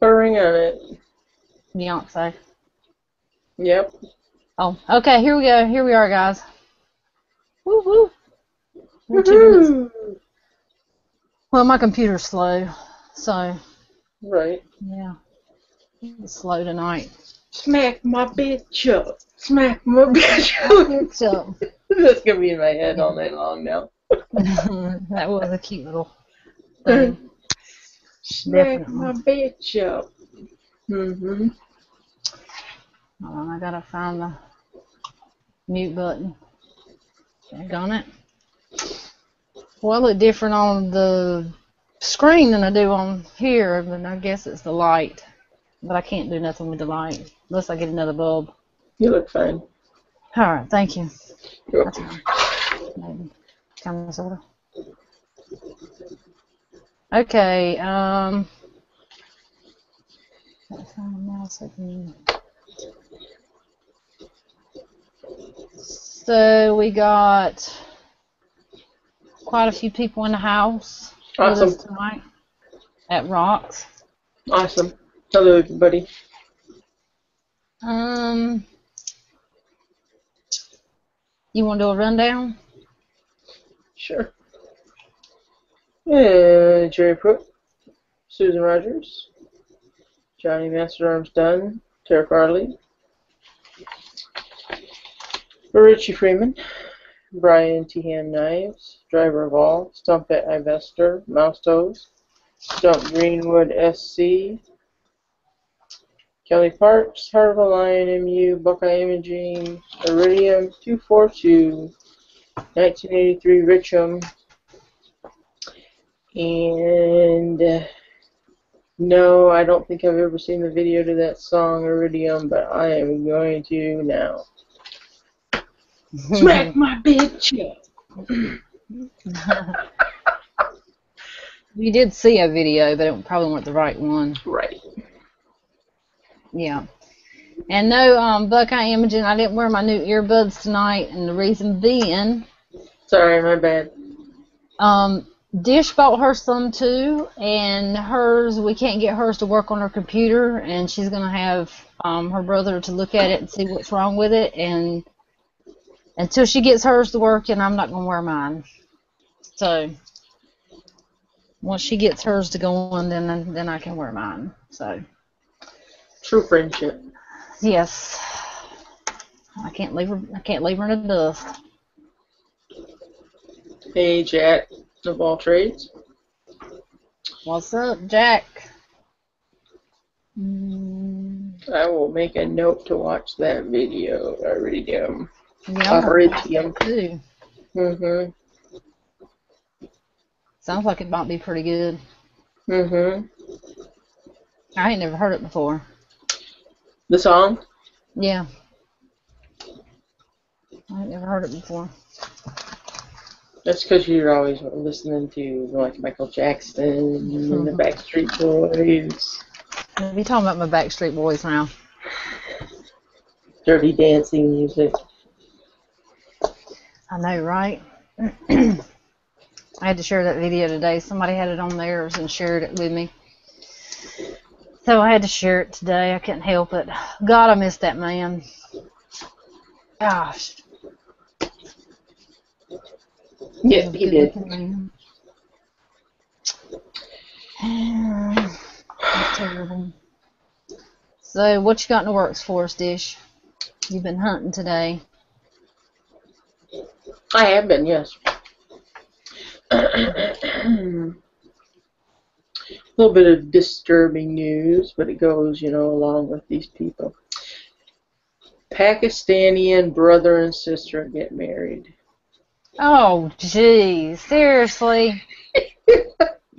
Put ring on it. Beyonce. Yep. Oh, okay. Here we go. Here we are, guys. Woo woo. We're two minutes. Well, my computer's slow, so Right. yeah, it's slow tonight. Smack my bitch up. Smack my bitch up. That's gonna be in my head all night long now. that was a cute little thing. Smack Definitely. my bitch up. Mm-hmm. Hold on, I gotta find the mute button. on it. Well, it look different on the screen than I do on here, but I guess it's the light. But I can't do nothing with the light unless I get another bulb. You look fine. All right, thank you. You're welcome. fine. Maybe kind of sort of. Okay. Um. gotta find a mouse I So we got quite a few people in the house Awesome. tonight at Rocks. Awesome. Hello, everybody. Um. You want to do a rundown? Sure. Uh, Jerry Pruitt, Susan Rogers, Johnny Masterarms Dunn, Tara Farley, Richie Freeman, Brian Tehan Knives, Driver of All, Stumpet Ivester, Mouse Toes, Stump Greenwood SC, Kelly Parks, Heart of a Lion MU, Buckeye Imaging, Iridium 242, 1983 Richam, and uh, no, I don't think I've ever seen the video to that song Iridium, but I am going to now. Smack my bitch up. You did see a video, but it probably weren't the right one. Right. Yeah. And no, um, Buckeye Imaging, I didn't wear my new earbuds tonight, and the reason being, Sorry, my bad. um, Dish bought her some too, and hers, we can't get hers to work on her computer, and she's gonna have um, her brother to look at it and see what's wrong with it, and until she gets hers to work, and I'm not gonna wear mine. So once she gets hers to go on, then then I can wear mine. So. True friendship. Yes. I can't leave her. I can't leave her in the dust. Hey, Jack of all trades. What's up, Jack? Mm, I will make a note to watch that video. Yeah, I'm gonna watch Iridium. that too. Mm-hmm. Sounds like it might be pretty good. Mm-hmm. I ain't never heard it before. The song? Yeah. I ain't never heard it before. That's because you're always listening to like Michael Jackson and the mm-hmm. Backstreet Boys, You talking about my Backstreet Boys now? Dirty Dancing music. I know, right? I had to share that video today. Somebody had it on theirs and shared it with me. So I had to share it today. I couldn't help it. God, I miss that man. Gosh. Yeah, was he did. That's terrible. So, what you got in the works for us, Dish? You've been hunting today. I have been, yes. A little bit of disturbing news, but it goes, you know, along with these people. Pakistani brother and sister get married. Oh, geez. Seriously?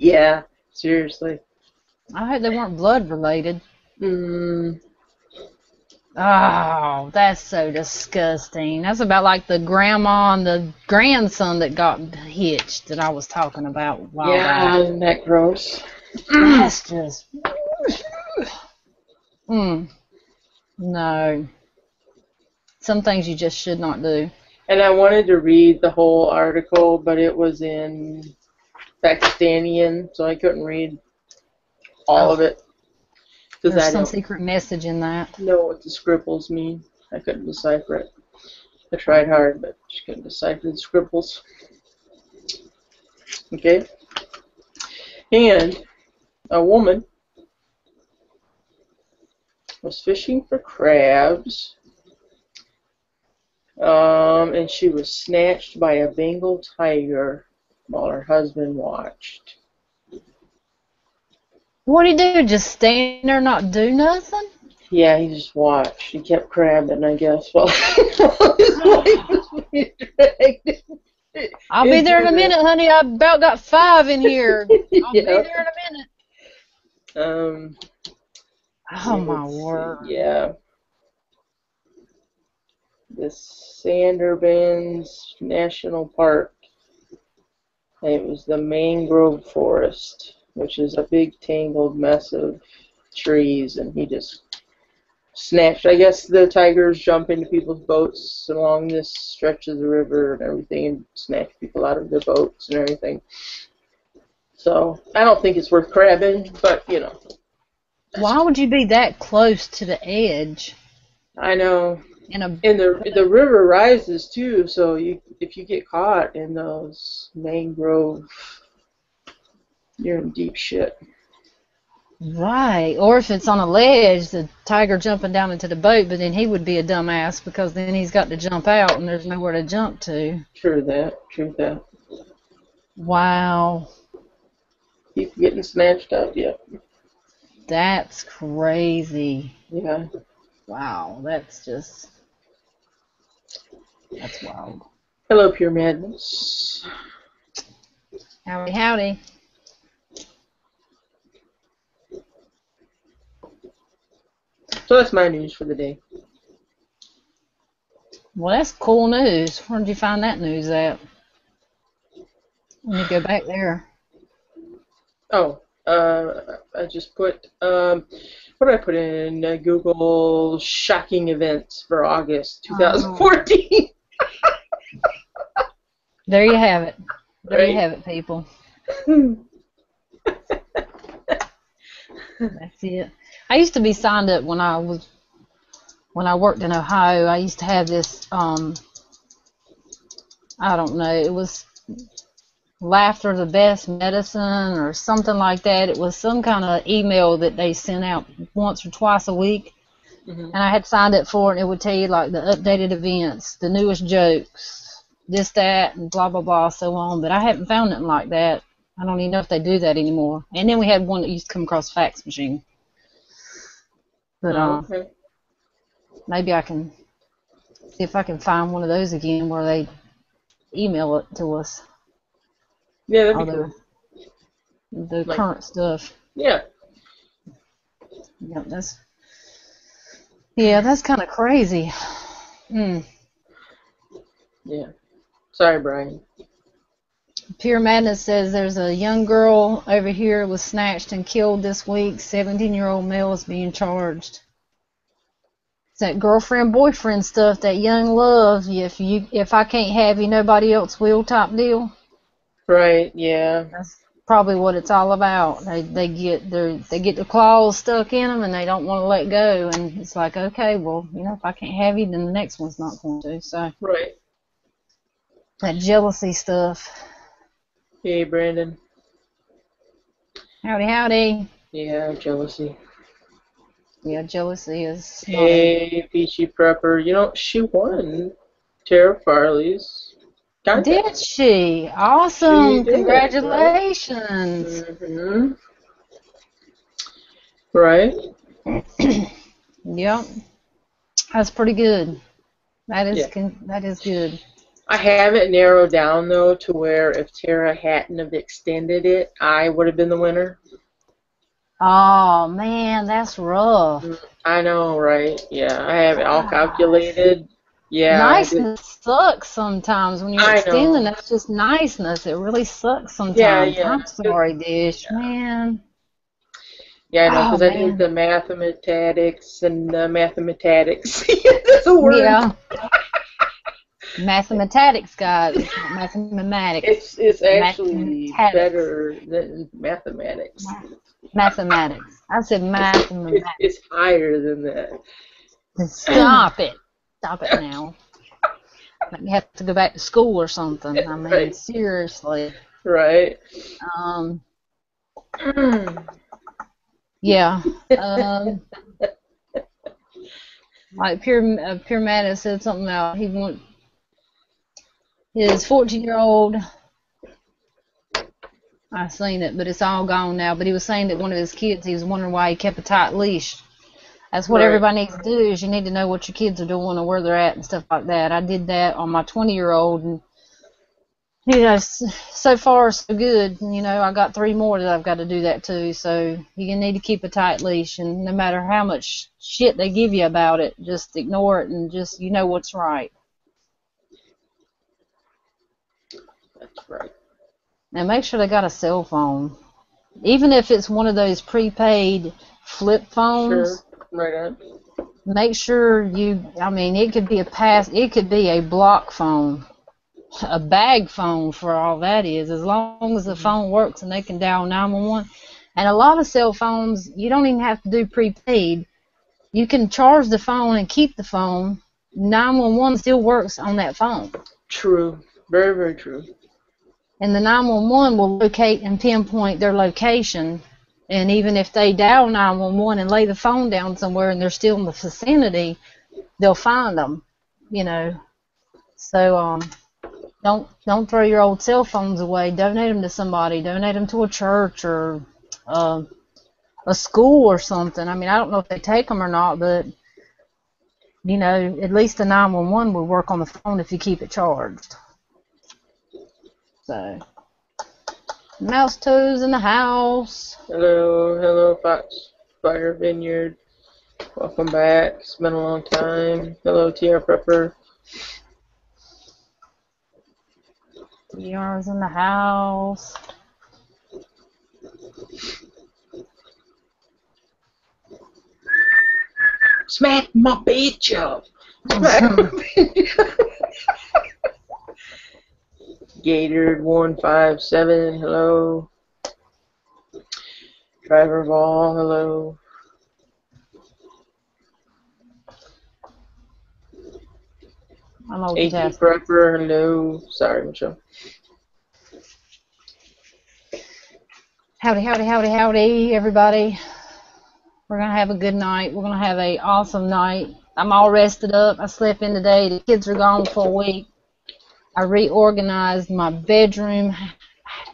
Yeah, seriously. I hope they weren't blood related. Mm, Oh, that's so disgusting. That's about like the grandma and the grandson that got hitched that I was talking about while yeah, isn't that gross? That's just. Mm. No. Some things you just should not do. And I wanted to read the whole article, but it was in Pakistani, so I couldn't read all of oh. it. Because There's some secret message in that. know what the scribbles mean. I couldn't decipher it. I tried hard, but just couldn't decipher the scribbles. Okay. And a woman was fishing for crabs, um, and she was snatched by a Bengal tiger while her husband watched. What do he do? Just stand there, not do nothing? Yeah, he just watched. He kept crabbing, I guess, while, while his wife was being dragged. I'll be there in a minute, honey. I about got five in here. I'll be there in a minute. Um, Oh my word. Yeah. The Sundarbans National Park. And It was the mangrove forest, which is a big tangled mess of trees, and he just snatched. I guess the tigers jump into people's boats along this stretch of the river and everything, and snatch people out of their boats and everything. So I don't think it's worth crabbing, but you know, Why would you be that close to the edge I know. In a And the the river rises too, so you if you get caught in those mangrove, you're in deep shit. right? Or if it's on a ledge, the tiger jumping down into the boat, but then he would be a dumbass because then he's got to jump out and there's nowhere to jump to. True that. True that. Wow, Keep getting snatched up. Yeah. that's crazy. Yeah. Wow, that's just that's wild. Hello, pure madness. Howdy, howdy. So that's my news for the day. Well, that's cool news. Where did you find that news at? Let me go back there. Oh, uh, I just put um, what did I put in uh, Google shocking events for August 2014. There you have it. There Right. you have it, people. That's it. I used to be signed up when I was when I worked in Ohio. I used to have this um I don't know, it was laughter the best medicine or something like that. It was some kind of email that they sent out once or twice a week. Mhm. And I had signed up for it and it would tell you like the updated events, the newest jokes, this, that, and blah blah blah, so on. But I haven't found nothing like that. I don't even know if they do that anymore. And then we had one that used to come across fax machine. But um, okay. maybe I can see if I can find one of those again where they email it to us, Yeah, that'd be cool. the, the Like- current stuff. Yeah. Yeah, that's yeah, that's kind of crazy. Mm. Yeah. Sorry, Brian. Pure Madness says there's a young girl over here was snatched and killed this week. 17 year old male is being charged. It's that girlfriend boyfriend stuff, that young love. If you if I can't have you, nobody else will type deal. Right. Yeah. That's probably what it's all about. They they get their they get their claws stuck in them and they don't want to let go. And it's like, okay, well, you know, if I can't have you, then the next one's not going to. So Right. That jealousy stuff. Hey, Brandon. Howdy, howdy. Yeah, jealousy. Yeah, jealousy is Hey, Peachy Prepper. You know, she won Tara Farley's contest. Did she? Awesome! She did, Congratulations! hmm Right? Yep, that's pretty good. That is Yeah. con- that is good. I have it narrowed down, though, to where if Tara hadn't have extended it, I would have been the winner. Oh man, that's rough. Mm, I know, right? Yeah, I have it all calculated. Yeah. Niceness sucks sometimes when you're I know. extending. That's just niceness. It really sucks sometimes. Yeah, yeah. I'm sorry, Dish, man. Yeah, I know, Oh, because I man. did the mathematics and the mathematics. That's a word. Yeah. Mathematics, guys. Mathematics. It's it's actually Mathematics. better than mathematics. Mathematics. I said maximum. It's, it's higher than that. Stop it. Stop it now. Like you have to go back to school or something. I mean, Right. seriously. Right. Um, yeah. Um, like Pure uh, Matta said something about he want his 14 year old. I seen it, but it's all gone now. But he was saying that one of his kids, he was wondering why he kept a tight leash. That's what Right. everybody needs to do is you need to know what your kids are doing and where they're at and stuff like that. I did that on my 20 year old and you know, so far so good. You know, I got three more that I've got to do that too. So you need to keep a tight leash, and no matter how much shit they give you about it, just ignore it and just you know what's right. Right. And make sure they got a cell phone, even if it's one of those prepaid flip phones. Sure. Right on. Make sure you. I mean, it could be a pass. It could be a block phone. A bag phone for all that is, as long as the mm-hmm. phone works and they can dial 911. And a lot of cell phones, you don't even have to do prepaid. You can charge the phone and keep the phone. 911 still works on that phone. True. Very, very true. And the 911 will locate and pinpoint their location. And even if they dial 911 and lay the phone down somewhere and they're still in the vicinity, they'll find them, you know. So, um, don't don't throw your old cell phones away. Donate them to somebody. Donate them to a church or uh, a school or something. I mean, I don't know if they take them or not, but you know, at least the 911 will work on the phone if you keep it charged. So, mouse toes in the house. Hello, hello, Fox Fire Vineyard. Welcome back. It's been a long time. Hello, TR Prepper. DR's in the house. Smack my bitch up. Smack my bitch up. Gator one five seven. Hello. Driver Ball. Hello. I'm always multitasking. Prepper. Hello. Sorry, Michelle. Howdy, howdy, howdy, howdy, everybody. We're gonna have a good night. We're gonna have a awesome night. I'm all rested up. I slept in today. The kids are gone for a week. I reorganized my bedroom.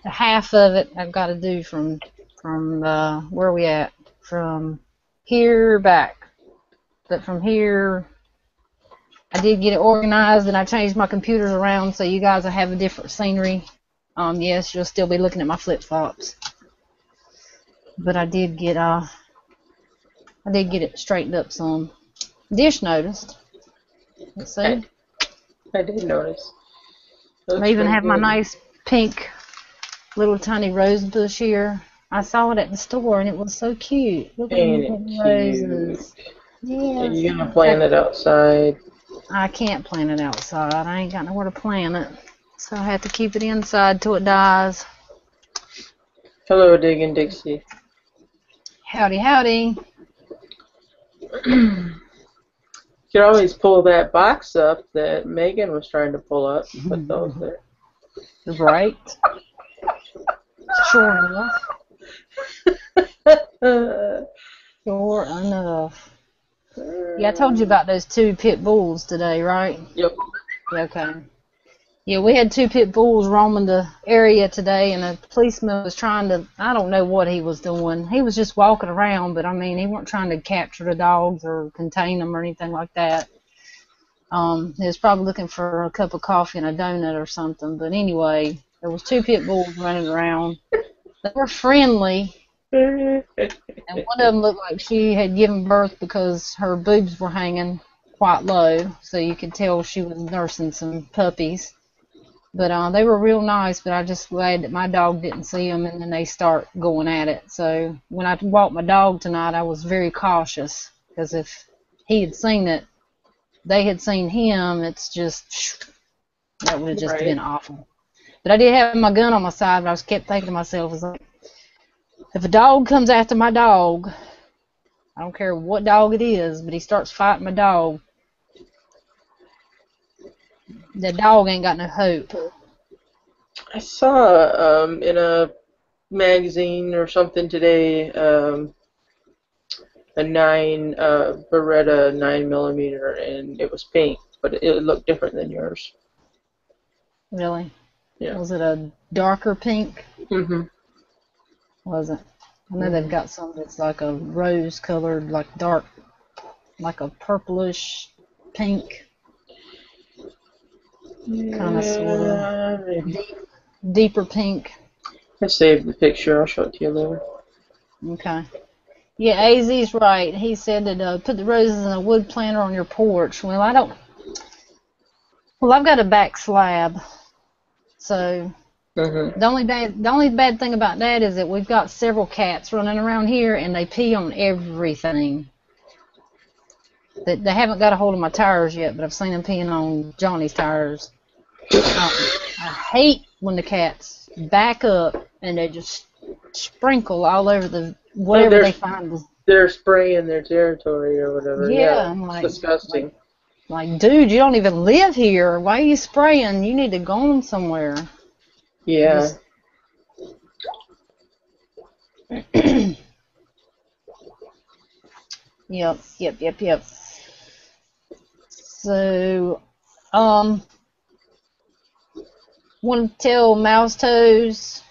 Half of it I've got to do from from uh, where are we at? From here back. But from here, I did get it organized and I changed my computers around so you guys will have a different scenery. Um, yes, you'll still be looking at my flip flops but I did get uh I did get it straightened up some. Dish noticed. Let's see. Okay. I did notice. Looks I even have my nice pink little tiny rose bush here. I saw it at the store and it was so cute. Look at Ain't these it little roses. cute? Are you gonna plant it outside? I can't plant it outside. I ain't got nowhere to plant it. So I have to keep it inside till it dies. Hello, Diggin' Dixie. Howdy, howdy. You could always pull that box up that Megan was trying to pull up. and Put mm-hmm. those there. Right. Sure enough. Sure enough. Yeah, I told you about those two pit bulls today, right? Yep. Yeah, okay. Yeah, we had two pit bulls roaming the area today, and a policeman was trying to, I don't know what he was doing. He was just walking around, but I mean, he wasn't trying to capture the dogs or contain them or anything like that. Um, he was probably looking for a cup of coffee and a donut or something. But anyway, there was two pit bulls running around. They were friendly, and one of them looked like she had given birth because her boobs were hanging quite low, so you could tell she was nursing some puppies. But uh, they were real nice, but I just glad that my dog didn't see them, and then they start going at it. So when I walked my dog tonight, I was very cautious because if he had seen it, they had seen him. It's just that would have just Right. been awful. But I did have my gun on my side, but I was kept thinking to myself, was like, if a dog comes after my dog, I don't care what dog it is, but he starts fighting my dog. The dog ain't got no hope. I saw um, in a magazine or something today um, a nine uh, Beretta nine millimeter, and it was pink, but it, looked different than yours. Really? Yeah. Was it a darker pink? Mm-hmm. Was it? I know they've got some that's like a rose colored, like dark, like a purplish pink, Kinda sorta. Yeah, deeper pink. I saved the picture. I'll show it to you later. Okay. Yeah, AZ's right. He said that uh, put the roses in a wood planter on your porch. Well, I don't. Well, I've got a back slab, so hmm the only bad the only bad thing about that is that we've got several cats running around here and they pee on everything. They, they haven't got a hold of my tires yet, but I've seen them peeing on Johnny's tires. Um, I hate when the cats back up and they just sprinkle all over the whatever they find. They're spraying their territory or whatever. Yeah, I'm it's like- disgusting. Like, dude, you don't even live here. Why are you spraying? You need to go on somewhere. yeah. Yep, yep, yep, yep. So, um, want to tell Mouse Toes,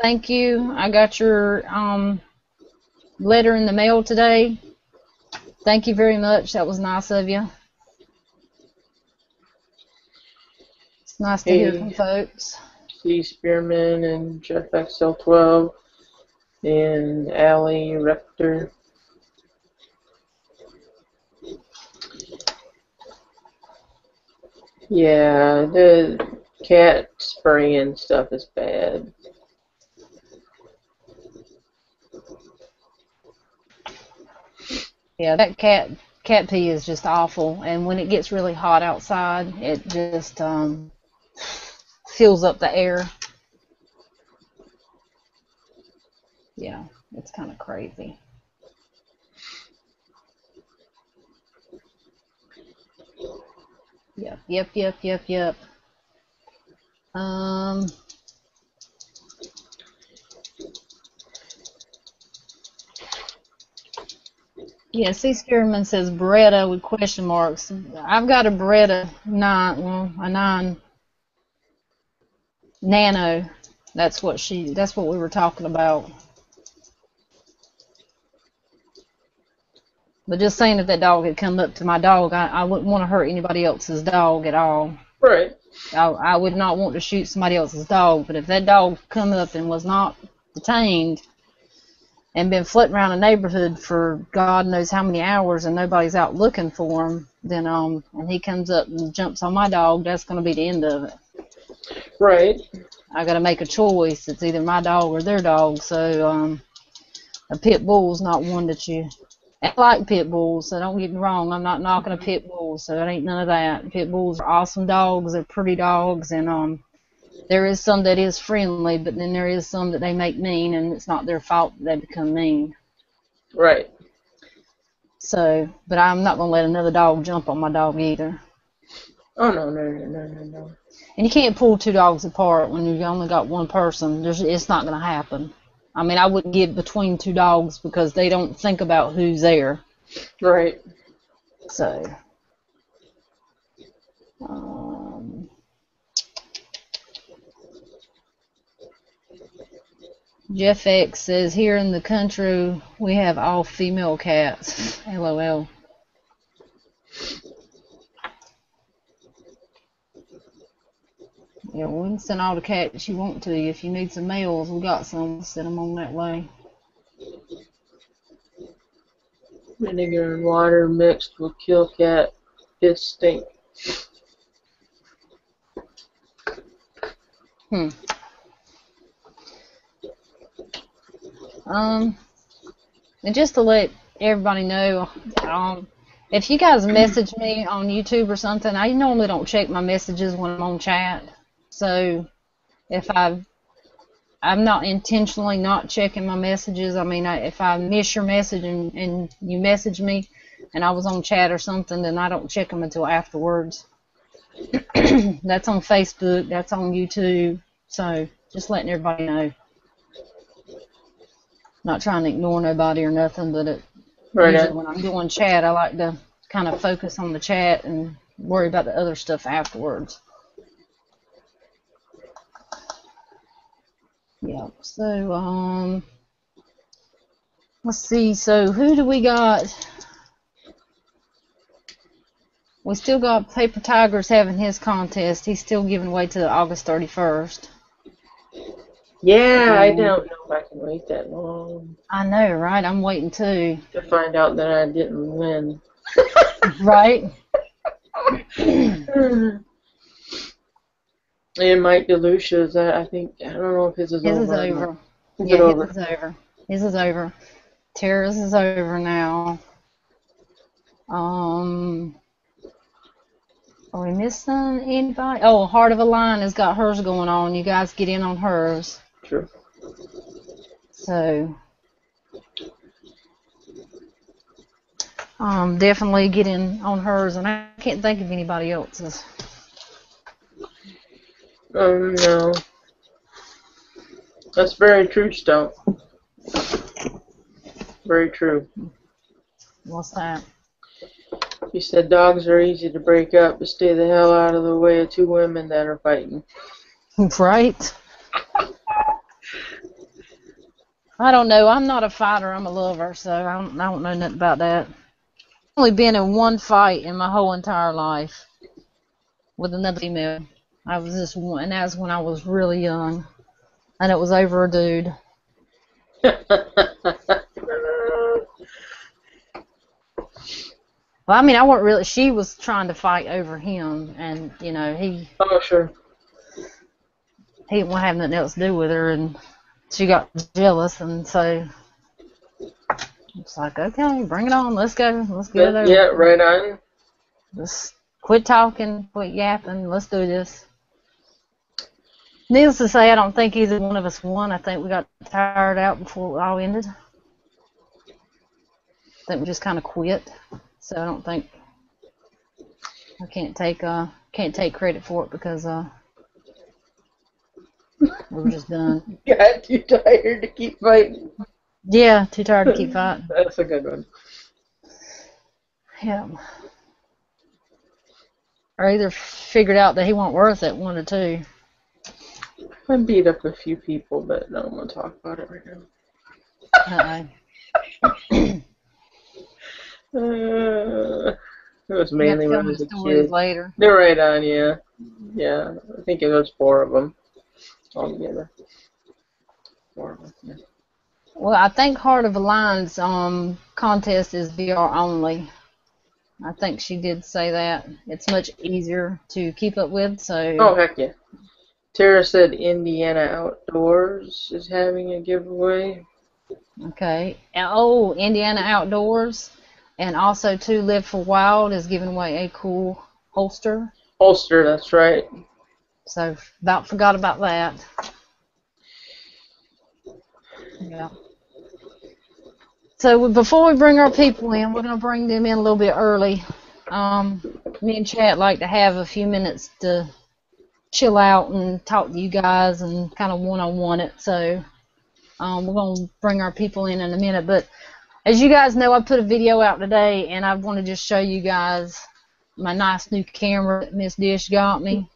thank you. I got your um letter in the mail today. Thank you very much. That was nice of you. It's nice to hear from folks. C. Spearman and Jeff XL12 and Allie Rector. Yeah, the cat spraying stuff is bad. Yeah, that cat cat pee is just awful, and when it gets really hot outside, it just um, fills up the air. Yeah, it's kind of crazy. Yep, yep, yep, yep, yep. Um, Yeah, C. Spearman says Beretta with question marks. I've got a Beretta nine, well, a nine Nano. That's what she. That's what we were talking about. But just saying if that dog had come up to my dog, I, I wouldn't want to hurt anybody else's dog at all. Right. I, I would not want to shoot somebody else's dog. But if that dog come up and was not detained and been flitting around the neighborhood for God knows how many hours and nobody's out looking for him, then um, and he comes up and jumps on my dog, that's going to be the end of it. Right. I got to make a choice. It's either my dog or their dog. So um, a pit bull's not one that you. I like pit bulls, so don't get me wrong. I'm not knocking a pit bull, so it ain't none of that. Pit bulls are awesome dogs. They're pretty dogs, and um, there is some that is friendly, but then there is some that they make mean, and it's not their fault that they become mean. Right. So, but I'm not gonna let another dog jump on my dog either. Oh no no no no no no. And you can't pull two dogs apart when you've only got one person. There's, it's not gonna happen. I mean, I wouldn't get between two dogs because they don't think about who's there. Right. So, um, Jeff X says here in the country we have all female cats. LOL. Yeah, we can send all the cats you want to. If you need some males, we got some. We'll send them on that way. Vinegar and water mixed will kill cat. Piss stink. Hmm. Um, and just to let everybody know, um, if you guys message me on YouTube or something, I normally don't check my messages when I'm on chat. So if I I'm not intentionally not checking my messages. I mean, I, if I miss your message and, and you message me and I was on chat or something, then I don't check them until afterwards. that's on Facebook, that's on YouTube. So just letting everybody know. Not trying to ignore nobody or nothing, but it, Right usually when I'm doing chat, I like to kind of focus on the chat and worry about the other stuff afterwards. Yeah. So um, let's see. So who do we got? We still got Paper Tigers having his contest. He's still giving away to August 31st. Yeah, I Um, don't know if I can wait that long I know, right? I'm waiting too. to find out that I didn't win. Right? and Mike DeLucia's, I, I think, I don't know if his is His over. is over. Is yeah, it over? his is over. His is over. Tara's is over now. Um, are we missing anybody? Oh, Heart of a Lion has got hers going on. You guys get in on hers. True. So, um, definitely get in on hers. And I can't think of anybody else's. Um, no. That's very true, Stump. Very true. What's that? He said dogs are easy to break up, but stay the hell out of the way of two women that are fighting. Right? I don't know. I'm not a fighter. I'm a lover, so I don't, I don't know nothing about that. I've only been in one fight in my whole entire life with another female. I was just one, and that was when I was really young, and it was over a dude. Well, I mean, I wasn't really. She was trying to fight over him, and you know, he oh, sure. he didn't want to have nothing else to do with her, and she got jealous, and so it's like, okay, bring it on, let's go, let's get it over. Yeah, right on. Just quit talking, quit yapping, let's do this. Needless to say, I don't think either one of us won. I think we got tired out before it all ended. I think we just kind of quit. So I don't think I can't take uh can't take credit for it because uh we were just done. Got too tired to keep fighting. Yeah, too tired to keep fighting. That's a good one. Yeah. Or either figured out that he wasn't worth it, one or two. I beat up a few people, but don't want to talk about it right now. Uh-uh. Uh, it was mainly when I was a kid. later. They're right on, yeah. Yeah, I think it was four of them altogether. Four of them, yeah. Well, I think Heart of a Lion's um contest is VR only. I think she did say that. It's much easier to keep up with, so Oh, heck yeah. Tara said Indiana Outdoors is having a giveaway. okay. Oh, Indiana Outdoors and also too Live for Wild is giving away a cool holster. Holster, that's right. So about forgot about that. Yeah. So before we bring our people in, we're gonna bring them in a little bit early. Um, me and Chad like to have a few minutes to chill out and talk to you guys and kind of one-on-one it. So um, we're gonna bring our people in in a minute. But as you guys know, I put a video out today, and I want to just show you guys my nice new camera that Miss Dish got me.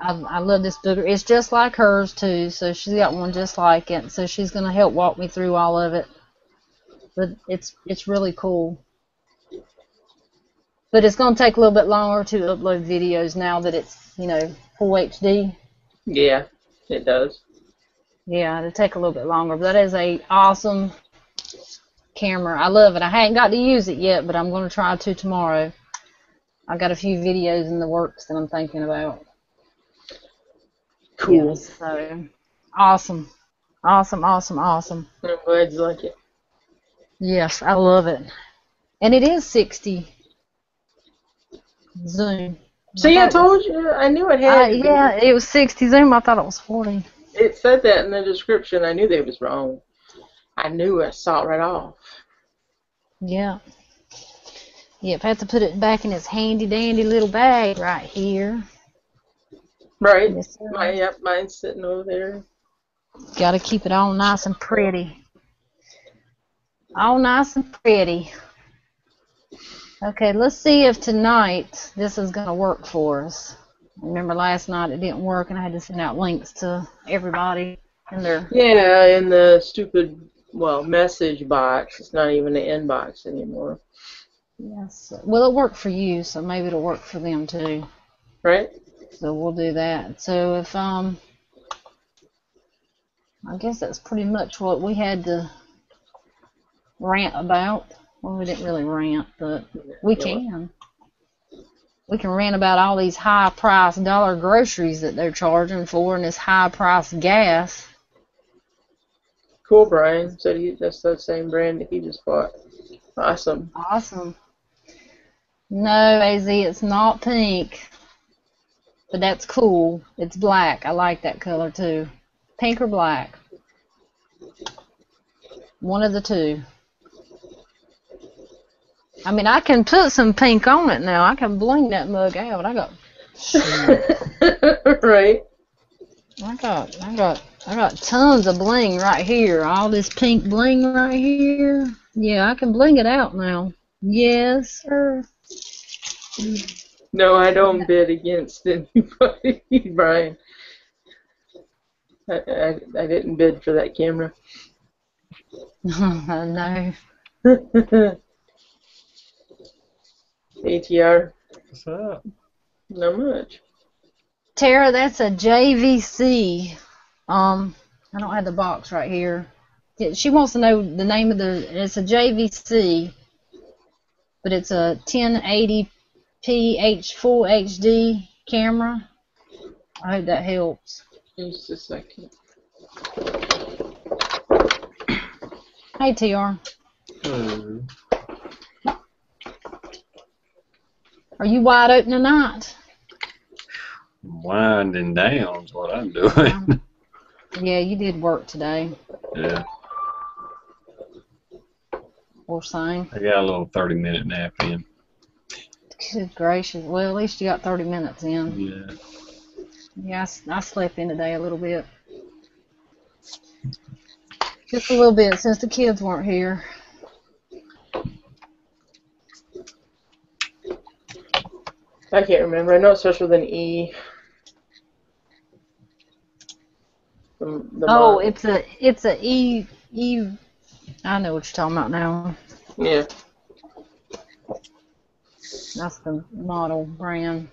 I, I love this booger. It's just like hers too, so she's got one just like it. So she's gonna help walk me through all of it. But it's it's really cool. But it's gonna take a little bit longer to upload videos now that it's you know full HD. Yeah, it does. Yeah, it'll take a little bit longer. But that is a awesome camera. I love it. I haven't got to use it yet, but I'm gonna try to tomorrow. I got a few videos in the works that I'm thinking about. Cool. Yeah, so awesome. Awesome, awesome, awesome. I'm glad you like it. Yes, I love it. And it is 60 Zoom. See, I was- told you. I knew it had. I, yeah, it was 60 Zoom. I thought it was 40. it said that in the description. I knew they was wrong. I knew. I saw it right off. Yeah. Yep, have to put it back in its handy dandy little bag right here. Right. Yes. My yep, mine's sitting over there. Got to keep it all nice and pretty. All nice and pretty. Okay, let's see if tonight this is going to work for us. Remember last night it didn't work and I had to send out links to everybody in their. Yeah, in the stupid well message box. It's not even an inbox anymore. Yes. Well, it worked for you, so maybe it'll work for them too. Right. So we'll do that. So if um, I guess that's pretty much what we had to rant about. Well, we didn't really rant, but we Yeah. can. We can rant about all these high price dollar groceries that they're charging for and this high price gas. Cool, Brian said he that's the same brand that he just bought. Awesome. Awesome. No, AZ, it's not pink. But that's cool. It's black. I like that color too. Pink or black? One of the two. I mean, I can put some pink on it now. I can bling that mug out. I got, right. I got, I got, I got tons of bling right here. All this pink bling right here. Yeah, I can bling it out now. Yes, sir. No, I don't bid against anybody, Brian. I, I, I didn't bid for that camera. no. ATR, What's up? not much. Tara, that's a JVC. Um, I don't have the box right here. She wants to know the name of the. It's a JVC, but it's a 1080p H full HD camera. I hope that helps. Just a second. Hey, TR, Hello. Are you wide open tonight? Winding down is what I'm doing. Yeah, you did work today, yeah, or same. I got a little 30 minute nap in. Good gracious. Well, at least you got 30 minutes in. Yeah. Yeah, I, I slept in today a little bit. Just a little bit since the kids weren't here. I can't remember. I know it starts with an E. The, the Oh, it's a it's a E E. I know what you're talking about now. yeah. That's the model brand.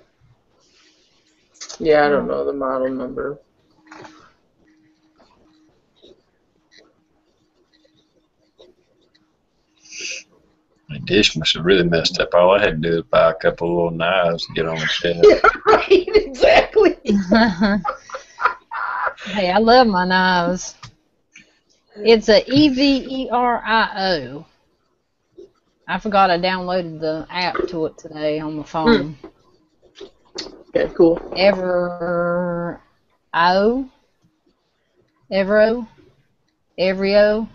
Yeah, I don't know the model number. Dish must have really messed up. All I had to do was buy a couple of little knives and get on the shelf. Yeah, right. Exactly. hey, I love my knives. It's a E V E R I O. I forgot I downloaded the app to it today on my phone. Hmm. Okay, cool. Ever O Evero Evrio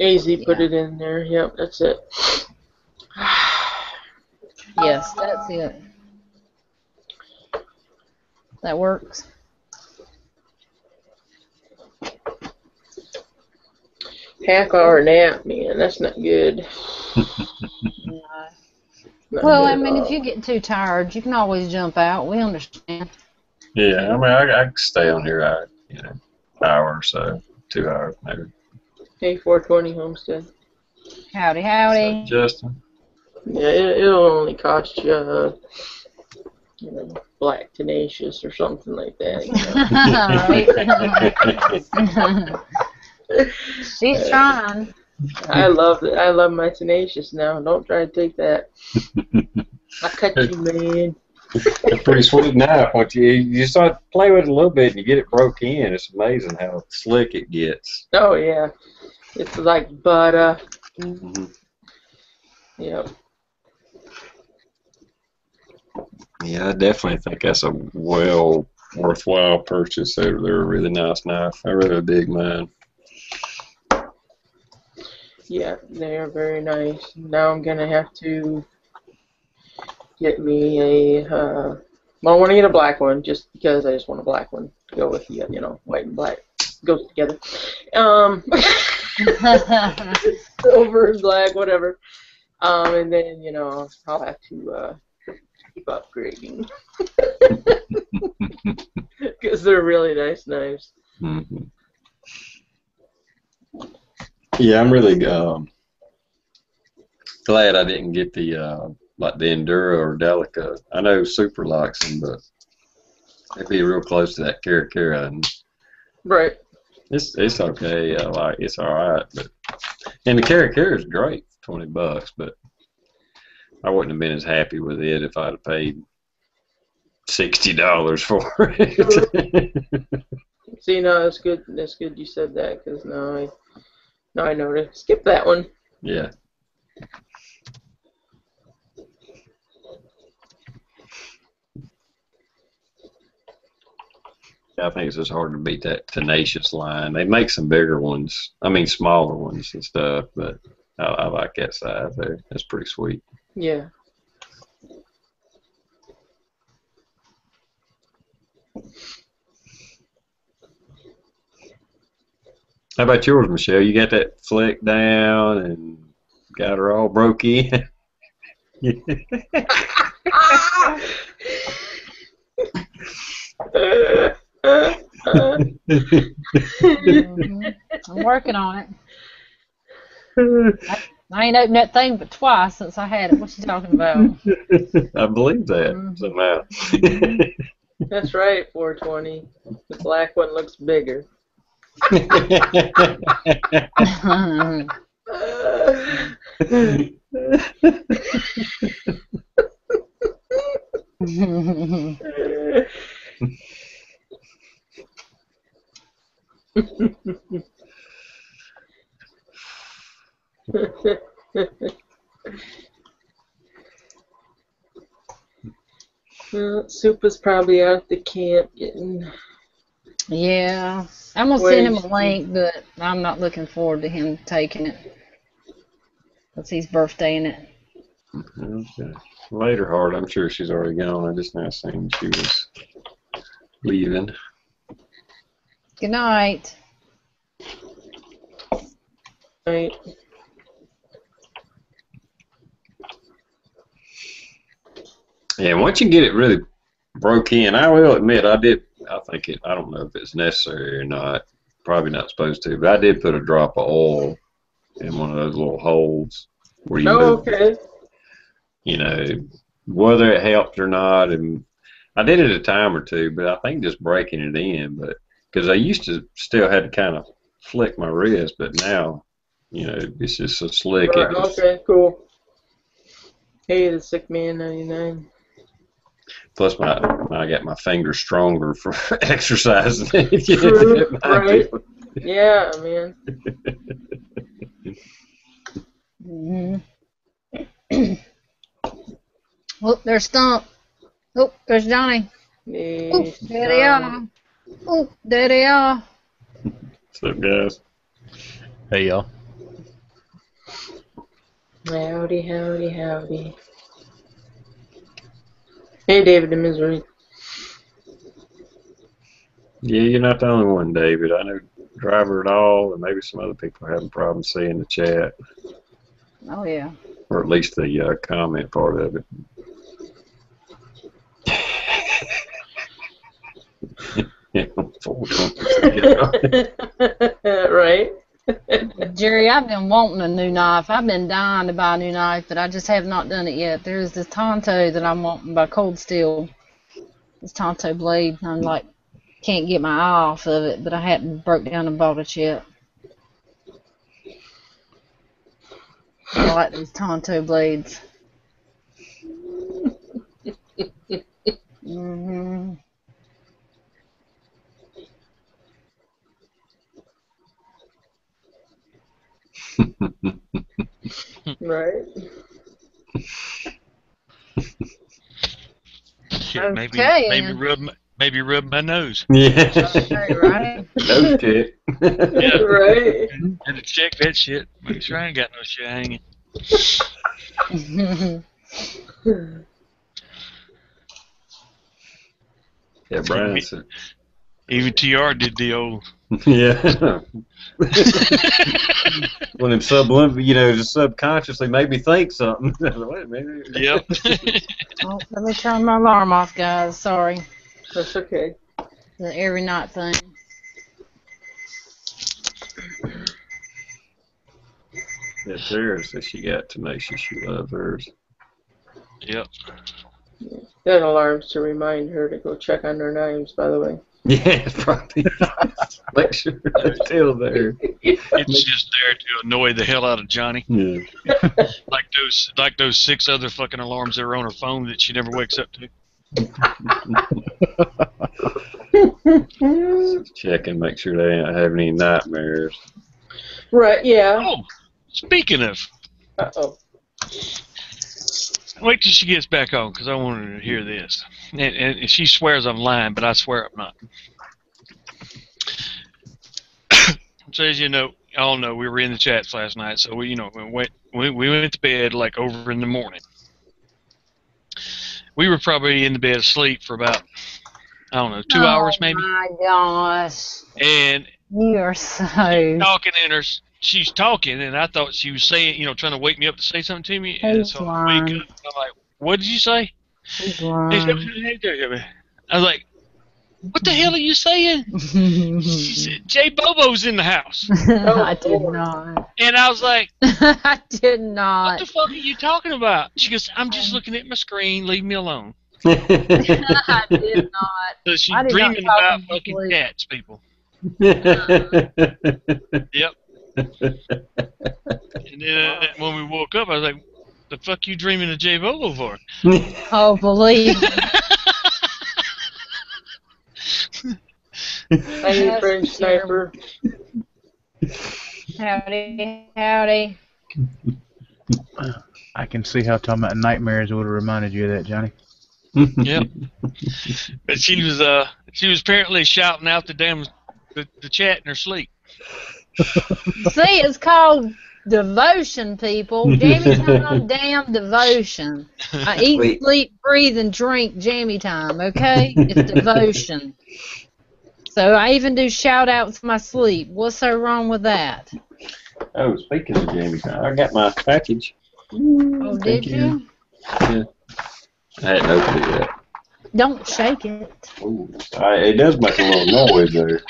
AZ put Yeah. it in there. Yep, that's it. Yes, that's it. That works. Half hour nap, man. That's not good. No. Not Well, good I mean, if you get too tired, you can always jump out. We understand. Yeah, I mean, I, I stay on here, uh, you know, hour or so, two hours maybe. Hey, 420 Homestead. Howdy, So, howdy. Justin. Yeah, it, it'll only cost you, uh, you know, black tenacious or something like that. You know? She's strong. I love it. I love my tenacious now. Don't try to take that. I cut you, man. It's a pretty sweet knife. Once you you start to play with it a little bit and you get it broke in, it's amazing how slick it gets. Oh yeah, it's like butter. Mm-hmm. Yep. Yeah, I definitely think that's a well worthwhile purchase. They're, they're a really nice knife. I really dig mine. Yeah, they are very nice. Now I'm gonna have to get me a. Uh, well, I want to get a black one just because I just want a black one to go with the, you know, white and black goes together. Um, silver and black, whatever. Um, and then you know I'll have to uh, keep upgrading because they're really nice knives. hmm Yeah, I'm really um, glad I didn't get the uh, like the Endura or Delica. I know Super likes them, but they'd be real close to that Cara Cara, and Right. it's it's okay. I like it's all right, but and the Cara Cara is great, twenty bucks, but I wouldn't have been as happy with it if I'd have paid sixty dollars for it. See, no, that's good. That's good you said that because now I now I know to skip that one. yeah. I think it's just hard to beat that tenacious line. They make some bigger ones. I mean, smaller ones and stuff, but I, I like that size there. That's pretty sweet. Yeah. How about yours, Michelle? You got that flick down and got her all broke in. Mhm. I'm working on it. I ain't opened that thing but twice since I had it. What you talking about? I believe that Mhm. somehow. That's right, 420. The black one looks bigger. well, Soup is probably out at the camp getting. yeah, I'm gonna send him a link, but I'm not looking forward to him taking it. Cause he's birthdaying it. okay. Later, hard. I'm sure she's already gone. I just now seen she was leaving. Good night. Right. Yeah, once you get it really broke in, I will admit I did. I think it. I don't know if it's necessary or not. Probably not supposed to, but I did put a drop of oil in one of those little holes where you Oh, move, okay. you know, whether it helped or not. And I did it a time or two, but I think just breaking it in. But because I used to still had to kind of flick my wrist, but now, you know, it's just so slick. Right, just, okay, cool. Hey, the sick man 99. Plus, my, I got my fingers stronger for exercising. True, right. Yeah, man. hmm oh, there's Stump. Oh, there's Johnny. Oh, Yes, there they are. Oh, there they are. What's up, guys? Hey y'all. Howdy, howdy, howdy. Hey, David the Misery. Yeah, you're not the only one, David. I know Driver at all, and maybe some other people are having problems seeing the chat, Oh yeah. or at least the uh, comment part of it. company. right? Jerry, I've been wanting a new knife. I've been dying to buy a new knife, but I just have not done it yet. There's this Tonto that I'm wanting by Cold Steel. This Tonto blade. I'm like, can't get my eye off of it, but I hadn't broke down and bought it yet. I like these Tonto blades. hmm Right? Shit, maybe Okay, maybe Ann. rub my, maybe rub my nose. Yeah. Okay, right? no check. Yeah. right. Had to check that shit. Make sure I ain't got no shit hanging. Yeah, Brian said. Even TR did the old. Yeah. when them sublim, you know, just subconsciously made me think something. Wait a minute. yep. oh, let me turn my alarm off, guys. Sorry. That's okay. The every night thing. Yeah, Tara that she got to make sure She loves hers. yep. That alarm's to remind her to go check on their names, by the way. Yeah, it's probably. Make sure they're still there. It's just there to annoy the hell out of Johnny. Yeah. Like those like those six other fucking alarms that are on her phone that she never wakes up to. Check and make sure they don't have any nightmares. right, yeah. Oh, speaking of, Uh oh. Wait till she gets back on because I want her to hear this. And, and she swears I'm lying, but I swear I'm not. so as you know, all know, we were in the chats last night, so we, you know, we went we, we went to bed like over in the morning. We were probably in the bed asleep for about I don't know two oh hours maybe, Oh my gosh. and You are so. talking in her. She's talking, and I thought she was saying, you know, trying to wake me up to say something to me. And He's so I wake lying. up. I'm like, "What did you say?" He's I lying. was like, "What the hell are you saying?" She said, "Jay Bobo's in the house," oh, I did not. and I was like, I did not." "What the fuck are you talking about?" She goes, "I'm just looking at my screen. Leave me alone." I did not. So she's I did not dreaming talk about fucking cats, people. Yep. And then uh, when we woke up, I was like, "The fuck you dreaming of Jay Bobo for?" Oh, believe. me. Hi, French sniper. Howdy, howdy. I can see how talking about nightmares would have reminded you of that, Johnny. Yep. But she was uh she was apparently shouting out the damn the, the chat in her sleep. See, it's called devotion, people. Jammy time, damn devotion. I eat, Wait. sleep, breathe, and drink jammy time, okay? It's devotion. So I even do shout outs in my sleep. What's so wrong with that? oh, speaking of Jamie, I got my package. Oh, did Thank you? you. I hadn't opened it yet. Don't shake it. Ooh, I, it does make a little noise there.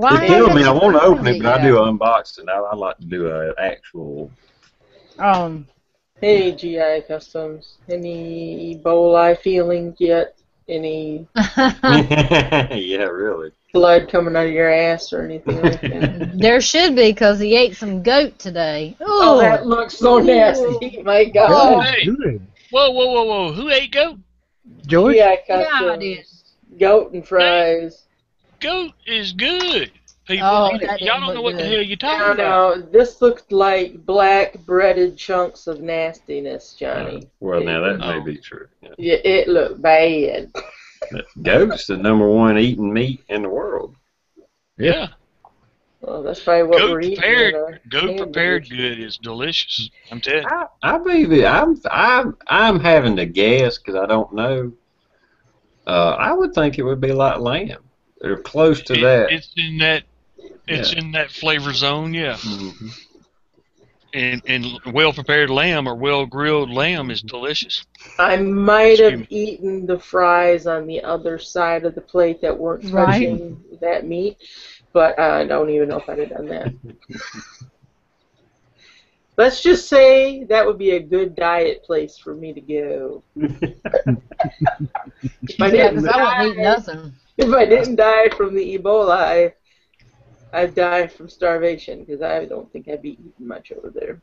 Why It kills me. I want to open it, opened but I yet? do unboxing. I, I like to do an actual. Um, Hey, GI Customs. Any Ebola feelings yet? Any yeah, really. blood coming out of your ass or anything like that? there should be because he ate some goat today. oh, that looks so nasty. My Oh. God. Hey. Whoa, whoa, whoa, whoa! Who ate goat? George? GI Yeah, I Customs. did. Goat and fries. Goat is good. People, Oh, you- that y'all don't know look what the hell you're talking No, about. no, this looked like black breaded chunks of nastiness, Johnny. Well, now that may Oh. be true. Yeah. Yeah, it looked bad. Goat's the number one eating meat in the world. Yeah, Well, that's probably what Goat we're eating. prepared- in goat hamburgers. prepared good is delicious. I'm telling you. I, I believe it. I'm I'm I'm having to guess because I don't know. Uh, I would think it would be like lamb. They're close to It- that. It's in that. It's in that flavor zone, yeah. Mhm. And and well prepared lamb or well grilled lamb is delicious. I might have Excuse eaten the fries on the other side of the plate that weren't Right. touching that meat, but I don't even know if I'd have done that. Let's just say that would be a good diet place for me to go. If I yeah, didn't because I wouldn't eat nothing. If I didn't die from the Ebola, I, I'd die from starvation because I don't think I'd be eating much over there.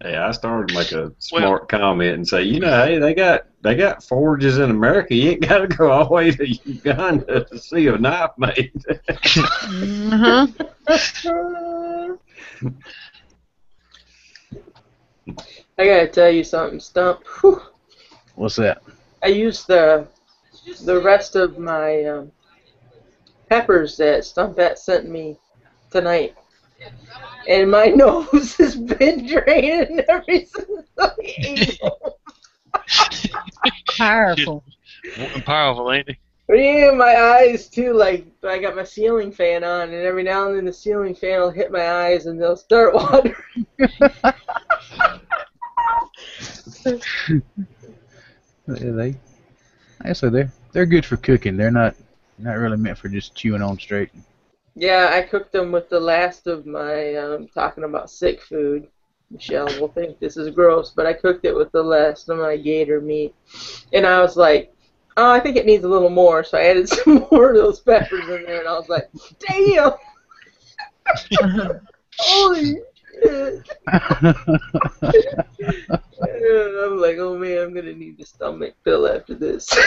Hey, I started to make a smart comment and say, you know, hey, they got they got forges in America. You ain't got to go all the way to Uganda to see a knife made. Uh-huh. I gotta tell you something, Stump. Whew. What's that? I used the the rest of my um, peppers that Stumpette sent me tonight, and my nose has been draining ever since I ate them. Powerful. One powerful, ain't he? Yeah, my eyes too. Like I got my ceiling fan on, and every now and then the ceiling fan will hit my eyes, and they'll start watering. Yeah, they, I say they're good for cooking. They're not not really meant for just chewing on straight. Yeah, I cooked them with the last of my um, talking about sick food. Michelle will think this is gross, but I cooked it with the last of my gator meat, and I was like, "Oh, I think it needs a little more," so I added some more of those peppers in there, and I was like, "Damn! Holy shit!" And I'm like, "Oh man, I'm gonna need the stomach pill after this."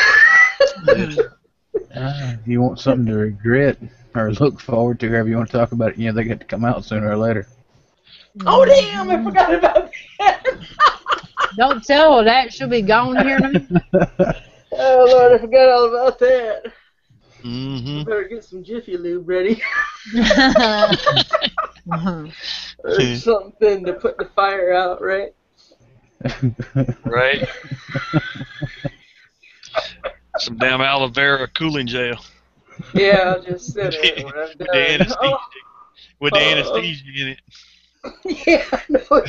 Ah, if you want something to regret or look forward to, however you want to talk about it, You know, they got to come out sooner or later. oh damn! I forgot about that. Don't tell her that. She'll be gone here in a minute. Oh Lord, I forgot all about that. Mm-hmm. Better get some Jiffy Lube ready. Or something to put the fire out, right? Right. Some damn aloe vera cooling gel Yeah, I'll just sit it when I'm with the anesthesia, done. with the Oh. anesthesia in it. yeah, I know.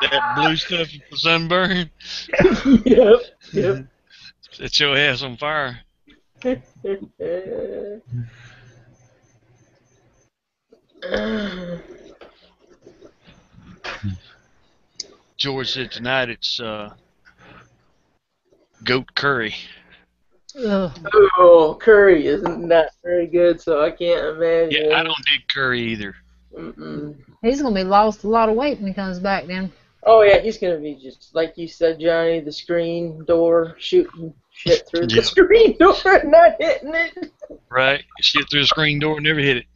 That blue stuff for sunburn. yep, yep. Set your ass on fire. George said tonight it's uh, goat curry. Ugh. oh, curry is not that very good, so I can't imagine. Yeah, I don't dig curry either. Mm-mm. He's gonna be lost a lot of weight when he comes back then. Oh yeah, he's gonna be just like you said, Johnny. The screen door shooting shit through Yeah. the screen door and not hitting it. Right? Shit through the screen door, never hit it.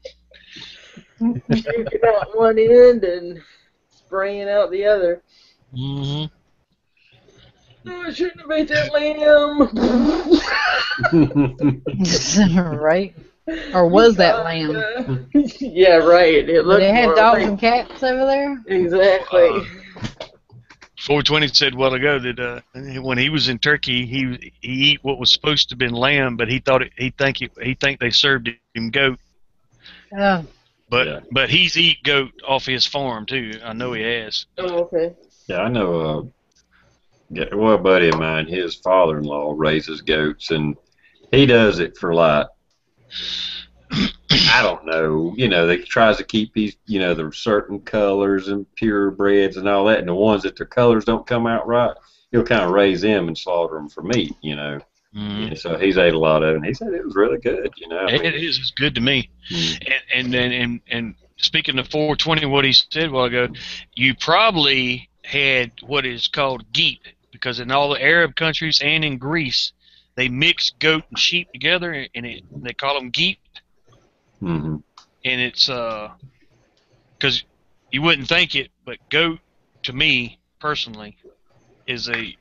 Shooting out one end and spraying out the other. Mm-hmm. Oh, I shouldn't have ate that lamb. right? Or was that lamb? yeah, right. It looked They had dogs like- and cats over there. Exactly. Uh, 420 said a while ago that uh, when he was in Turkey, he he eat what was supposed to have been lamb, but he thought it, he think it, he think they served him goat. Oh, But Yeah. but he's eat goat off his farm too. I know he has. oh, okay. Yeah, I know. Uh, yeah, well, a buddy of mine, his father-in-law raises goats, and he does it for like, I don't know. You know, they tries to keep these, you know, the certain colors and purebreds and all that, and the ones that their colors don't come out right, he'll kind of raise them and slaughter them for meat. You know, Mm. and so he's ate a lot of it, and he said it was really good. You know, I mean, it is. It's good to me. mm, And and and and, and speaking of 420, what he said a while ago, you probably had what is called geep because in all the Arab countries and in Greece, they mix goat and sheep together, and it, they call them geep. Mhm. and it's uh, because you wouldn't think it, but goat to me personally is a,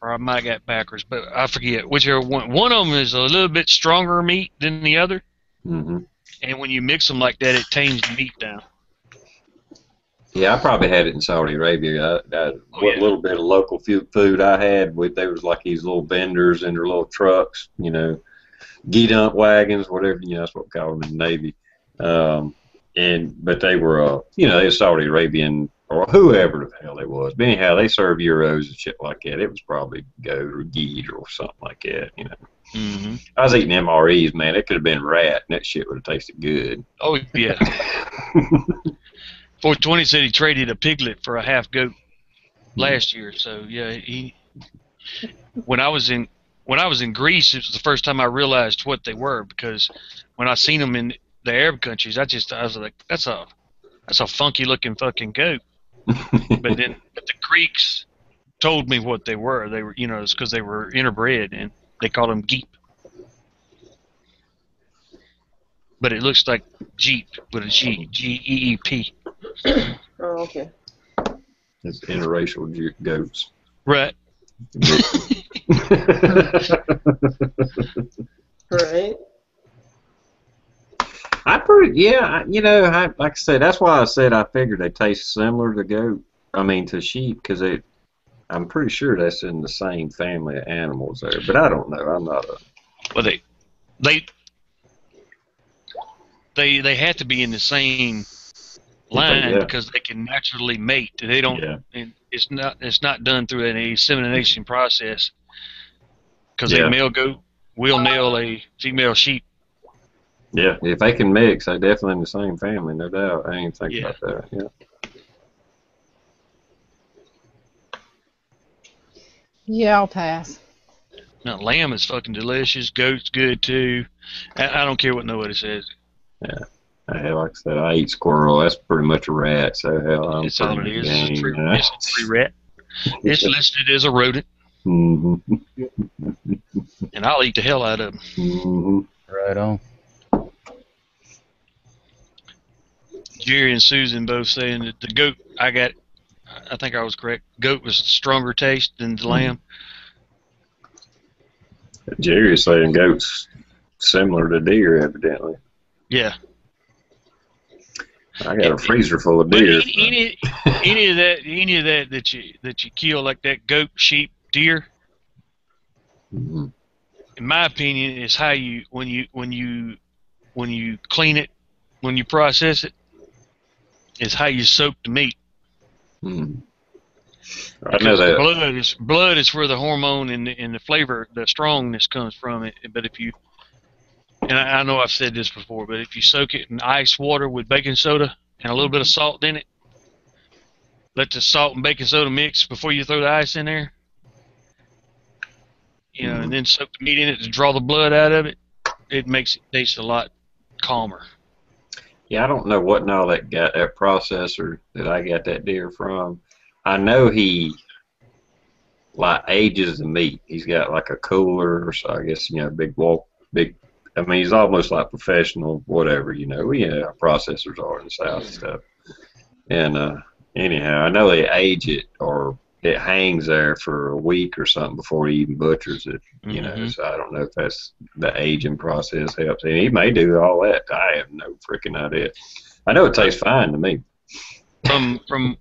or I might get backwards, but I forget whichever one. One of them is a little bit stronger meat than the other, hmm and when you mix them like that, it tames the meat down. Yeah, I probably had it in Saudi Arabia. I, I, Oh, what yeah. little bit of local food I had, with there was like these little vendors in their little trucks, you know, geedunk wagons, whatever you know, that's what we call them in the Navy. Um, and but they were, uh, you know, they were Saudi Arabian or whoever the hell they was. But anyhow, they serve gyros and shit like that. It was probably goat or geep or something like that. You know, hmm I was eating MREs, man. It could have been rat, and that shit would have tasted good. Oh yeah. 420 said he traded a piglet for a half goat last year. So yeah, he. When I was in when I was in Greece, it was the first time I realized what they were because when I seen them in the Arab countries, I just I was like, that's a that's a funky looking fucking goat. But then but the Greeks told me what they were. They were you know it's because they were interbred and they called them geep. But it looks like Jeep with a G, G E E P. Oh, okay. It's interracial ju- goats. Right. Right. I pretty yeah, I- you know, I, like I said, that's why I said I figured they taste similar to goat. I mean to sheep because it. I'm pretty sure that's in the same family of animals there, but I don't know. I'm not a. Well, they they they they have to be in the same line Yeah. because they can naturally mate. They don't. Yeah. It's not. It's not done through an insemination process. Because Yeah. a male goat will nail a female sheep. Yeah, if they can mix, they definitely in the same family, no doubt. I ain't think Yeah. about that. Yeah. Yeah, I'll pass. Now, lamb is fucking delicious. Goat's good too. I, I don't care what nobody says. Hey, like I said, I eat squirrel. That's pretty much a rat. So hell, I'm It's all it pretty is. game, It's a tree, you know? it's a tree rat. It's listed as a rodent, Mm-hmm. and I'll eat the hell out of them. Mhm. Right on. Jerry and Susan both saying that the goat I got, I think I was correct. Goat was stronger taste than the lamb. Jerry is saying goats similar to deer, evidently. Yeah, I got a freezer full of deer. any, any any of that any of that that you that you kill like that goat, sheep, deer, Mhm. in my opinion, is how you when you when you when you clean it, when you process it, is how you soak the meat. Mhm. I know that. blood is blood is where the hormone and the, and the flavor, the strongness comes from it. But if you, and I, I know I've said this before, but if you soak it in ice water with baking soda and a little bit of salt in it, let the salt and baking soda mix before you throw the ice in there. You know, and mm-hmm. then soak the meat in it to draw the blood out of it. It makes it taste a lot calmer. Yeah, I don't know what all that got that processor that I got that deer from. I know he like ages the meat. He's got like a cooler, so I guess you know, big walk, big. I mean, he's almost like professional, whatever you know. We know processors are in the south and stuff. And uh, anyhow, I know they age it or it hangs there for a week or something before he even butchers it. You know, Mhm. so I don't know if that's the aging process helps. And he may do all that. I have no freaking idea. I know it tastes fine to me. from from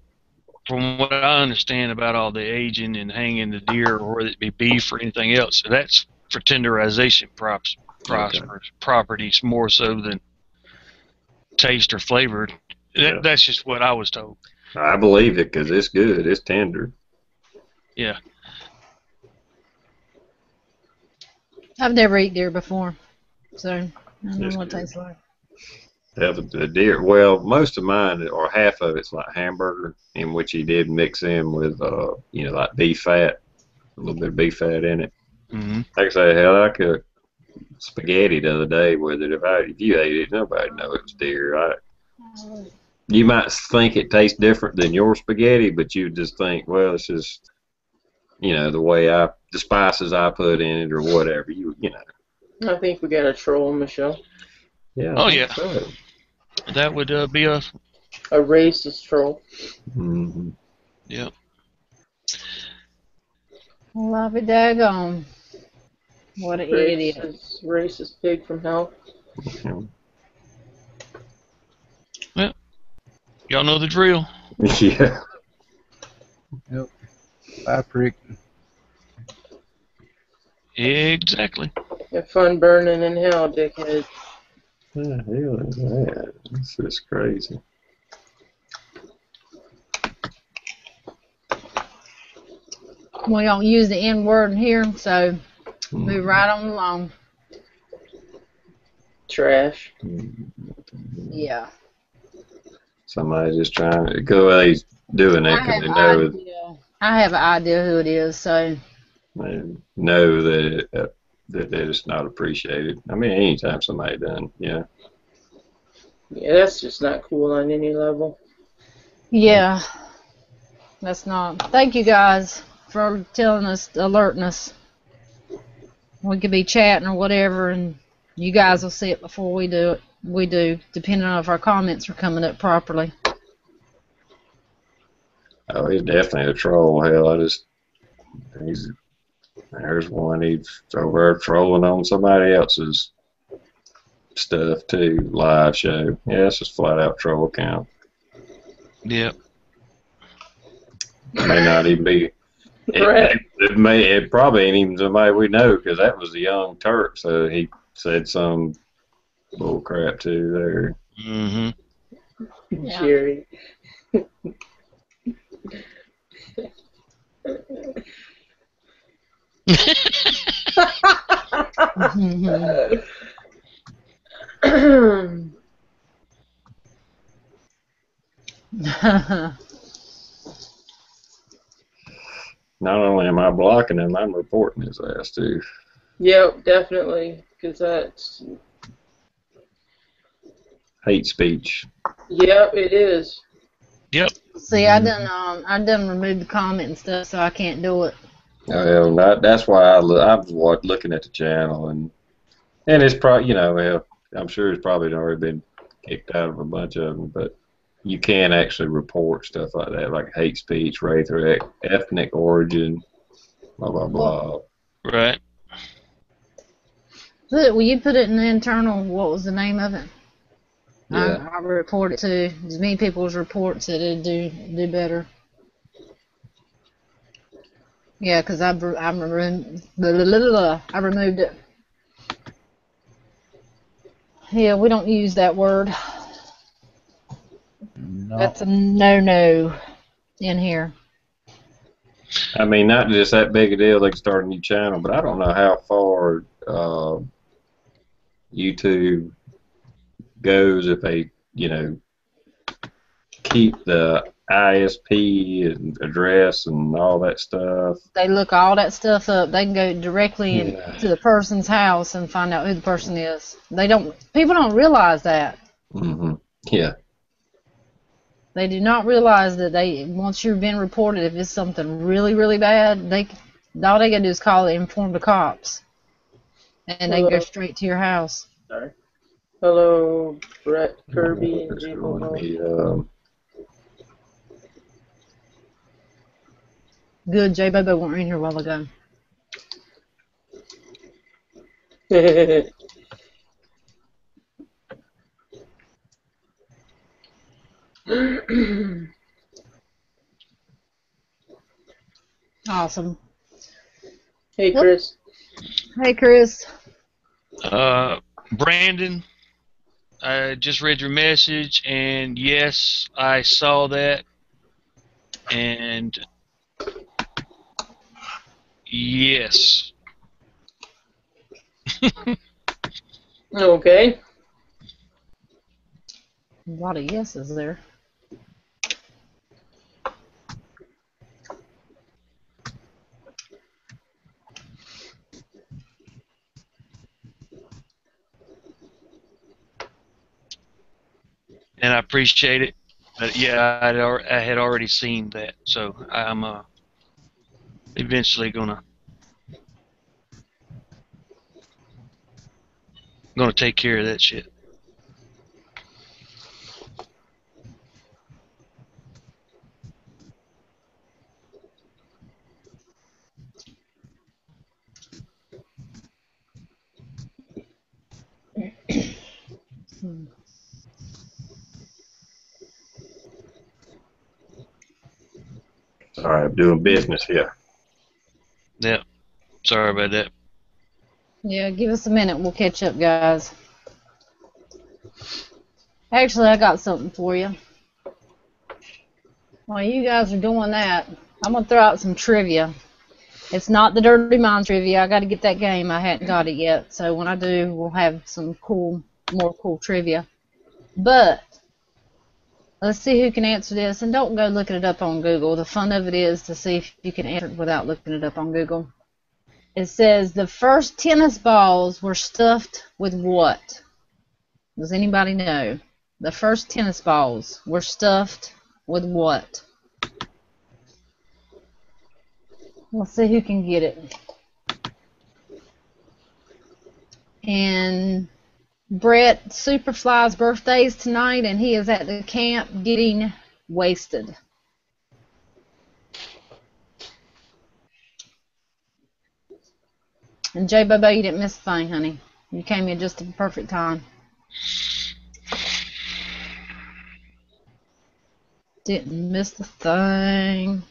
from what I understand about all the aging and hanging the deer, or whether it be beef or anything else, that's for tenderization props, props Okay. properties more so than taste or flavor. That, Yeah. That's just what I was told. I believe it because it's good. It's tender. Yeah, I've never eaten deer before, so I don't know That's what it tastes like. Yeah, the, the deer. Well, most of mine, or half of it's like hamburger, in which he did mix in with, uh, you know, like beef fat, a little bit of beef fat in it. hmm Like I say, hell, I cooked spaghetti the other day with it. If I, if you ate it, nobody know it was deer. I, you might think it tastes different than your spaghetti, but you just think, well, it's just, you know, the way I, the spices I put in it or whatever. You, you know. I think we got a troll, Michelle. Yeah. Oh, I think yeah. so. that would uh, be a A racist troll. Mm-hmm. yeah. Love it, daggone. What an idiot. Racist, racist pig from hell. Y'all know the drill. yeah. Bye, prick. Exactly. Have fun burning in hell, dickhead. What the hell is that? This is crazy. We don't use the N word in here, so move right on along. Trash. Yeah. Somebody just trying to go. He's doing I that because have, they an know idea. I have an idea who it is, so they know that uh, that that it's not appreciated. I mean, anytime somebody done, yeah. Yeah, that's just not cool on any level. yeah. That's not. Thank you guys for telling us, alerting us. We could be chatting or whatever, and you guys will see it before we do it. We do, depending on if our comments are coming up properly. Oh, he's definitely a troll. Hell, I just he's there's one he's over there trolling on somebody else's stuff too. Live show. Yeah, it's just flat out troll account. Yep. It may not even be. It, Right. it, it may. It probably ain't even somebody we know because that was the Young Turk. So he said some bull crap too there. hmm Yeah. Jerry. Mhm. Not only am I blocking him, I'm reporting his ass too. yep, definitely, because that's Hate speech. yep, it is. Yep. See, I done um, I done removed the comment and stuff, so I can't do it. Well, that, that's why I, lo- I was wa- looking at the channel and and it's probably you know well I'm sure it's probably already been kicked out of a bunch of them, but you can actually report stuff like that, like hate speech, race, or ethnic origin, blah blah blah. Right. Put it, will you put it in the internal? What was the name of it? Yeah. I, I report it to as many people's reports that it do do better. Yeah, because I br- I removed blah, blah, blah, blah, I removed it. Yeah, we don't use that word. No. That's a no no in here. I mean, not just that big a deal. They can start a new channel, but I don't know how far uh, YouTube goes if they, you know, keep the ISP and address and all that stuff. They look all that stuff up. They can go directly in, to the person's house and find out who the person is. They don't. People don't realize that. Mm-hmm. Yeah. They do not realize that they once you've been reported, if it's something really really bad, they all they gotta do is call it, inform the cops, and they go straight to your house. Sorry. Hello, Brett Kirby and Jay Bobo. um, Good, J Bobo weren't in here a while ago. Awesome. hey, Chris. Hey, Chris. Uh, Brandon, I just read your message, and yes, I saw that, and yes, Okay. A lot of yeses there. And I appreciate it. But yeah, I'd, I had already seen that, so I'm uh, eventually gonna gonna take care of that shit. sorry, I'm doing business here. Yeah, sorry about that. Yeah, give us a minute. We'll catch up, guys. Actually, I got something for you. While you guys are doing that, I'm gonna throw out some trivia. It's not the Dirty Minds trivia. I got to get that game. I hadn't got it yet. So when I do, we'll have some cool, more cool trivia. But let's see who can answer this. And don't go looking it up on Google. The fun of it is to see if you can answer it without looking it up on Google. It says the first tennis balls were stuffed with what? Does anybody know? The first tennis balls were stuffed with what? Let's see who can get it. And Brett Superfly's birthday is tonight, and he is at the camp getting wasted. And J Bobo, you didn't miss a thing, honey. You came in just at the perfect time. Didn't miss the thing.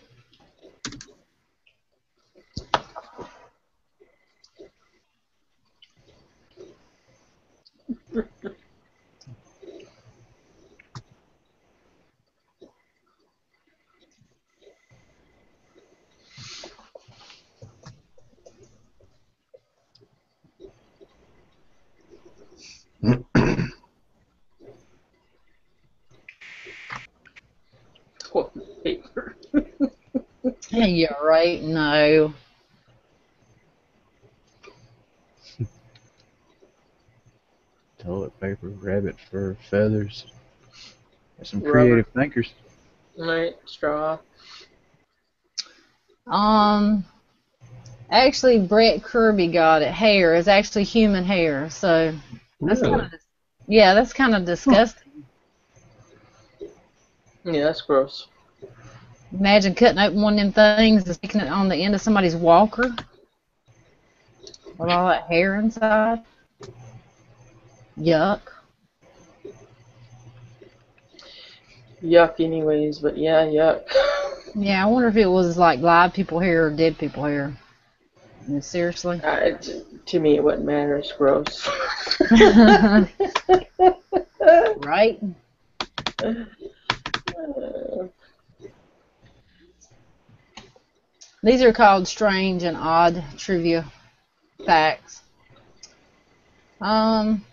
Yeah, right. No. Toilet paper, rabbit fur, feathers. There's some Rubber. creative thinkers. Right, straw. Um, actually, Brett Kirby got it. Hair is actually human hair, so that's Really? kind of yeah, that's kind of disgusting. Yeah, that's gross. Imagine cutting open one of them things and sticking it on the end of somebody's walker with all that hair inside. Yuck. Yuck, anyways, but yeah, yuck. Yeah, I wonder if it was like live people here or dead people here. Seriously. Uh, to me, it wouldn't matter. It's gross. right? These are called strange and odd trivia facts. Um,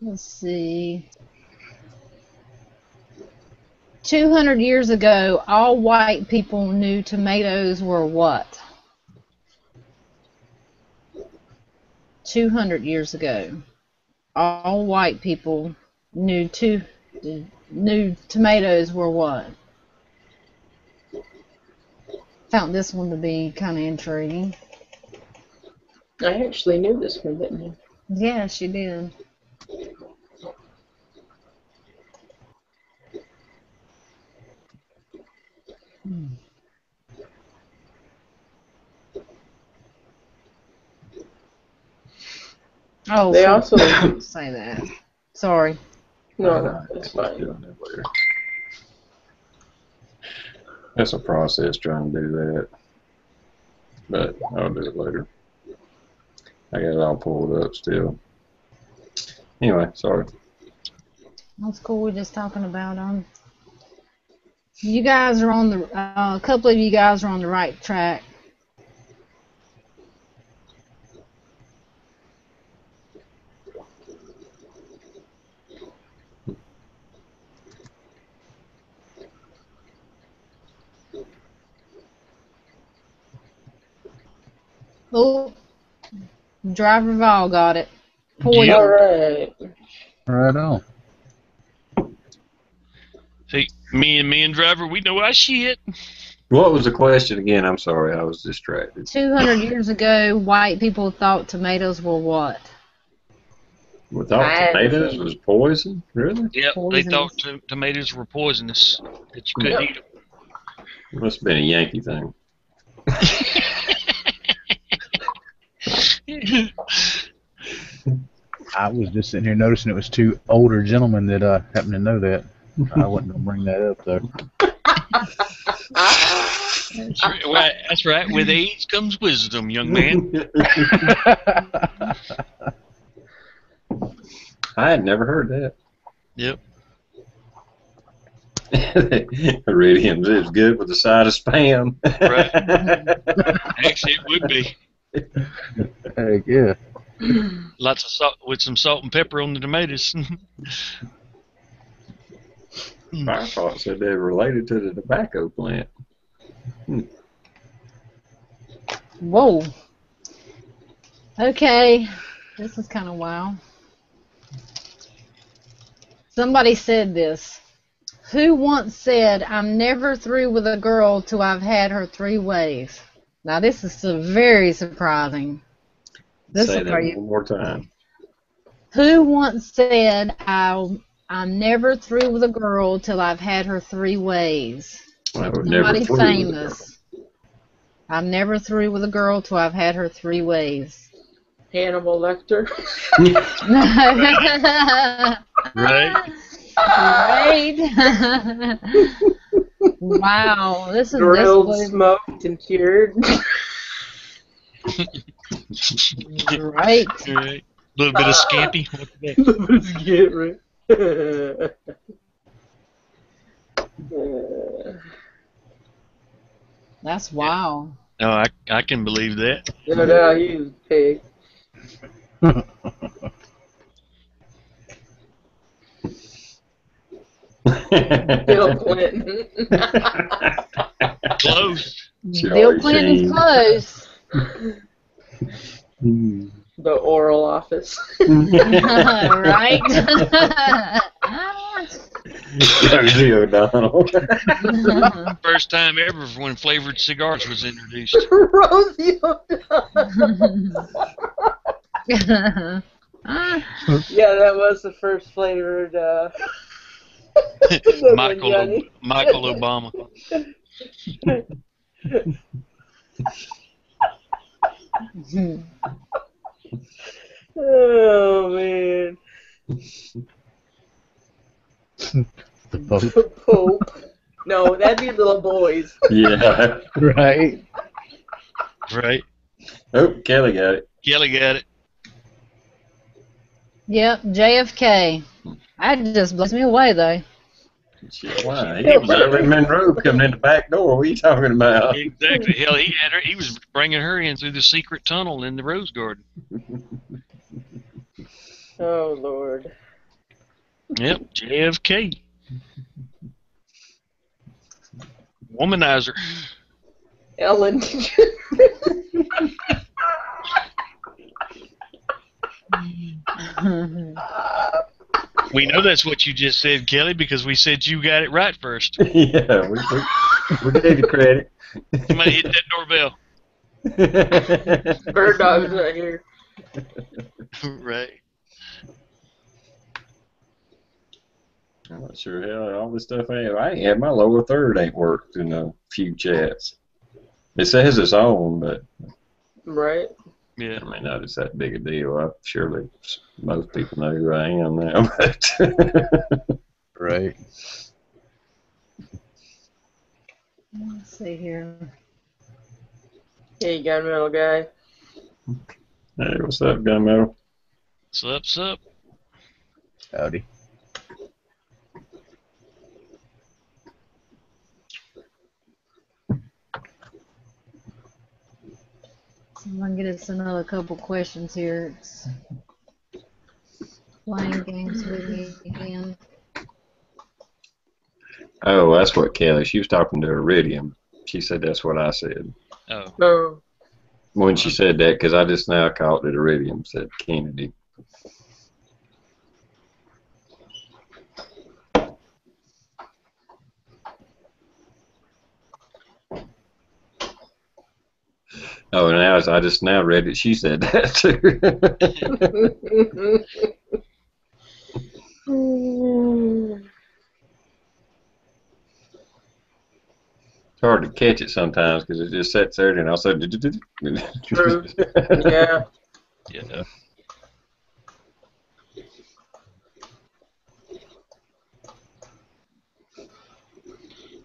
let's see. 200 years ago, all white people knew tomatoes were what? 200 years ago, all white people knew two knew tomatoes were what? Found this one to be kind of intriguing. I actually knew this one, didn't you? Yeah, you did. Hmm. Oh, They also say that. Sorry. no, uh, no, it's fine. Doing that later. That's a process trying to do that. But I'll do it later. I got it all pulled up still. Anyway, sorry. That's cool. We're just talking about um. You guys are on the. Uh, a couple of you guys are on the right track. Oh, driver Vol got it. Poison. All right. Right on. See, me and me and driver, we know our shit. What was the question again? I'm sorry, I was distracted. 200 years ago, white people thought tomatoes were what? Without I- tomatoes was poison? Really? Yep, they thought to- tomatoes were poisonous. That you couldn't eat 'em. It must have been a Yankee thing. I was just sitting here noticing it was two older gentlemen that uh, happened to know that. I wasn't gonna bring that up though. That's right. Well, That's right. With age comes wisdom, young man. I had never heard that. Yep. Iridium is good with a side of spam. Right. Actually, it would be. Heck yeah. Lots of salt with some salt and pepper on the tomatoes. I thought said they're related to the tobacco plant. Hmm. Whoa. Okay. This is kind of wild. Somebody said this. Who once said, I'm never through with a girl till I've had her three ways? Now, this is very surprising. This Say that throw one more time. Who once said, I, I'm never through with a girl till I've had her three ways. I never Somebody fool with a famous. I'm never through with a girl till I've had her three ways. Hannibal Lecter. Right? right? wow, this is this Grilled, was smoked, and cured. right. Right. A little bit of scampi. What's that? Let's get right. Uh, That's wow. No, I I can believe that. no, no, he was pig. Bill Clinton. Close. Bill Clinton's Sheen. close. Hmm. the oral office. right? Rosie O'Donnell. First time ever when flavored cigars was introduced. Rosie O'Donnell. Yeah, that was the first flavored. Uh, Michael Johnny. Michael Obama. Oh man, The Pope. the Pope. No, that'd be little boys. yeah. Right. Right. Oh, Kelly got it. Kelly got it. yep, JFK. That just blows me away, though. Shit, why? He was Marilyn Monroe coming in the back door. What are you talking about? Exactly. Hell, he had her. He was bringing her in through the secret tunnel in the rose garden. Oh Lord. Yep. JFK. Womanizer. Ellen. We know that's what you just said, Kelly, because we said you got it right first. yeah, we, we, we gave you credit. Somebody hit that doorbell. Bird dog's not here. right. I'm not sure how all this stuff ain't. I ain't had my lower third ain't worked in a few chats. It says it's on, but Right. Yeah. I mean, not it's that big a deal. I, surely most people know who I am now, but Right. Let's see here. Hey, gunmetal guy. hey, what's up, Gunmetal? Sup, sup. Howdy. Someone get us another couple questions here. It's playing games with me again. Oh, that's what Kelly. She was talking to Iridium. She said that's what I said Oh. Oh. when she said that because I just now caught that Iridium said Kennedy. Oh, and now I just now read it. She said that too. It's hard to catch it sometimes because it just sits there and all of a sudden. True. yeah. Yeah.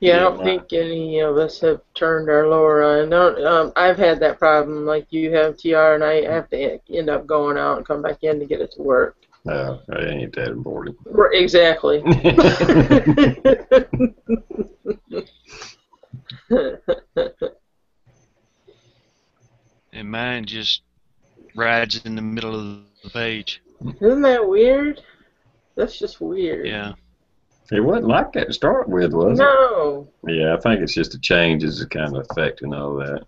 Yeah, I don't think any of us have turned our lure on. Don't, um, I've had that problem like you have, TR, and I have to end up going out and come back in to get it to work. No, it ain't that important. Right, Exactly. And mine just rides in the middle of the page. Isn't that weird? That's just weird. Yeah. It wasn't like that to start with, was No, it? Yeah, I think it's just the changes that kind of affecting all that.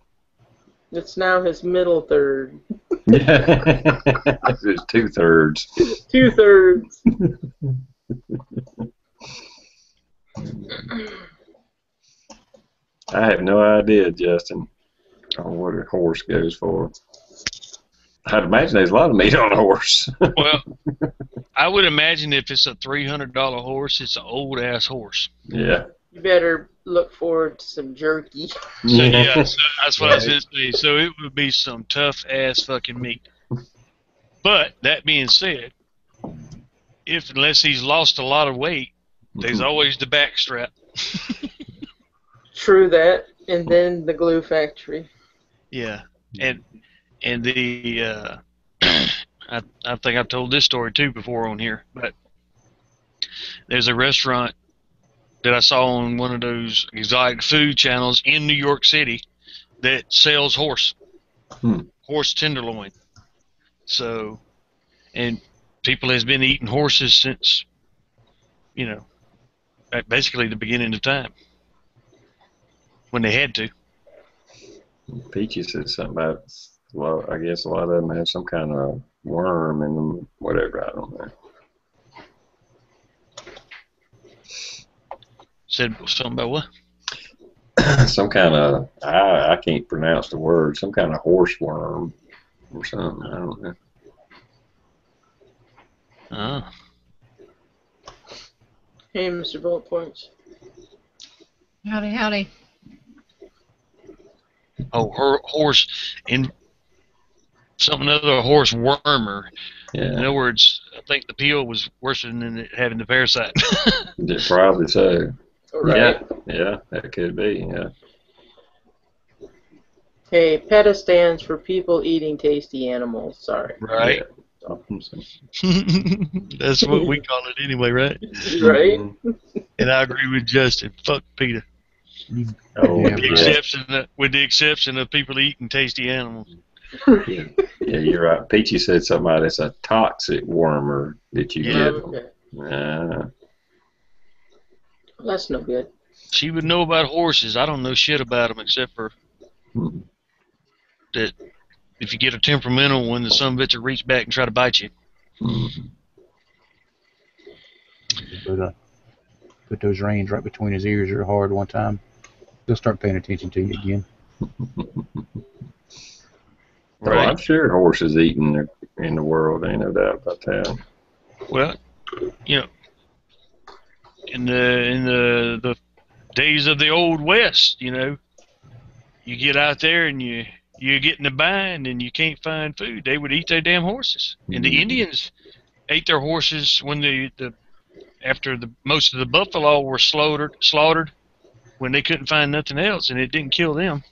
it's now his middle third. Yeah, it's two thirds. Two thirds. I have no idea, Justin, on what a horse goes for. I'd imagine there's a lot of meat on a horse. Well, I would imagine if it's a three hundred dollar horse, it's an old ass horse. yeah. You better look forward to some jerky. So yeah, so that's what I was going to say. So it would be some tough ass fucking meat. But that being said, if unless he's lost a lot of weight, there's mm-hmm. always the back strap. True that. And then the glue factory. Yeah, and and the uh, I I think I've told this story too before on here, but there's a restaurant that I saw on one of those exotic food channels in New York City that sells horse Hmm. horse tenderloin. So, and people has been eating horses since you know basically the beginning of time when they had to. Peachy said something about, well, I guess a lot of them have some kind of worm in them, whatever, I don't know. Said something about what? some kind of, I, I can't pronounce the word, some kind of horse worm or something, I don't know. Oh. Hey, Mr. Bullet Points. Howdy, howdy. Oh, her horse in something other horse wormer. Yeah. In other words, I think the peel was worse than it having the parasite. yeah, probably so. Right. Yeah, yeah, that could be, yeah. Hey, PETA stands for people eating tasty animals. Sorry. right. That's what we call it anyway, right? Right? Mm-hmm. And I agree with Justin. Fuck PETA. Oh, With the exception of, with the exception of people eating tasty animals. Yeah, you're right. Peachy said something about it's a toxic wormer that you Yeah. Okay. get. Uh, That's no good. She would know about horses. I don't know shit about them except for hmm. that if you get a temperamental one, the some bitch will reach back and try to bite you. Mhm. Put, put those reins right between his ears real hard one time. They'll start paying attention to you again. Well, I'm sure horses eating in the, world, ain't no doubt about that. Well, you know, in the in the the days of the old west, you know, you get out there and you you get in a bind and you can't find food. They would eat their damn horses, and the Mhm. Indians ate their horses when the the after the most of the buffalo were slaughtered slaughtered when they couldn't find nothing else, and it didn't kill them.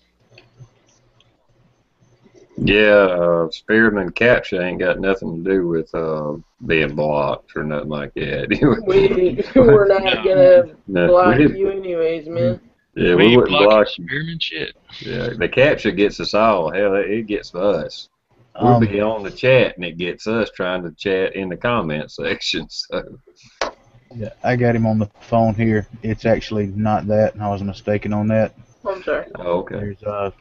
Yeah, uh, spearmint and captcha ain't got nothing to do with uh, being blocked or nothing like that. We, we're not gonna no, block we you anyways, man. yeah, we we wouldn't block. Spearman shit. Yeah, the captcha gets us all. Hell, it, it gets us. We'll Um, be on the chat, and it gets us trying to chat in the comment section. So, yeah, I got him on the phone here. It's actually not that. and I was mistaken on that. I'm sorry. oh, okay. There's uh,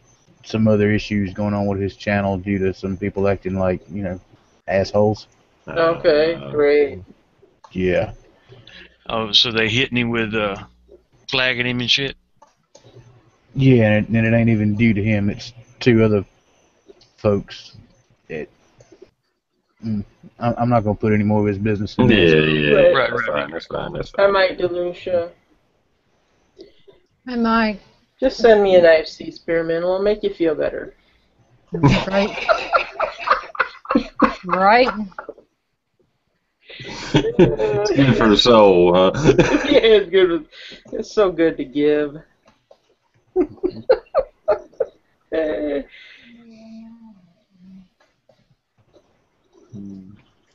some other issues going on with his channel due to some people acting like, you know, assholes. Okay, Uh, great. Yeah. Oh, so they hitting him with uh, flagging him and shit. Yeah, and it, and it ain't even due to him. It's two other folks. That, mm, I- I'm not going to put any more of his business in Yeah, this. yeah. Right. Right, That's fine. That's fine. That's I fine. Mike Delucia. Hey, Mike. Just send me a nice sea spearmint. It'll make you feel better. Right? right? it's good for the soul, huh? yeah, it's good. It's so good to give.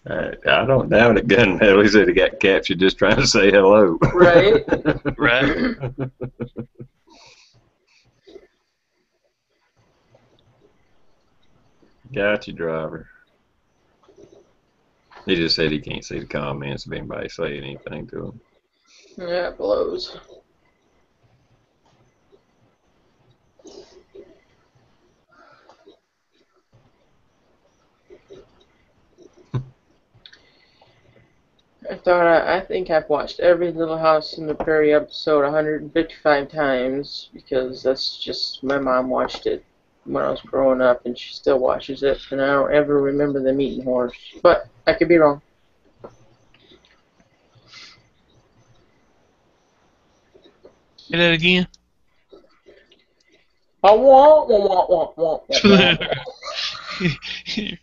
Uh, I don't doubt it. Gunmetal. He said he got captured just trying to say hello. Right. Right. Got you, driver. He just said he can't see the comments of anybody saying anything to him. Yeah, it blows. I thought I, I think I've watched every Little House in the Prairie episode 155 times because that's just my mom watched it when I was growing up, and she still watches it, and I don't ever remember them eating horse. But I could be wrong. Say that again. I want, want, want, want, want.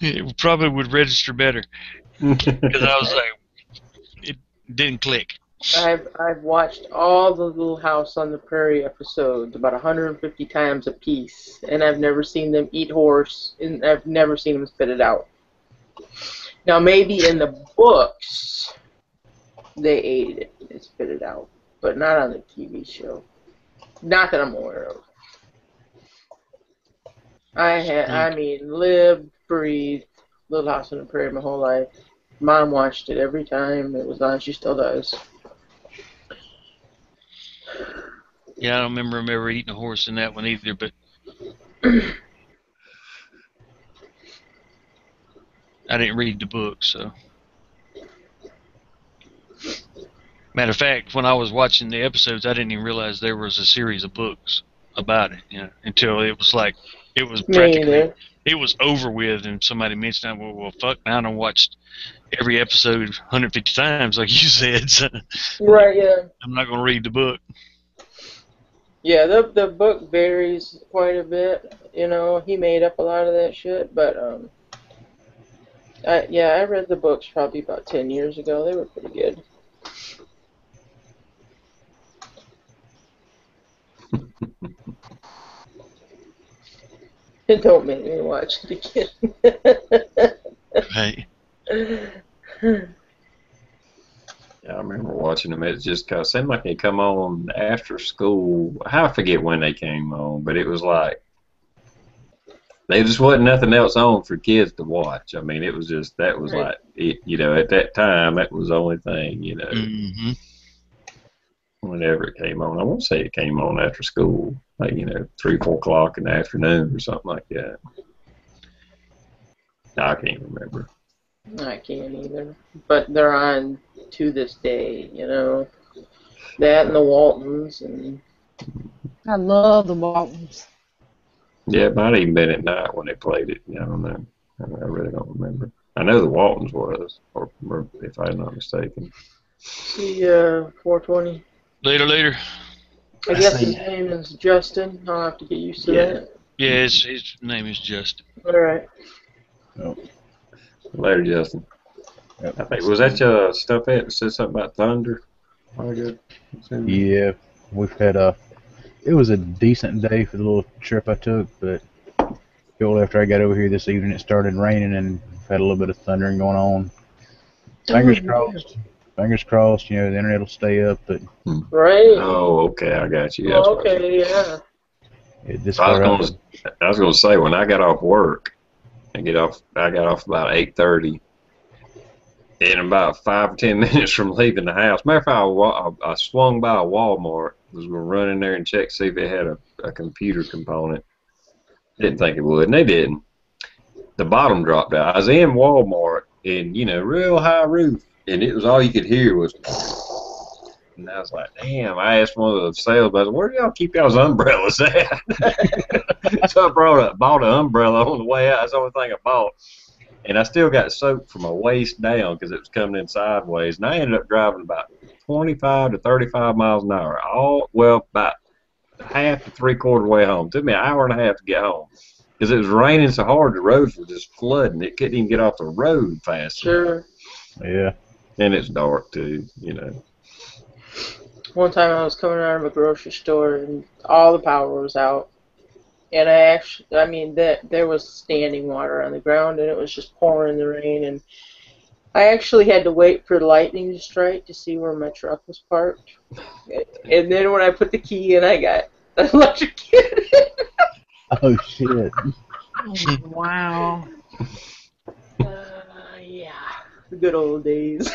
it probably would register better because I was like, it didn't click. I've I've watched all the Little House on the Prairie episodes about 150 times a piece, and I've never seen them eat horse, and I've never seen them spit it out. Now maybe in the books they ate it and spit it out, but not on the TV show. Not that I'm aware of. I had, I mean, lived, breathed Little House on the Prairie my whole life. Mom watched it every time it was on. She still does. Yeah, I don't remember him ever eating a horse in that one either, but I didn't read the book, so. Matter of fact, when I was watching the episodes, I didn't even realize there was a series of books about it, you know, until it was like it was practically. It was over with, and somebody mentioned, "Well, well, fuck, now I done watched every episode 150 times, like you said. So Right, yeah. I'm not gonna read the book." Yeah, the the book varies quite a bit. You know, he made up a lot of that shit, but um, I yeah, I read the books probably about ten years ago. They were pretty good. Don't make me watch it again. Right. Yeah, I remember watching them. It just kind of seemed like they come on after school. I forget when they came on, but it was like they just wasn't nothing else on for kids to watch. I mean, it was just that was Right. like it, you know at that time that was the only thing you know hmm whenever it came on. I won't say it came on after school, like you know three four o'clock in the afternoon or something like that. No, I can't remember. I can't either. But they're on to this day, you know. That and the Waltons and I love the Waltons. Yeah, it might have even been at night when they played it. I don't know. I I really don't remember. I know the Waltons was, or, or if I'm not mistaken. see uh 420. Later, later. I I guess his name is Justin. I'll have to get used to Yeah. that. Yeah, his, his name is Justin. All right. Later, Justin. Yep. I think was that your stuff that said something about thunder? Oh, good. Yeah, we've had a. It was a decent day for the little trip I took, but shortly after I got over here this evening, it started raining and had a little bit of thundering going on. Fingers crossed. Fingers crossed. You know, the internet will stay up, but Right. Oh, okay. I got you. That's okay. Yeah. it just I was going to I was going to say when I got off work, I get off. I got off about eight thirty. In about five or ten minutes from leaving the house, matter of fact, I, I I swung by a Walmart. Was going to run in there and check see if it had a, a computer component. Didn't think it would, and they didn't. The bottom dropped out. I was in Walmart, and you know, real high roof, and it was all you could hear was. And I was like, damn. I asked one of the salesmen, where do y'all keep y'all's umbrellas at? so I brought a, bought an umbrella on the way out. That's the only thing I bought. And I still got soaked from my waist down because it was coming in sideways. And I ended up driving about 25 to 35 miles an hour. All well, about half to three quarter way home. It took me an hour and a half to get home because it was raining so hard. The roads were just flooding. It couldn't even get off the road fast. Sure. yeah. And it's dark too. You know. One time I was coming out of a grocery store and all the power was out. And I actually, I mean, that there was standing water on the ground and it was just pouring the rain. And I actually had to wait for lightning to strike to see where my truck was parked. And then when I put the key in, I got electrocuted. Oh shit. wow. uh, yeah, the good old days.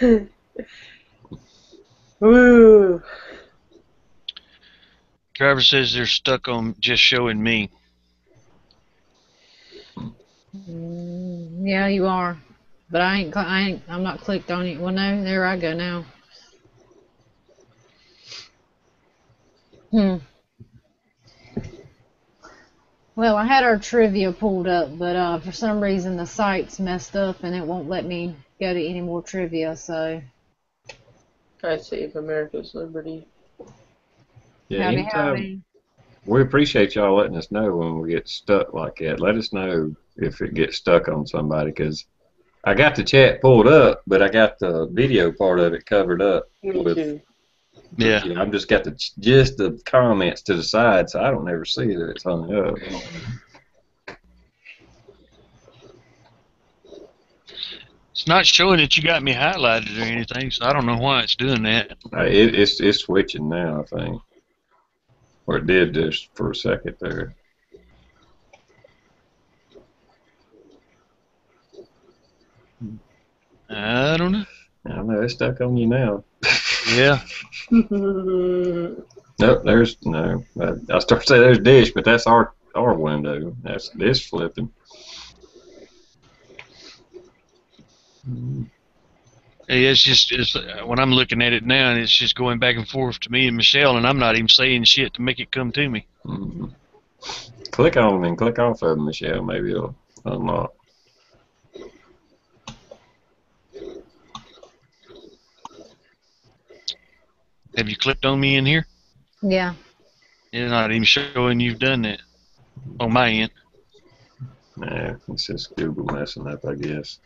Woo. Driver says they're stuck on just showing me. Mm, yeah, you are. But I ain't. I ain't. I'm not clicked on it. Well, no. There I go now. Hmm. Well, I had our trivia pulled up, but uh, for some reason the site's messed up and it won't let me go to any more trivia. So I save America's liberty. Yeah, howdy, anytime, howdy. we appreciate y'all letting us know when we get stuck like that. Let us know if it gets stuck on somebody because I got the chat pulled up, but I got the video part of it covered up. Me With- too. Yeah. You know, I've just got the just the comments to the side, so I don't ever see that it's hung up. It's not showing that you got me highlighted or anything, so I don't know why it's doing that. Uh, It, it's it's switching now, I think, or it did just for a second there. I don't know. I don't know it's stuck on you now. Yeah. Nope, there's no. I, I start to say there's dish, but that's our our window. That's this flipping. Yeah, It's just it's, uh, when I'm looking at it now, and it's just going back and forth to me and Michelle, and I'm not even saying shit to make it come to me. Mhm. Click on them and click off of them, Michelle. Maybe it'll unlock. Have you clicked on me in here? Yeah. It's not even showing you've done that on my end. Nah, it's just Google messing up, I guess.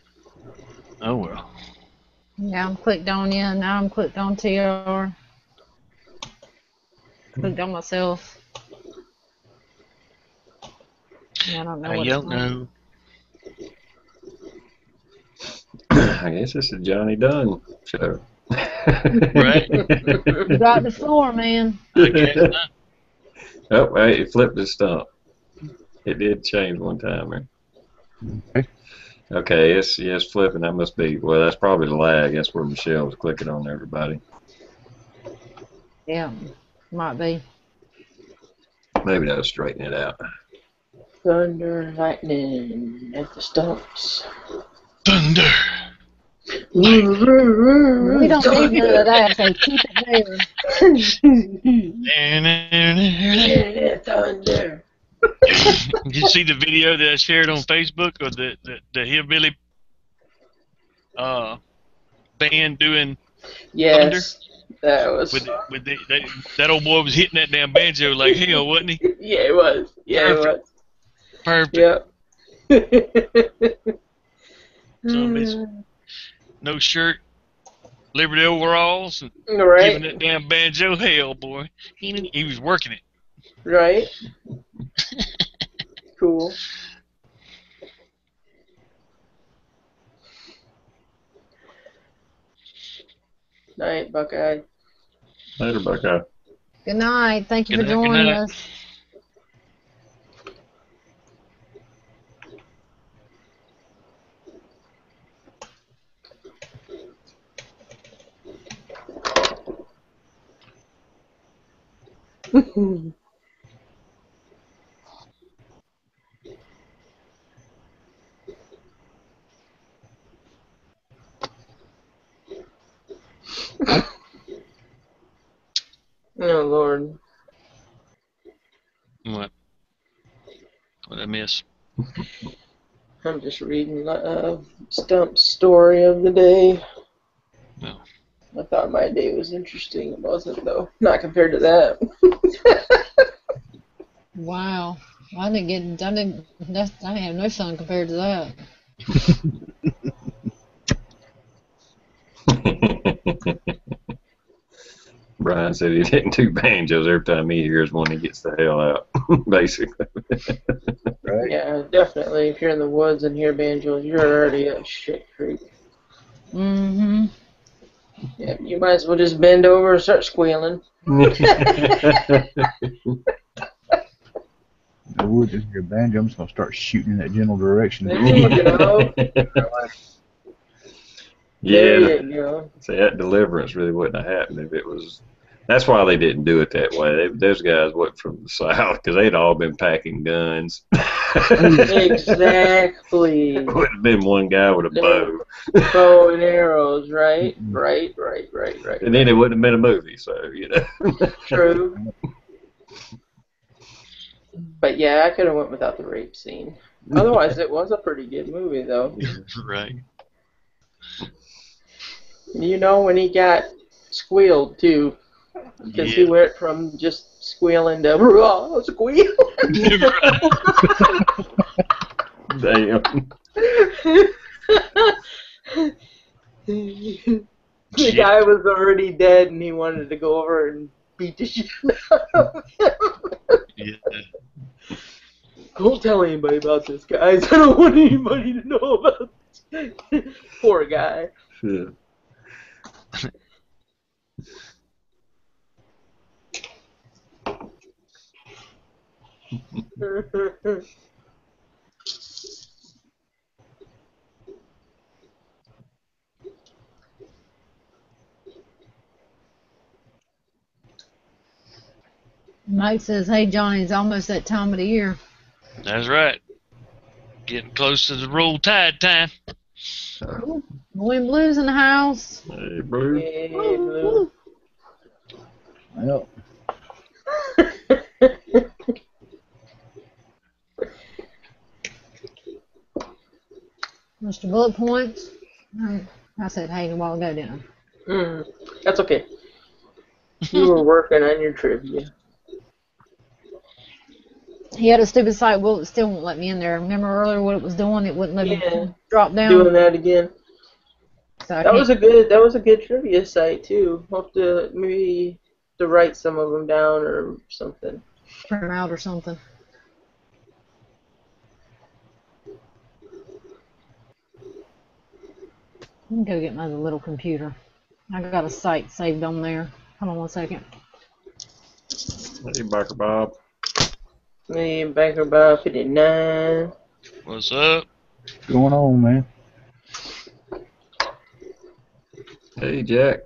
Oh well. Yeah, I'm clicked on you. Now I'm clicked on TR. Clicked on myself. Yeah, I don't know I what's don't going know. I guess this is Johnny Dunn show. Right. You got the floor, man. I guess not. Oh, wait, it flipped the stump. It did change one time. Right? Okay. Okay, it's yes, flipping. That must be well. That's probably the lag. That's where Michelle was clicking on everybody. Yeah, might be. Maybe that'll straighten it out. Thunder and lightning at the stumps. Thunder. We don't need none of that, so keep it there. Thunder. Did you see the video that I shared on Facebook of the the, the hillbilly uh band doing Yes, that was. with the, with the, that, that old boy was hitting that damn banjo like hell, wasn't he? Yeah, it was. Yeah, it was. Perfect. Yep. Some bitch. No shirt, Liberty overalls, and giving that damn banjo hell, boy. He, he was working it. right. Cool. Night, Buckeye. Later, Buckeye. Good night. Thank you Good for night, joining us. oh Lord. What? What I miss? I'm just reading uh, Stump's story of the day. No. I thought my day was interesting. It wasn't though. Not compared to that. Wow. I didn't get. I didn't. That's, I didn't have no fun compared to that. Brian said he didn't do banjos every time he hears one. He gets the hell out, basically. Right? yeah, definitely. If you're in the woods and hear banjos, you're already a shit creep. Mm-hmm. Yeah, you might as well just bend over and start squealing. The woods is your banjo. I'm just gonna start shooting in that general direction. There you go. yeah, There you go. See, that deliverance really wouldn't have happened if it was. That's why they didn't do it that way. They, those guys went from the south because they'd all been packing guns. Exactly. Would have been one guy with a bow, Bow and arrows, right? Mm-hmm. Right, right, right, right. and then it wouldn't have been a movie. So you know. True. But yeah, I could have went without the rape scene. Otherwise, it was a pretty good movie, though. right. You know when he got squealed too, because he went from just squealing oh, to raw squeal. Damn. the guy was already dead, and he wanted to go over and beat the shit out of him. Yeah. Don't tell anybody about this, guys. I don't want anybody to know about this. Poor guy. Shit. Mike says, "Hey Johnny, it's almost that time of the year." That's right. Getting close to the roll tide time. Wind blues in the house. Hey, Blue. Yay, Blue. Well, Mr. Bullet Points. I said, "Hey," a while ago, didn't I? Mm, that's okay. You were working on your trivia. He had a stupid site. Well, it still won't let me in there. Remember earlier what it was doing? It wouldn't let Yeah. me drop down. Doing that again. So That was a good. That was a good trivia site too. Hope to maybe to write some of them down or something. print 'em out or something. Let me go get my little computer. I got a site saved on there. Hold on one second. Hey, Barker Bob. Me and Banker Bob 59. What's up? what's going on, man? Hey, Jack.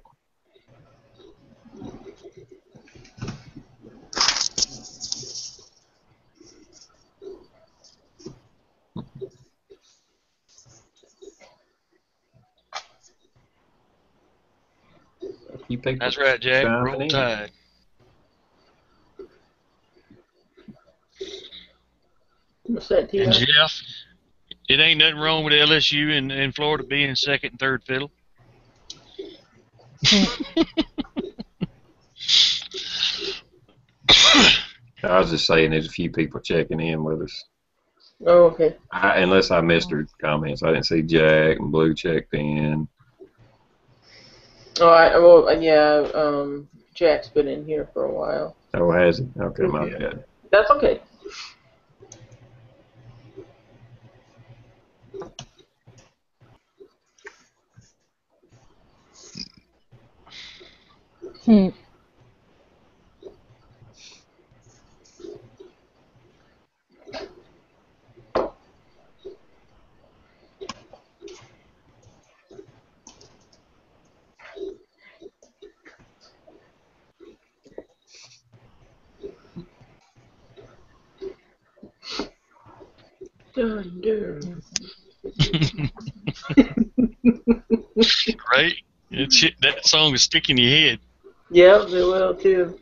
You picked That's right, Jack. Roll tide. What's that, And Jeff, it ain't nothing wrong with LSU and, and Florida being second and third fiddle. I was just saying there's a few people checking in with us. Oh, okay. I, unless I missed her comments. I didn't see Jack and Blue checked in. Oh, I well, yeah. Um, Jack's been in here for a while. Oh, has he? Okay, my Yeah. bad. That's okay. Hmm. Dun, dun. right? It's, that song is sticking in your head. Yeah, they will too.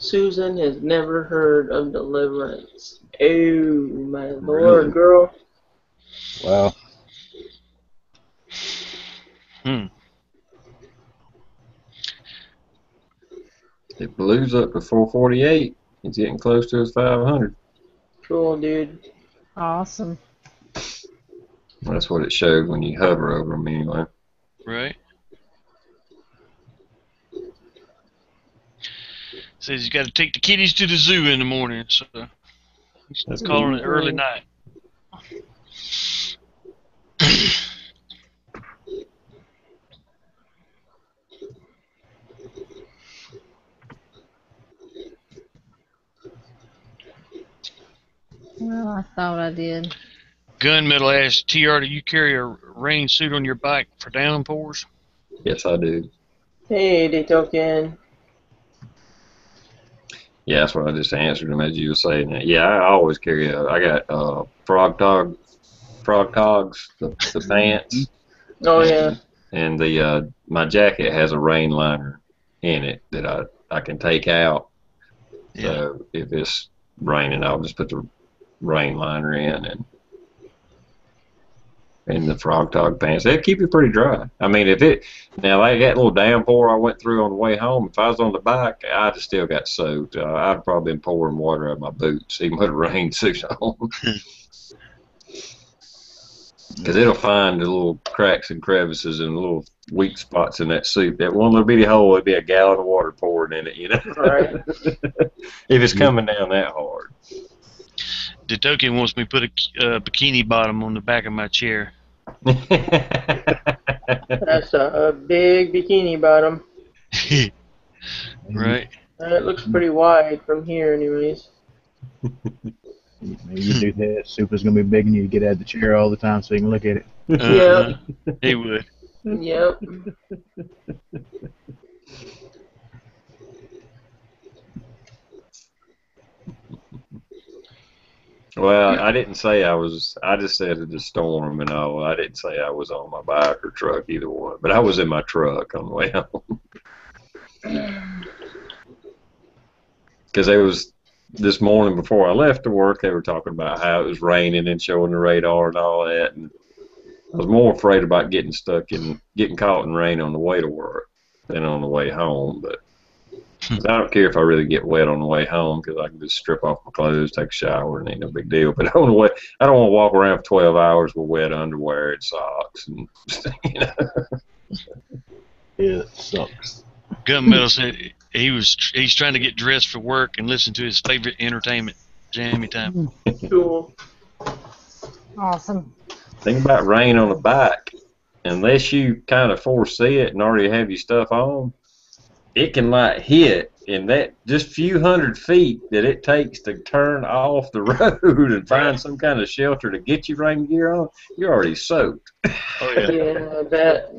Susan has never heard of deliverance. Oh my lord, Really? girl. Wow. Hmm. If Blue's up to 448, he's getting close to his 500. Cool, dude. Awesome. That's what it showed when you hover over him, anyway. Right? Says you got to take the kitties to the zoo in the morning, so he's That's calling it early night. Well, I thought I did. Gunmetal asks, TR, do you carry a rain suit on your bike for downpours? Yes, I do. Hey, they token. Yeah, that's what I just answered him as you were saying that. Yeah, I always carry a. I got uh, frog tog, frog togs, the, the pants, Oh yeah. and the uh, my jacket has a rain liner in it that I I can take out. Yeah. So if it's raining, I'll just put the rain liner in and and the frog tog pants. They keep you pretty dry. I mean, if it now like that little downpour I went through on the way home, if I was on the bike, I'd have still got soaked. Uh, I'd have probably been pouring water out of my boots, even with a rain suit on. Because it'll find the little cracks and crevices and little weak spots in that suit. That one little bitty hole would be a gallon of water pouring in it, you know. Right. if it's coming down that hard. The token wants me to put a uh, bikini bottom on the back of my chair. That's a, a big bikini bottom. right. Uh, it looks pretty wide from here, anyways. Maybe you do that. Super's gonna be begging you to get out of the chair all the time so you can look at it. Uh, He would. Yep. Well, I didn't say I was. I just said it a storm and all. I didn't say I was on my bike or truck, either one. But I was in my truck on the way home. Because it was this morning before I left to work, they were talking about how it was raining and showing the radar and all that. And I was more afraid about getting stuck in getting caught in rain on the way to work than on the way home. But 'cause I don't care if I really get wet on the way home because I can just strip off my clothes, take a shower, and ain't no big deal. But on the way, I don't want to walk around for 12 hours with wet underwear and socks and you know. Yeah, it sucks. Gunmetal said he was he's trying to get dressed for work and listen to his favorite entertainment, Jammy Time. Cool. Awesome. Thing about rain on a bike, unless you kind of foresee it and already have your stuff on, it can like hit in that just few hundred feet that it takes to turn off the road and find some kind of shelter to get your rain gear on. You're already soaked. Oh yeah. Yeah, I bet.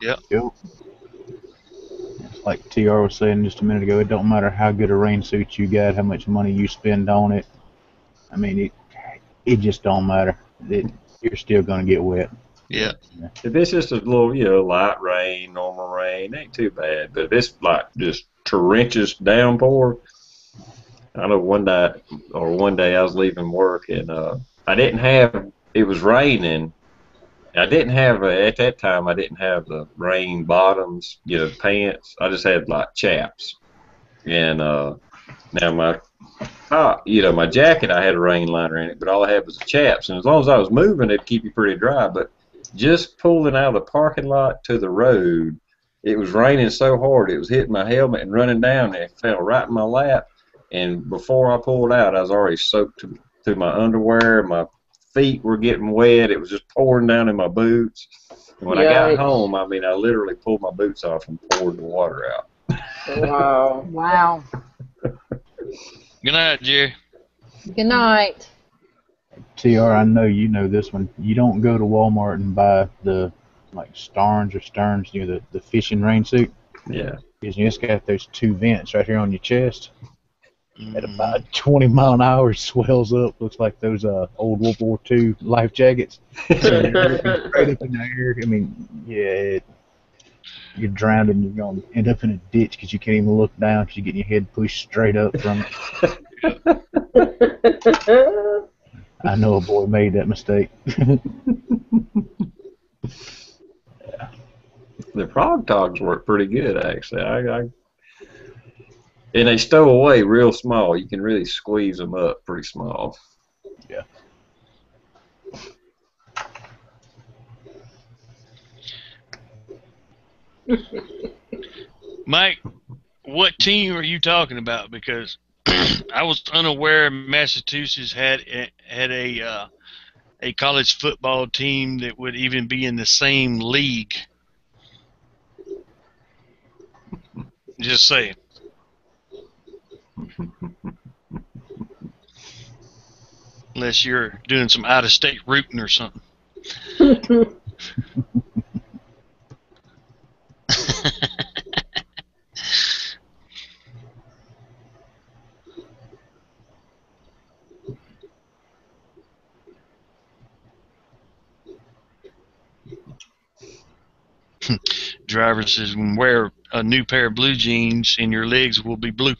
Yep. Like TR was saying just a minute ago, it don't matter how good a rain suit you got, how much money you spend on it. I mean, it it just don't matter. It, you're still gonna get wet. Yeah. If it's just a little, you know, light rain, normal rain, ain't too bad. But if it's like just torrentious downpour, I know one day or one day I was leaving work and uh, I didn't have. It was raining. I didn't have uh, at that time. I didn't have the rain bottoms, you know, pants. I just had like chaps. And uh, now my, uh, you know, my jacket I had a rain liner in it, but all I had was the chaps. And as long as I was moving, it'd keep you pretty dry. But just pulling out of the parking lot to the road, it was raining so hard it was hitting my helmet and running down. And it fell right in my lap. And before I pulled out, I was already soaked to, to my underwear. My feet were getting wet. It was just pouring down in my boots. And when I got home, I mean, I literally pulled my boots off and poured the water out. Wow. Wow. Good night, Jerry. Good night. TR, I know you know this one. You don't go to Walmart and buy the like Starnes or Stearns, you know, the, the fishing rain suit. Yeah. Because you just got those two vents right here on your chest. At Mm, about 20 mile an hour, it swells up. Looks like those uh, old World War II life jackets. So straight up in the air. I mean, yeah, it, you're drowned and you're going to end up in a ditch because you can't even look down because you're getting your head pushed straight up from it. I know a boy made that mistake. yeah. The frog togs work pretty good, actually. I, I and they stow away real small. You can really squeeze them up pretty small. Yeah. Mike, what team are you talking about? Because I was unaware Massachusetts had a, had a uh, a college football team that would even be in the same league. Just saying. Unless you're doing some out of state rooting or something. drivers is when wear a new pair of blue jeans and your legs will be blue.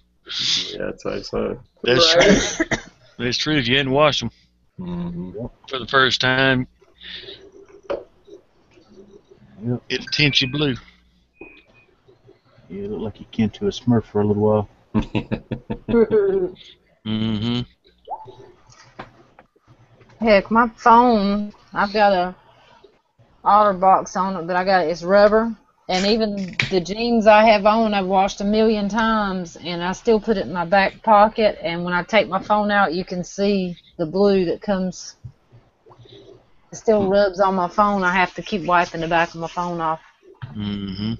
Yeah, I'd say so. That's Right. true. That's true. If you hadn't washed them hmm for the first time, Yep. it'll tint you blue. You look like you came to a Smurf for a little while. Mm-hmm. Heck, my phone, I've got a OtterBox on it, but I got it's rubber. And even the jeans I have on, I've washed a million times, and I still put it in my back pocket. And when I take my phone out, you can see the blue that comes. It still rubs on my phone. I have to keep wiping the back of my phone off. Mm-hmm.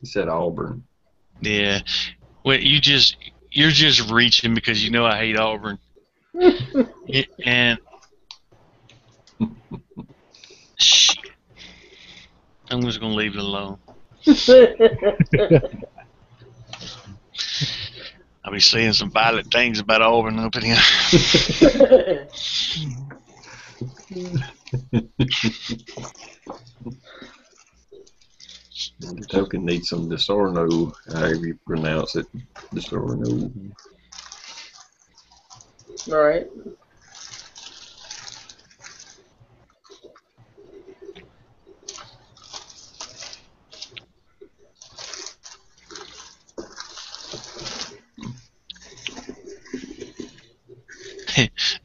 He said Auburn. Yeah. Well, you just you're just reaching because you know I hate Auburn. And shit. I'm just gonna leave it alone. I'll be saying some violent things about Auburn up in here. The token needs some Disorno, however you pronounce it. Disorno. All right.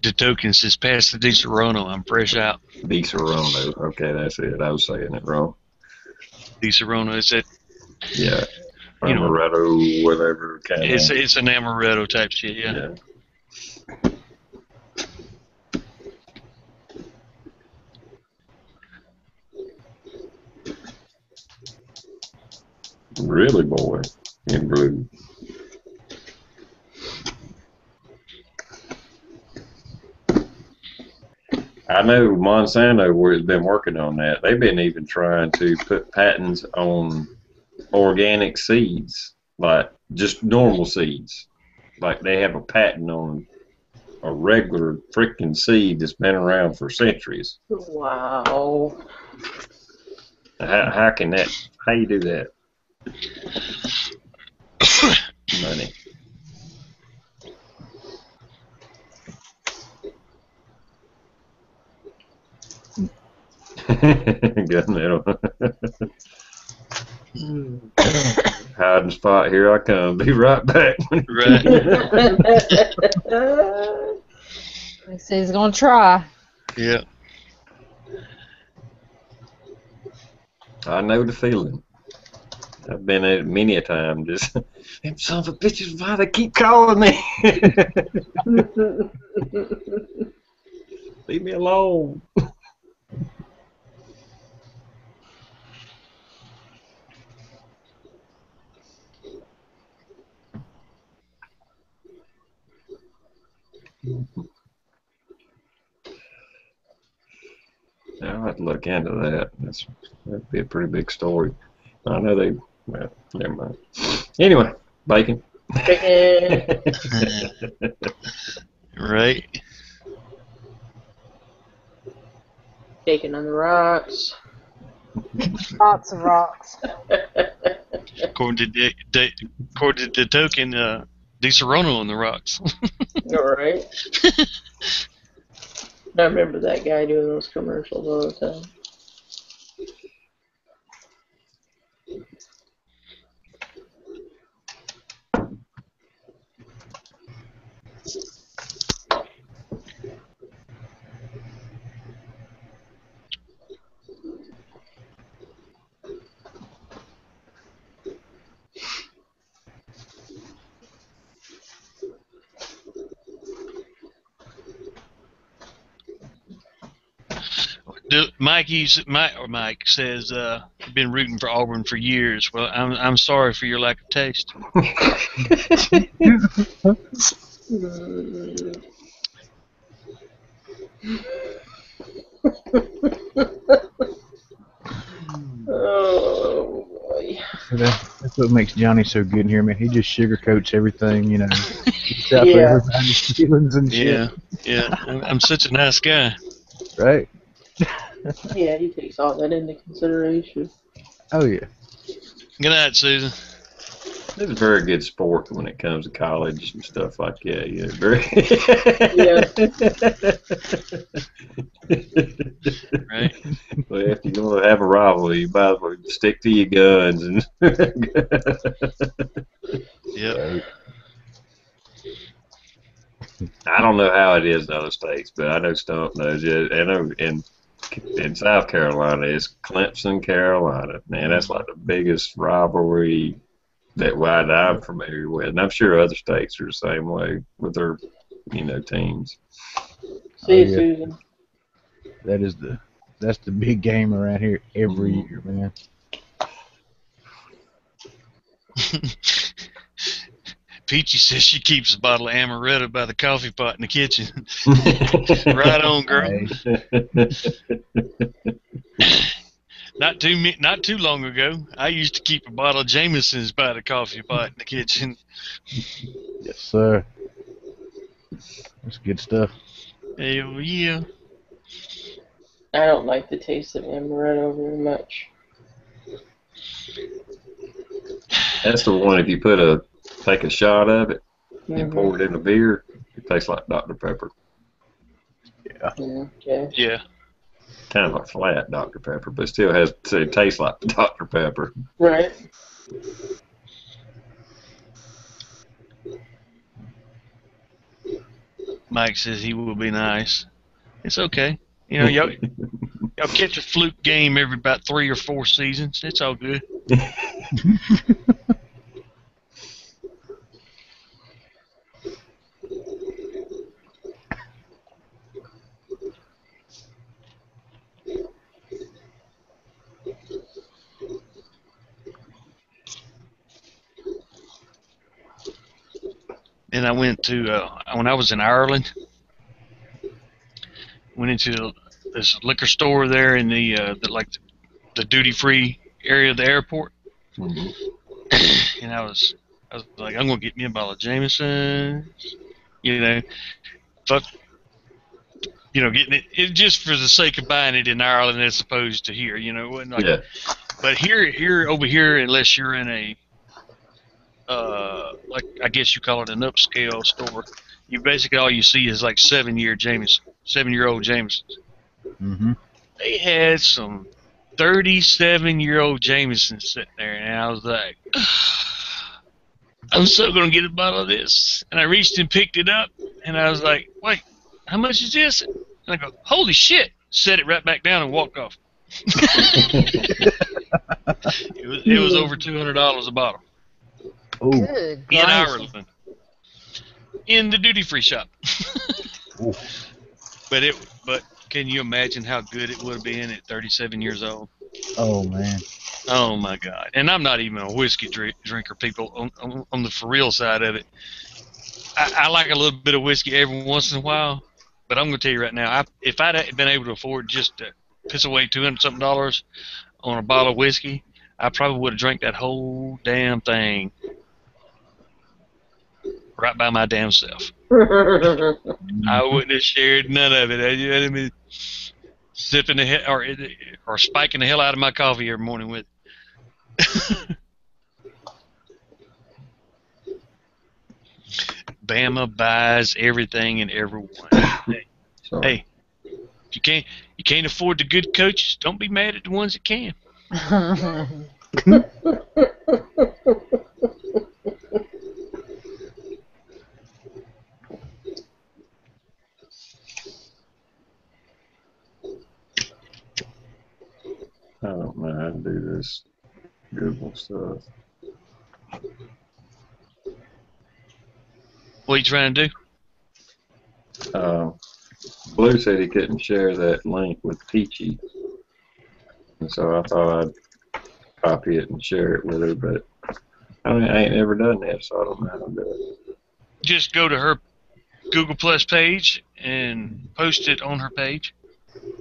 The token says pass the Disaronno. I'm fresh out. Disorno. Okay, that's it. I was saying it wrong. Disaronno is that Yeah. You know- Amaretto, whatever kind it's of. it's an amaretto type shit, yeah. Yeah. Really, boy, in blue. I know Monsanto has been working on that. They've been even trying to put patents on organic seeds, like just normal seeds. Like they have a patent on a regular freaking seed that's been around for centuries. Wow. How, how can that? How you do that? Money. Gunmetal. Hmm. Hiding spot. Here I come. Be right back. Right. He says he's gonna try. yeah. I know the feeling. I've been at it many a time. Just them son of a bitches. Why they keep calling me? Leave me alone. I'll have to look into that. That's that'd be a pretty big story. I know they. Well, never mind. Anyway, bacon. right. Bacon on the rocks. Lots of rocks. According to the, the according to the token, uh, Disaronno on the rocks. All right. I remember that guy doing those commercials all the time. Mikey's Mike or Mike says uh, been rooting for Auburn for years. Well, I'm I'm sorry for your lack of taste. Oh boy. That- That's what makes Johnny so good in here, man. He just sugarcoats everything, you know. Gets out Yeah. everybody's feelings and shit. Yeah, yeah. I'm, I'm such a nice guy. Right? Yeah, he takes all that into consideration. Oh yeah. Good night, Susan. It was very good sport when it comes to college and stuff like that. Yeah, very. yeah. Right. Well, if you're going to have a rivalry, you might as well stick to your guns. And Yep. I don't know how it is in other states, but I know Stump knows it. I know in in South Carolina, is Clemson, Carolina. Man, that's like the biggest rivalry that wide I'm familiar with, and I'm sure other states are the same way with their you know teams. See you, Oh, yeah. Susan. That is the that's the big game around here every Mhm. year, man. Peachy says she keeps a bottle of amaretto by the coffee pot in the kitchen. right on, girl. Hey, Not too mi- not too long ago, I used to keep a bottle of Jameson's by the coffee pot in the kitchen. yes, sir. That's good stuff. Hell yeah. I don't like the taste of amaretto very much. That's the one. If you put a take a shot of it and Mhm. pour it in a beer, it tastes like Dr Pepper. Yeah, Okay. Yeah. Kind of a flat Dr Pepper, but still has it tastes like Dr Pepper. Right. Mike says he will be nice. It's okay. You know, y'all, y'all catch a fluke game every about three or four seasons. It's all good. And I went to uh, when I was in Ireland. Went into this liquor store there in the, uh, the like the duty free area of the airport, Mhm. and I was I was like, I'm gonna get me a bottle of Jameson, you know, fuck, you know, getting it, it just for the sake of buying it in Ireland as opposed to here, you know, it wasn't like yeah, but here, here, over here, unless you're in a, uh, like I guess you call it an upscale store, you basically all you see is like seven year James, seven year old Jameson. Mm-hmm. They had some thirty-seven year old Jameson sitting there, and I was like, I'm so gonna get a bottle of this. And I reached and picked it up, and I was like, wait, how much is this? And I go, holy shit! Set it right back down and walked off. It was it was over two hundred dollars a bottle Oh, Good. in gracious. Ireland, in the duty free shop. But it but can you imagine how good it would have been at 37 years old? oh man. Oh my God! And I'm not even a whiskey drink, drinker, people. On, on, on the for real side of it, I, I like a little bit of whiskey every once in a while. But I'm going to tell you right now, I, if I'd had been able to afford just to piss away two hundred something dollars on a bottle of whiskey, I probably would have drank that whole damn thing right by my damn self. I wouldn't have shared none of it. I'd been sipping the hell or or spiking the hell out of my coffee every morning with. Bama buys everything and everyone. Hey, if you can't you can't afford the good coaches, don't be mad at the ones that can. I to do this Google stuff. What are you trying to do? Uh, Blue said he couldn't share that link with Peachy, and so I thought I'd copy it and share it with her. But I mean, I ain't never done that, so I don't know how to do it. Just go to her Google Plus page and post it on her page,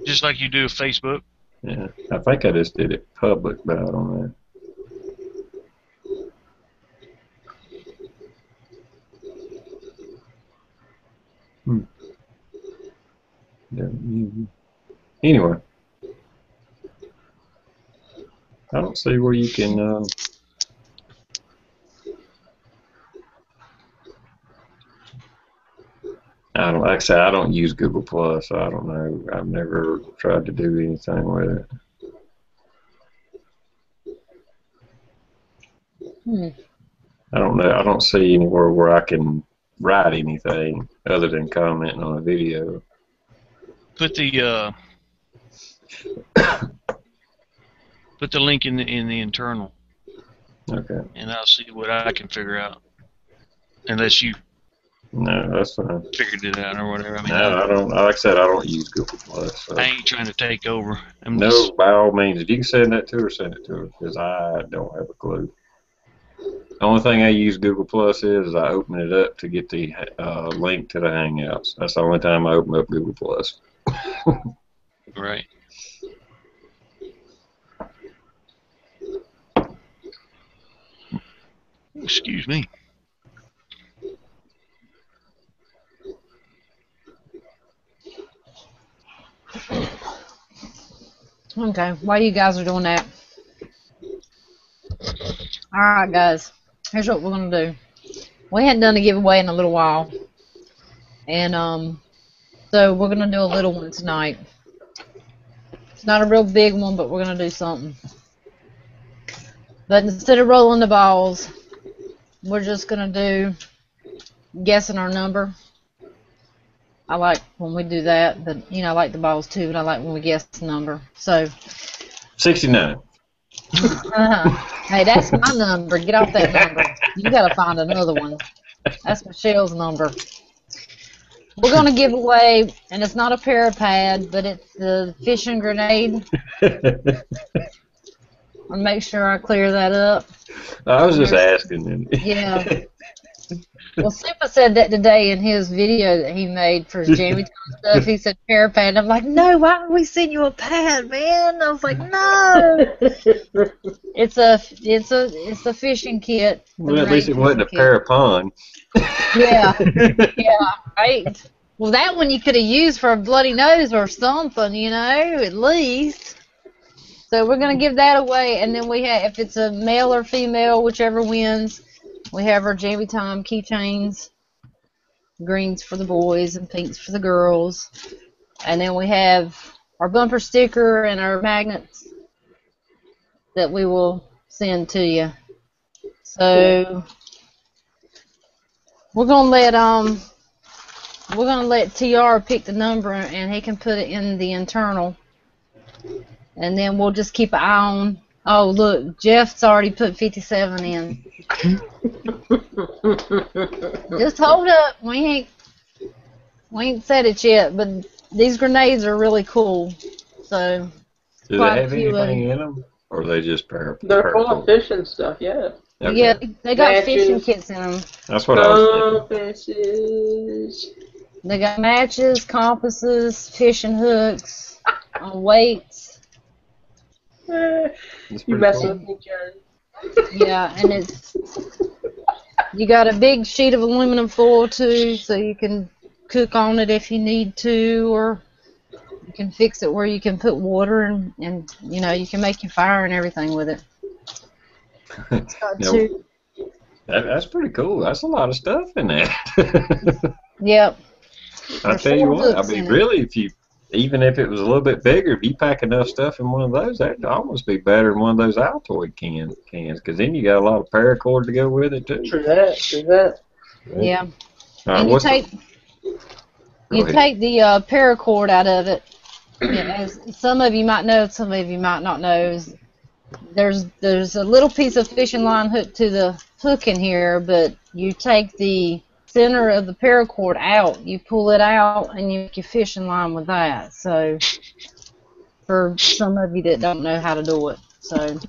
just like you do with Facebook. Yeah, I think I just did it public, but I don't know. Hmm. Yeah. Anyway, I don't see where you can. Uh, I don't like I said I don't use Google Plus. So I don't know. I've never tried to do anything with it. Hmm. I don't know. I don't see anywhere where I can write anything other than commenting on a video. Put the uh, put the link in the in the internal, Okay. and I'll see what I can figure out. Unless you No, that's fine. figured it out or whatever. I mean, No, I don't. Like I said, I don't use Google Plus. So. I ain't trying to take over. I'm just, No, by all means, if you can send that to her, send it to her, because I don't have a clue. The only thing I use Google Plus is, is I open it up to get the uh, link to the Hangouts. That's the only time I open up Google Plus. right. Excuse me. Okay, while you guys are doing that. Alright, guys. Here's what we're going to do. We hadn't done a giveaway in a little while. And, um, so we're going to do a little one tonight. It's not a real big one, but we're going to do something. But instead of rolling the balls, we're just going to do guessing our number. I like when we do that, but you know, I like the balls too, but I like when we guess the number. So, 69. Uh-huh. hey, that's my number. Get off that number. You gotta find another one. That's Michelle's number. We're gonna give away, and it's not a pair of parapad, but it's the fishing grenade. I'll make sure I clear that up. I was just asking. Yeah. Well, Super said that today in his video that he made for his Jammy Time stuff. He said pair parapad. I'm like, no, why don't we send you a pad, man? I was like, no. It's a, it's a, it's a fishing kit. well, at least it wasn't a pair of kit. Yeah, yeah, right. Well, that one you could have used for a bloody nose or something, you know, at least. So we're gonna give that away, and then we have, if it's a male or female, whichever wins, we have our Jammy Time keychains, greens for the boys and pinks for the girls, and then we have our bumper sticker and our magnets that we will send to you. So we're gonna let um we're gonna let TR pick the number and he can put it in the internal, and then we'll just keep an eye on. Oh look, Jeff's already put 57 in. Just hold up. We ain't we ain't said it yet, but these grenades are really cool. So Do they have anything in them? Or are they just par- They're full of parapon? fishing stuff, yeah. Okay. yeah, they got Matches. fishing kits in them. That's what I was thinking. Compasses. They got matches, compasses, fishing hooks, uh, weights. It's you pretty mess cool. with me, Jen. Yeah, and it's you got a big sheet of aluminum foil too, so you can cook on it if you need to, or you can fix it where you can put water and and you know you can make your fire and everything with it. It's got Now, two. that, that's pretty cool. That's a lot of stuff in that. Yep. I There's tell you what, I mean, in it. really, if you, even if it was a little bit bigger, if you pack enough stuff in one of those, that'd almost be better than one of those Altoid can, cans, because then you got a lot of paracord to go with it, too. True that, true that. Yeah. All right, and you what's the- take you ahead. take the uh, paracord out of it. As some of you might know, some of you might not know. is There's there's a little piece of fishing line hooked to the hook in here, but you take the center of the paracord out, you pull it out, and you make your fishing line with that. So, for some of you that don't know how to do it, so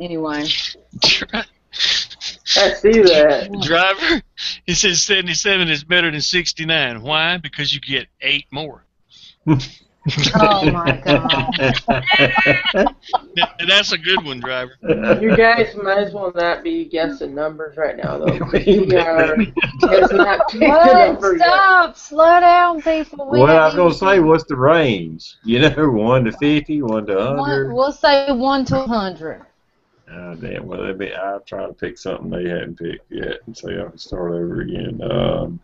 anyway, I see that. Driver, he says 77 is better than 69. Why? Because you get eight more. oh my god, That's a good one, driver. You guys might as well not be guessing numbers right now, though. We We are better- has not picked what? number yet. Stop! Slow down, people. We Well, I was gonna say, what's the range? You know, one to fifty, one to One, hundred. we'll say one to hundred. Uh, damn. Well, they be, I'll try to pick something they hadn't picked yet and see if I can start over again. Um,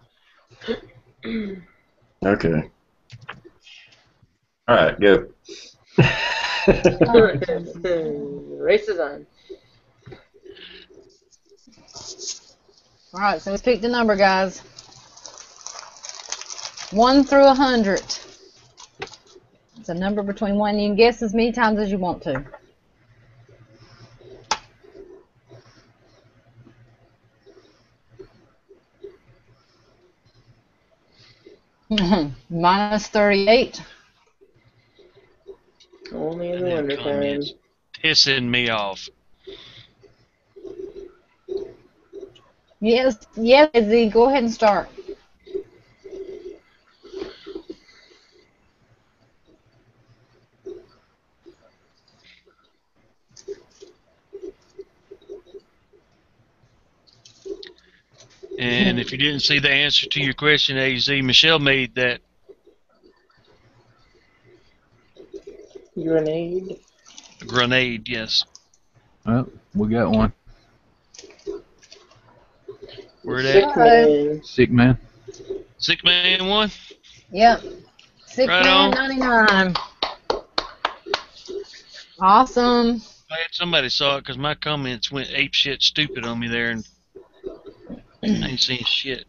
okay. All right, go. Race is on. All right, so let's pick the number, guys. One through a hundred. It's a number between one. You can guess as many times as you want to. Minus 38. Only in the Them winter time. Pissing me off. Yes, yes, Z, go ahead and start. And if you didn't see the answer to your question, AZ, Michelle made that Grenade. grenade, yes. Well, we got one. Where Sick man. Sick man. Sick man one? Yep. Six Right man on. ninety nine. Awesome. Glad somebody saw it because my comments went ape shit stupid on me there and I ain't seen shit.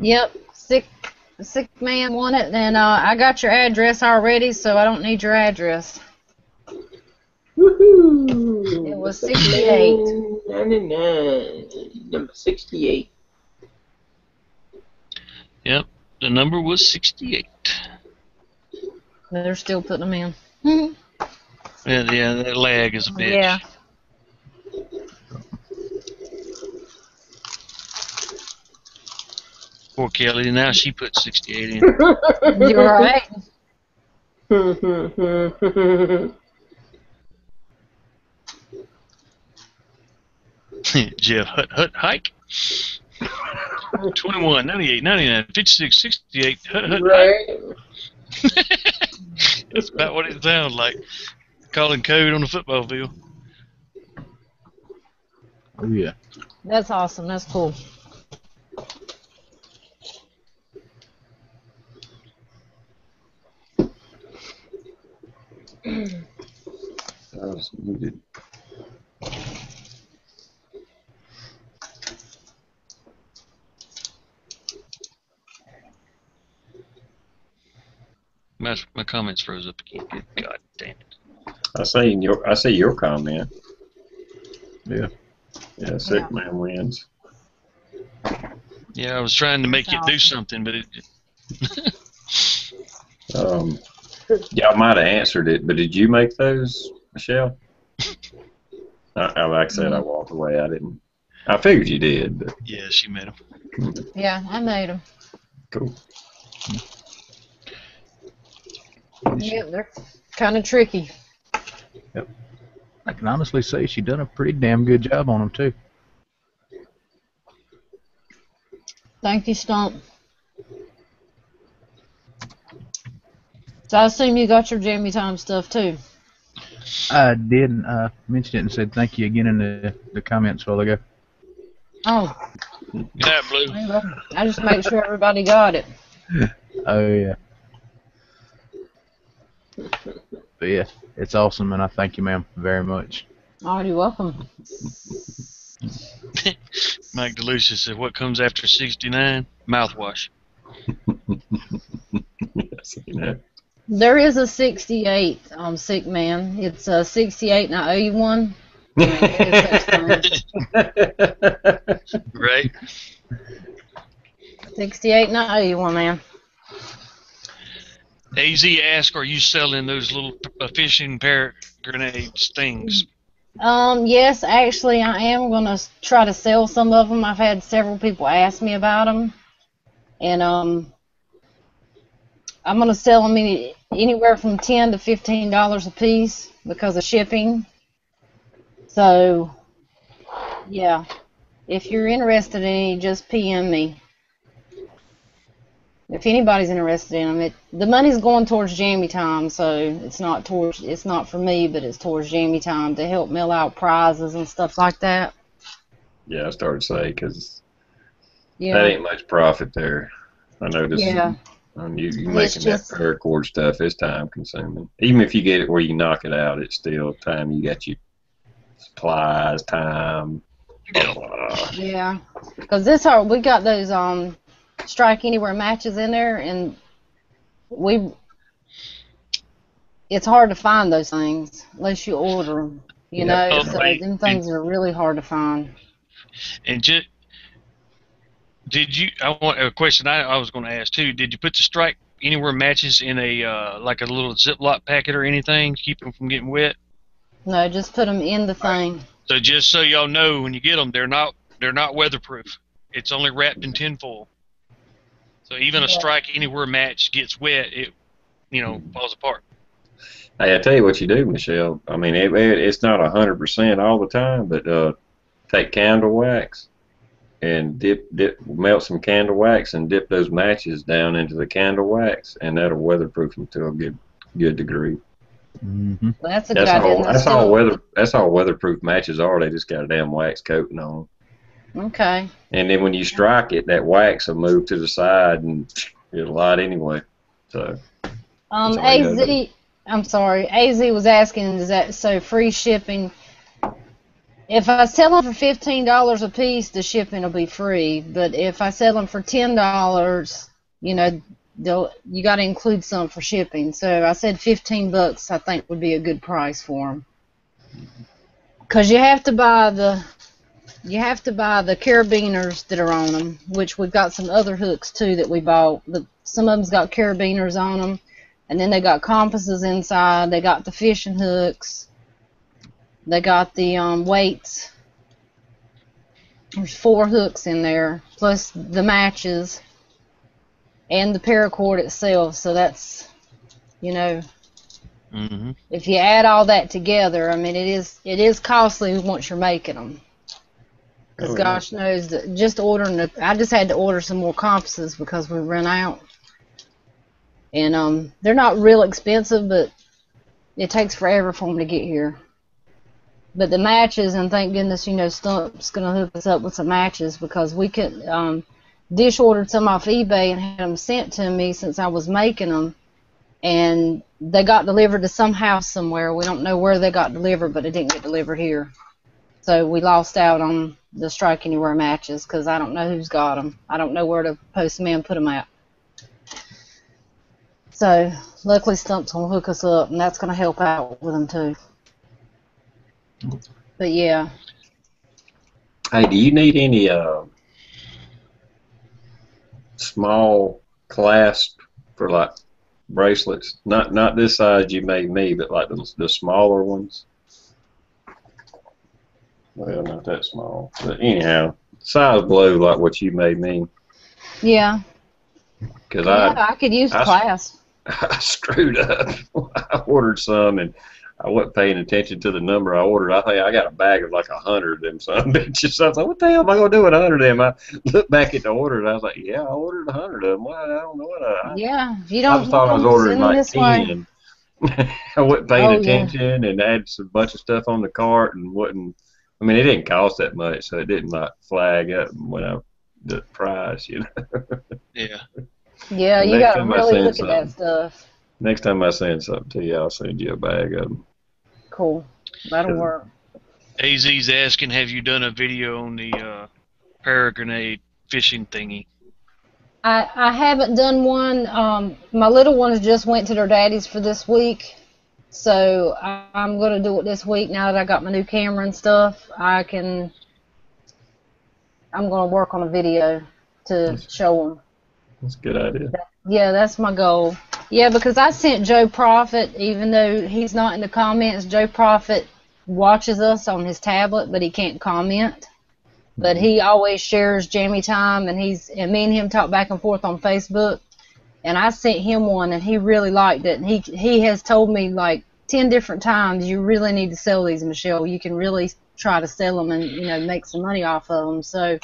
Yep. Sick sick man won it and uh, I got your address already, so I don't need your address. Woohoo! It was Sick 68. man 99. Number 68. Yep, the number was 68. They're still putting them in. Yeah, yeah, that lag is a bitch. Yeah. Poor Kelly. Now she put 68 in. You're right. Jeff Hut Hut Hike. 21, 98, 99, 56, 68. Hut Hut Hike. right? That's about what it sounds like. Calling code on the football field. Oh yeah. That's awesome. That's cool. Was muted. My, my comments froze up again. Good God damn it. I see your I see your comment. Yeah. Yeah, sick Yeah. man wins. Yeah, I was trying to make it do something, but it. Um, y'all might have answered it, but did you make those, Michelle? I, I like I said, I mm-hmm. walked away. I didn't. I figured you did, but Yeah, she made them. Yeah, I made them. cool. Yep, they're kind of tricky. Yep. I can honestly say she done a pretty damn good job on them too. Thank you, Stump. So I assume you got your Jammy Time stuff too. I did uh, mention it and said thank you again in the, the comments a while ago. Oh, Yeah, Blue. I just make sure everybody got it. Oh yeah. But yeah, it's awesome, and I thank you, ma'am, very much. Oh, you're welcome. Mike DeLucia said, "What comes after 69? Mouthwash." Yes, yeah. There is a 68 um, sick man. It's a 68 and I owe you one. Right? 68 and I owe you one, man. AZ asked, "Are you selling those little uh, fishing parrot grenades things?" Um, yes, actually, I am gonna try to sell some of them. I've had several people ask me about them, and um, I'm gonna sell them any, anywhere from ten to fifteen dollars a piece because of shipping. So, yeah, if you're interested in any, just PM me. if anybody's interested in them, it the money's going towards Jammy Time, so it's not towards it's not for me, but it's towards Jammy Time to help mail out prizes and stuff like that. Yeah, I started to say because Yeah. that ain't much profit there. I know this. Yeah. On you, you It's making just- that paracord stuff is time consuming. Even if you get it where you knock it out, it's still time. You got your supplies, time. Blah, blah. Yeah, because this are we got those um strike anywhere matches in there, and we it's hard to find those things unless you order them. You Yeah. know, Oh, so right. them things are really hard to find. And just did you? I want a question. I, I was going to ask too. Did you put the strike anywhere matches in a uh, like a little Ziploc packet or anything to keep them from getting wet? No, just put them in the thing. So just so y'all know, when you get them, they're not they're not weatherproof. It's only wrapped in tinfoil. So even a strike anywhere match gets wet, it you know falls apart. Hey, I tell you what you do, Michelle. I mean, it, it, it's not a hundred percent all the time, but uh, take candle wax and dip, dip, melt some candle wax and dip those matches down into the candle wax, and that'll weatherproof them to a good, good degree. hmm That's a good That's idea. all. and That's still- all weather. That's all weatherproof matches are. They just got a damn wax coating on. 'em. Okay. And then when you strike it, that wax will move to the side and it'll light anyway. So Um, That's all you gotta AZ, I'm sorry. AZ was asking, is that so free shipping? If I sell them for fifteen dollars a piece, the shipping will be free. But if I sell them for ten dollars, you know, they'll you got to include some for shipping. So I said fifteen bucks. I think would be a good price for them. Cause you have to buy the, you have to buy the carabiners that are on them, which we've got some other hooks too that we bought. Some of them's got carabiners on them. And then they got compasses inside. They got the fishing hooks. They got the um, weights. There's four hooks in there, plus the matches and the paracord itself. So that's, you know, Mm-hmm. if you add all that together, I mean, it is it is costly once you're making them. Because Oh, yeah. gosh knows that just ordering the, I just had to order some more compasses because we ran out. And um, they're not real expensive, but it takes forever for them to get here. But the matches, and thank goodness, you know, Stump's gonna hook us up with some matches because we could um, dish ordered some off eBay and had them sent to me since I was making them, and they got delivered to some house somewhere. We don't know where they got delivered, but it didn't get delivered here. So we lost out on the Strike Anywhere matches because I don't know who's got them. I don't know where to the postman put them at. So luckily Stump's gonna hook us up, and that's gonna help out with them too. But yeah, Hey, do you need any uh, small clasp for like bracelets? Not not this size you made me, but like the, the smaller ones. Well, not that small, but anyhow, size below like what you made me. yeah, Because yeah. I, could use I- class. I, I screwed up. I ordered some and I wasn't paying attention to the number I ordered. I think I got a bag of like a hundred of them some bitches. I was like, what the hell am I gonna do with a hundred of them? I looked back at the order and I was like, yeah, I ordered a hundred of them. Well, I don't know what I. Yeah, if you don't just thought I was want 'em, ordering send 'em like this ten. I wasn't paying Oh, yeah. attention and had some bunch of stuff on the cart and wasn't. I mean, it didn't cost that much, so it didn't like flag up when I the price. You know. Yeah. Yeah, The you gotta really send look at that stuff. Next time I send something to you, I'll send you a bag of them. Cool, that'll Yeah. work. AZ's asking, have you done a video on the uh, paragrenade fishing thingy? I, I haven't done one. Um, my little ones just went to their daddy's for this week, so I, I'm gonna do it this week. Now that I got my new camera and stuff, I can. I'm gonna work on a video to show them. That's a good idea. Yeah, that's my goal. Yeah, because I sent Joe Profit, even though he's not in the comments. Joe Profit watches us on his tablet, but he can't comment. But he always shares Jammy time, and he's and me and him talk back and forth on Facebook. And I sent him one, and he really liked it. And he he has told me like ten different times, you really need to sell these, Michelle. You can really try to sell them and you know make some money off of them. So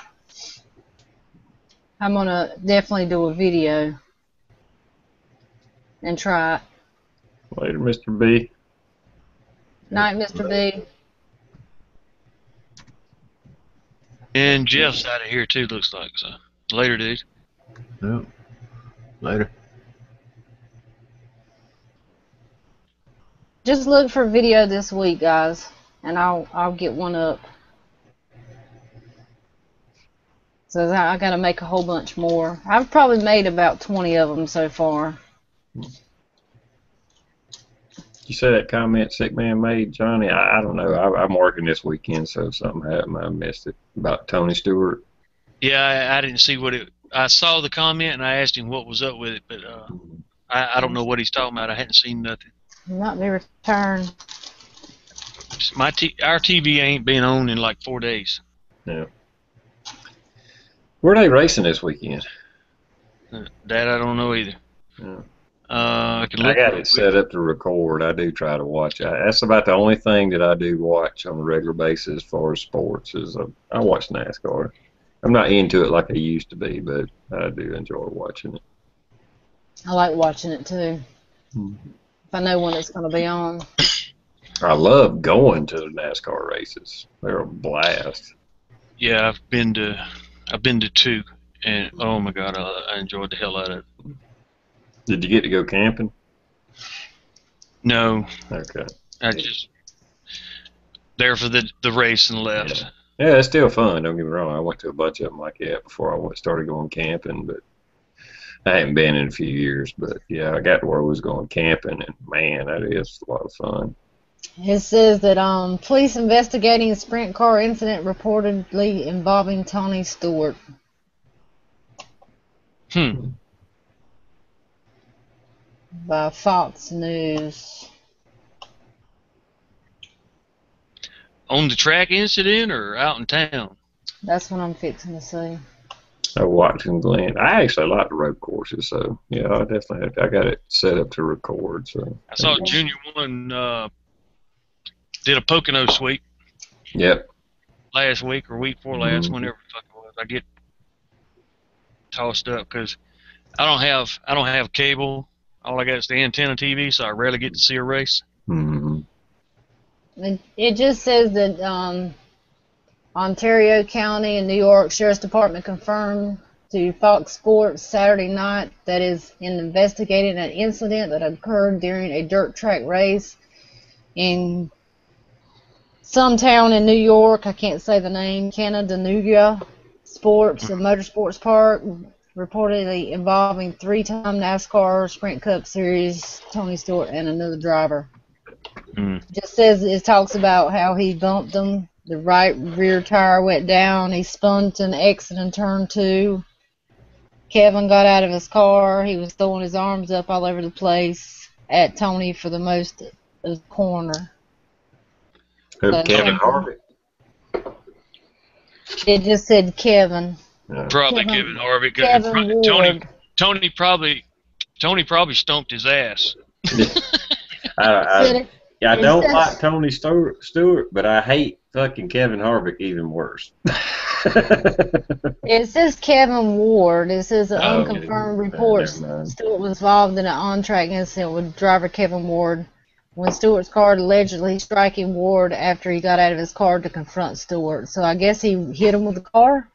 I'm gonna definitely do a video and try it. Later, Mr. B. Night, Mr. B. And Jeff's out of here too. Looks like so. Later, dude. Yep. Later. Just look for video this week, guys, and I'll I'll get one up. So I I gotta make a whole bunch more. I've probably made about 20 of them so far. You say that comment sick man made, Johnny? I, I don't know. I, I'm working this weekend, so something happened. I missed it about Tony Stewart. Yeah, I, I didn't see what it. I saw the comment and I asked him what was up with it, but uh, I, I don't know what he's talking about. I hadn't seen nothing. Not be returned. My t- our TV ain't been on in like four days. Yeah. Where are they racing this weekend? Uh, That I don't know either. Yeah. Uh, I can I got it set up to record. I do try to watch. I, that's about the only thing that I do watch on a regular basis as far as sports is uh, I watch NASCAR. I'm not into it like I used to be, but I do enjoy watching it. I like watching it too. Mhm. If I know when it's gonna be on. I love going to the NASCAR races. They're a blast. Yeah, I've been to. I've been to two, and oh my god, I, I enjoyed the hell out of it. Did you get to go camping? No, Okay. I just there for the the race and left. Yeah, it's still fun. Don't get me wrong. I went to a bunch of them like that before I started going camping, but I haven't been in a few years. But yeah, I got to where I was going camping, and man, that is a lot of fun. It says that um police investigating a sprint car incident reportedly involving Tony Stewart. Hmm. By Fox News. On the track incident or out in town? That's what I'm fixing to see. I watched in Glen. I actually like the road courses, so yeah, I definitely have. I got it set up to record. So I saw Junior One uh, did a Pocono sweep yep. last week or week before last, Mhm. whenever the fuck it was. I get tossed up because I don't have I don't have cable. All I got is the antenna TV, so I rarely get to see a race. hmm It, it just says that um, Ontario County and New York Sheriff's Department confirmed to Fox Sports Saturday night that is in investigating an incident that occurred during a dirt track race in some town in New York. I can't say the name. Canada Canadanuga Sports and Motorsports Park, reportedly involving three-time NASCAR Sprint Cup Series Tony Stewart and another driver hmm. just says it talks about how he bumped them. The right rear tire went down. He spun to an exit in turn two. Kevin got out of his car. He was throwing his arms up all over the place at Tony for the most of the corner. Who, So- Kevin Harvick? It just said Kevin. No. Probably Kevin- Kevin Harvick. Kevin pro- Ward. Tony Tony probably Tony probably stumped his ass. I, Said I, I don't like Tony Stewart, Stewart, but I hate fucking Kevin Harvick even worse. It says Kevin Ward. It says an Oh, unconfirmed okay. reports. Never. Stewart was involved in an on-track incident with driver Kevin Ward when Stewart's car allegedly striking Ward after he got out of his car to confront Stewart. So I guess he hit him with the car.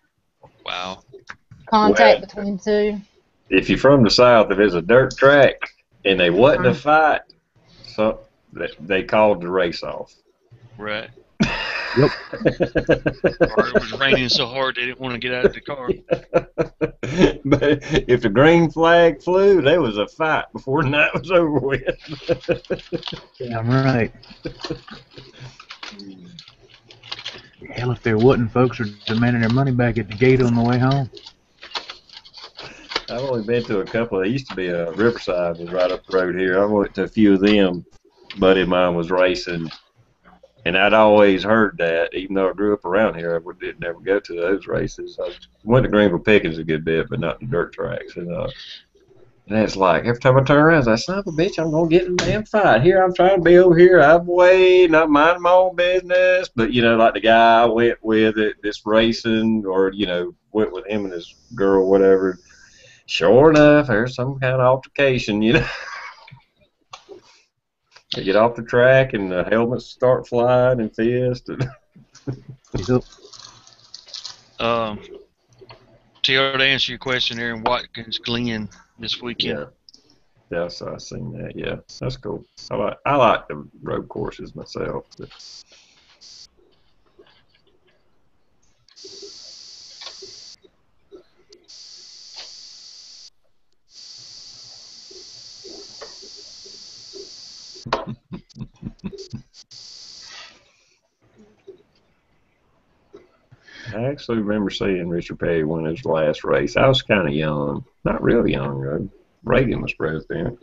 Wow. Contact Well- between two. if you're from the south, if it's a dirt track and they wasn't a uh-huh. fight, so they, they called the race off. Right. Yep. Or it was raining so hard they didn't want to get out of the car. but if the green flag flew, there was a fight before the night was over with. Damn right. Hell, if there wasn't, folks are demanding their money back at the gate on the way home. I've only been to a couple. There used to be a Riverside was right up the road here. I went to a few of them. Buddy of mine was racing, and I'd always heard that. Even though I grew up around here, I did never go to those races. I went to Greenville Pickens a good bit, but not the dirt tracks. And uh, and it's like every time I turn around, I "Son of a bitch, I'm gonna get in the damn fight." Here I'm trying to be over here. I'm way not minding my own business, but you know, like the guy I went with at this racing, or you know, went with him and his girl, whatever sure enough, there's some kind of altercation, you know. They get off the track and the helmets start flying and fist. And. Um, to answer your question, Aaron Watkins Glen this weekend. yeah, yeah, so I seen that. Yeah, that's cool. I like I like the road courses myself. But I actually remember seeing Richard Petty win his last race. I was kind of young, not really young. though. Reagan was president,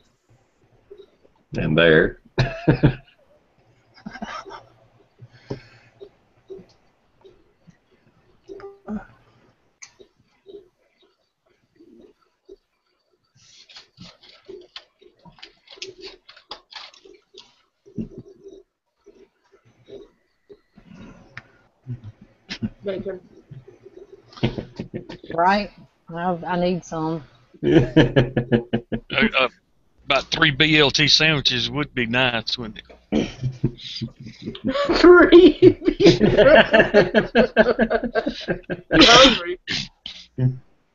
and there. Right? I, I need some. Uh, uh, about three BLT sandwiches would be nice, wouldn't it? Three. I'm hungry.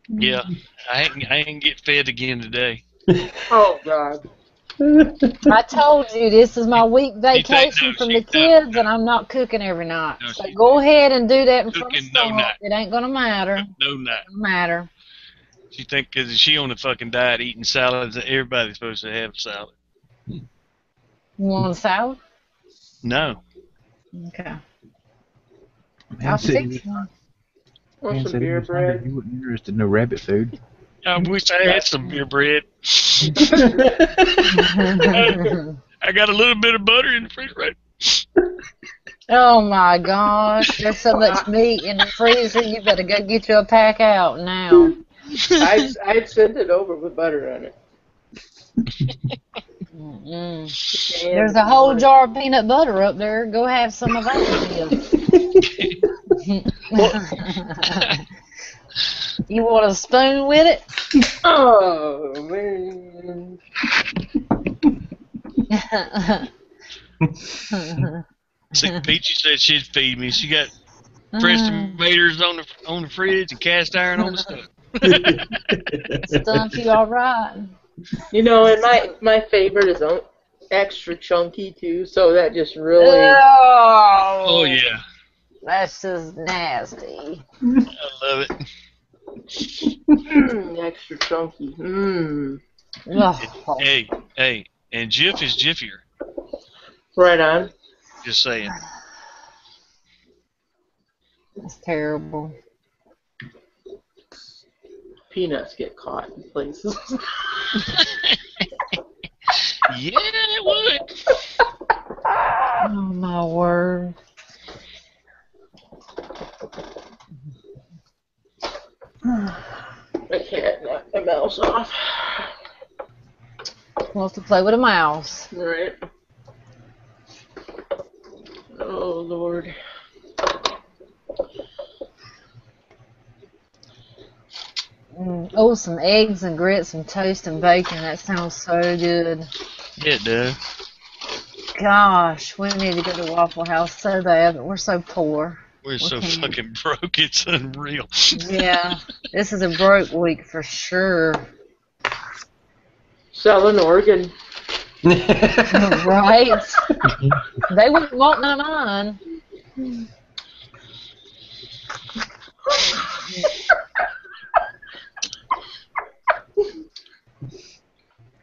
Yeah, I ain't, I ain't get fed again today. Oh God. I told you this is my week vacation no, from the kids, and I'm not cooking every night. No, so she- go ahead and do that in front of Cooking no night. It ain't gonna matter. No, not. Don't matter. She think because she on the fucking diet eating salads that everybody's supposed to have salad. You want a salad? No. Okay. Man I'll said, fix he, one. Want some beer bread? He wasn't interested in no rabbit food. I wish I had some beer bread. I got a little bit of butter in the refrigerator. oh my gosh, there's so much meat in the freezer. You better go get you a pack out now. I'd, I'd send it over with butter on it. There's a whole jar of peanut butter up there. Go have some of that. you want a spoon with it? Oh man. See, Peachy said she'd feed me. She got fresh tomatoes on the on the fridge and cast iron on the stove. Stump you all right. You know, and my my favorite is um, extra chunky too, so that just really Oh, Oh yeah, That's just nasty. I love it. Mm, extra chunky. Mmm. Hey, hey, and Jif is Jiffier. Right on. Just saying. That's terrible. Peanuts get caught in places. Yeah, it would. Oh my word. I can't knock my mouse off. Wants to play with a mouse. Right. Oh Lord. Mm, oh, some eggs and grits and toast and bacon. That sounds so good. Yeah, it does. Gosh, we need to go to Waffle House so bad, but we're so poor. We're so Okay. fucking broke. It's unreal. Yeah, this is a broke week for sure. Selling organ. right? they wouldn't want none on.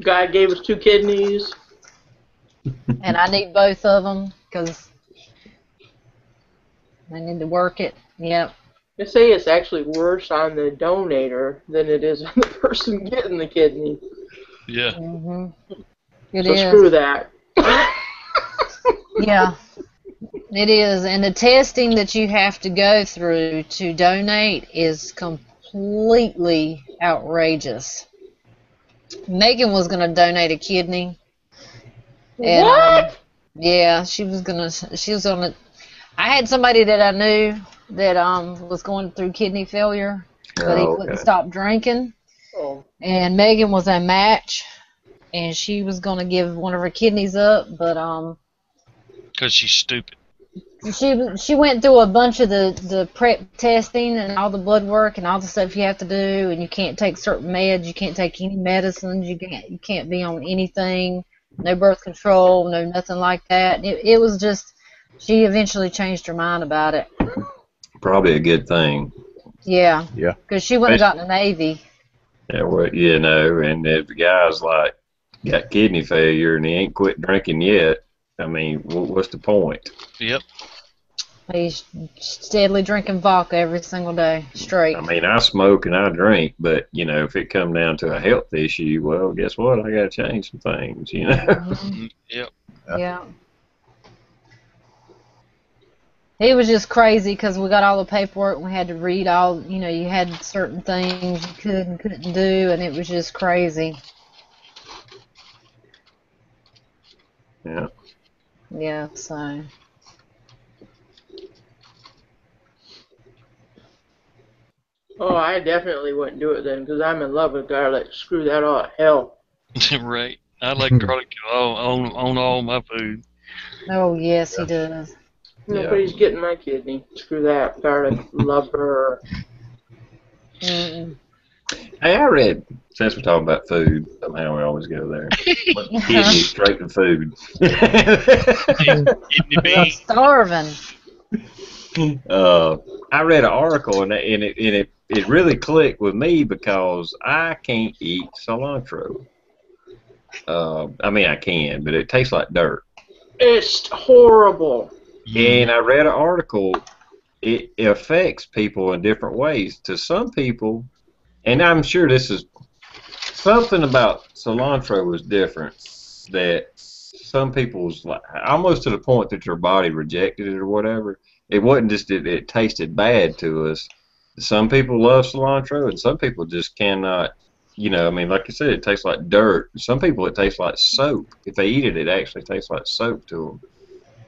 God gave us two kidneys. And I need both of them because I need to work it. Yep. They say it's actually worse on the donator than it is on the person getting the kidney. Yeah. hmm It so is. screw that. Yeah. It is. And the testing that you have to go through to donate is completely outrageous. Megan was going to donate a kidney. And, um, what? yeah, she was gonna. She was on it. I had somebody that I knew that um was going through kidney failure, but he Oh, couldn't stop drinking. Oh. And Megan was a match, and she was gonna give one of her kidneys up, but um, Because she's stupid. she she went through a bunch of the the prep testing and all the blood work and all the stuff you have to do, and you can't take certain meds, you can't take any medicines, you can't you can't be on anything, no birth control, no nothing like that. It it was just she eventually changed her mind about it. Probably a good thing. Yeah. Yeah. Because she wouldn't have gotten the Navy. Yeah, well, you know, and if the guy's like got kidney failure and he ain't quit drinking yet, I mean, what's the point? Yep. He's steadily drinking vodka every single day, straight. I mean, I smoke and I drink, but you know, if it come down to a health issue, well, guess what? I got to change some things. You know. Mhm. Yep. Yeah. It was just crazy because we got all the paperwork and we had to read all, you know, you had certain things you could and couldn't do, and it was just crazy. Yeah. Yeah, so. Oh, I definitely wouldn't do it then because I'm in love with garlic. Screw that all to hell. right. I like garlic on, on on all my food. Oh, yes, he does. Nobody's getting my kidney. Screw that. Garlic lover. Hey, I read. Since we're talking about food, somehow we always go there. But Kidney straight to food. Kidney I'm starving. uh, I read an article and it, and it and it it really clicked with me because I can't eat cilantro. Uh, I mean, I can, but it tastes like dirt. It's horrible. Mm. And I read an article. It affects people in different ways. To some people, and I'm sure this is something about cilantro was different. That some people's like almost to the point that your body rejected it or whatever. It wasn't just that it tasted bad to us. Some people love cilantro, and some people just cannot. You know, I mean, like you said, it tastes like dirt. Some people it tastes like soap. If they eat it, it actually tastes like soap to them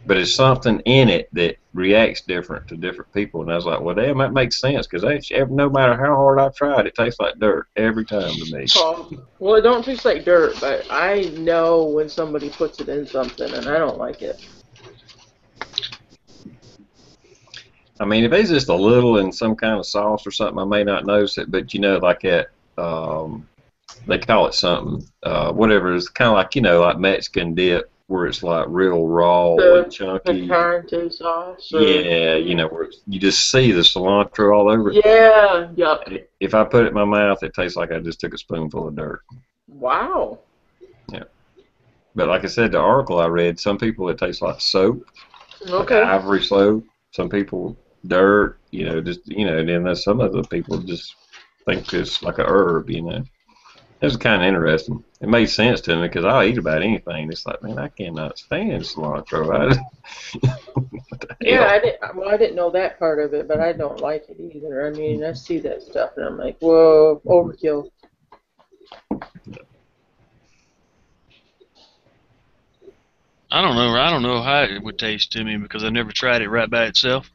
but it's something in it that reacts different to different people. And I was like, well, damn, that makes sense because no matter how hard I've tried, it tastes like dirt every time to me. Well, it don't taste like dirt, but I know when somebody puts it in something, and I don't like it. I mean, if it's just a little in some kind of sauce or something, I may not notice it. But you know, like at um, they call it something, uh, whatever. It's kind of like you know, like Mexican dip, where it's like real raw The and chunky. Sauce. Or, Yeah, you know, where it's- you just see the cilantro all over it. Yeah. Yup. If I put it in my mouth, it tastes like I just took a spoonful of dirt. Wow. Yeah. But like I said, the article I read, some people it tastes like soap, like Okay. ivory soap. Some people dirt, you know, just you know. And then some other people just think it's like a herb, you know. It was kind of interesting. It made sense to me because I'll eat about anything. It's like, man, I cannot stand cilantro. I, what Yeah. I didn't. Well, I didn't know that part of it, but I don't like it either. I mean, I see that stuff, and I'm like, whoa, overkill. I don't know. I don't know how it would taste to me because I never tried it right by itself.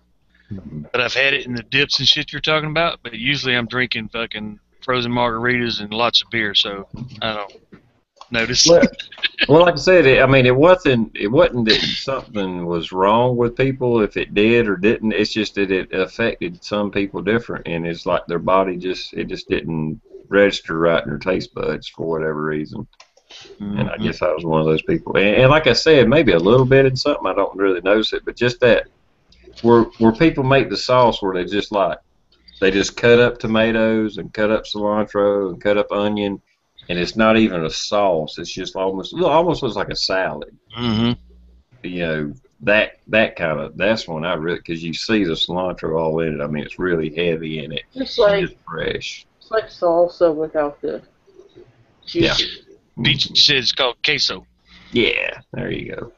Mm-hmm. But I've had it in the dips and shit you're talking about. But usually I'm drinking fucking frozen margaritas and lots of beer, so I don't notice. Well, well, like I said, it, I mean, it wasn't. It wasn't that something was wrong with people if it did or didn't. It's just that it affected some people different, and it's like their body just it just didn't register right in their taste buds for whatever reason. And I Mhm. guess I was one of those people. And, and like I said, maybe a little bit in something I don't really notice it, but just that where where people make the sauce where they just like they just cut up tomatoes and cut up cilantro and cut up onion, and it's not even a sauce. It's just almost it almost looks like a salad. Mhm. You know that that kind of that's when I really because you see the cilantro all in it. I mean, it's really heavy in it. It's like it's fresh. it's like salsa without the Yeah. juice. Peach said it's called queso. Yeah, there you go.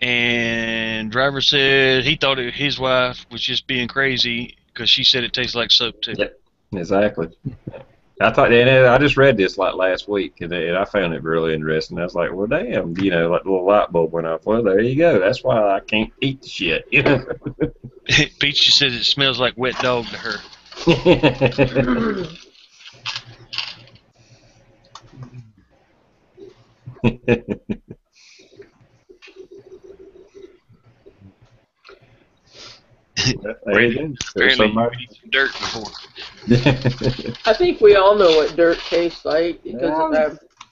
And driver said he thought it, his wife was just being crazy because she said it tastes like soap too. Yep. Exactly. I thought, and I just read this like last week, and, and I found it really interesting. I was like, well, damn, you know, like the little light bulb went off. Well, there you go. That's why I can't eat the shit. You know. Peach said it smells like wet dog to her. There you go. There's Apparently, somebody. some dirt before. I think we all know what dirt tastes like because Yeah. I'm,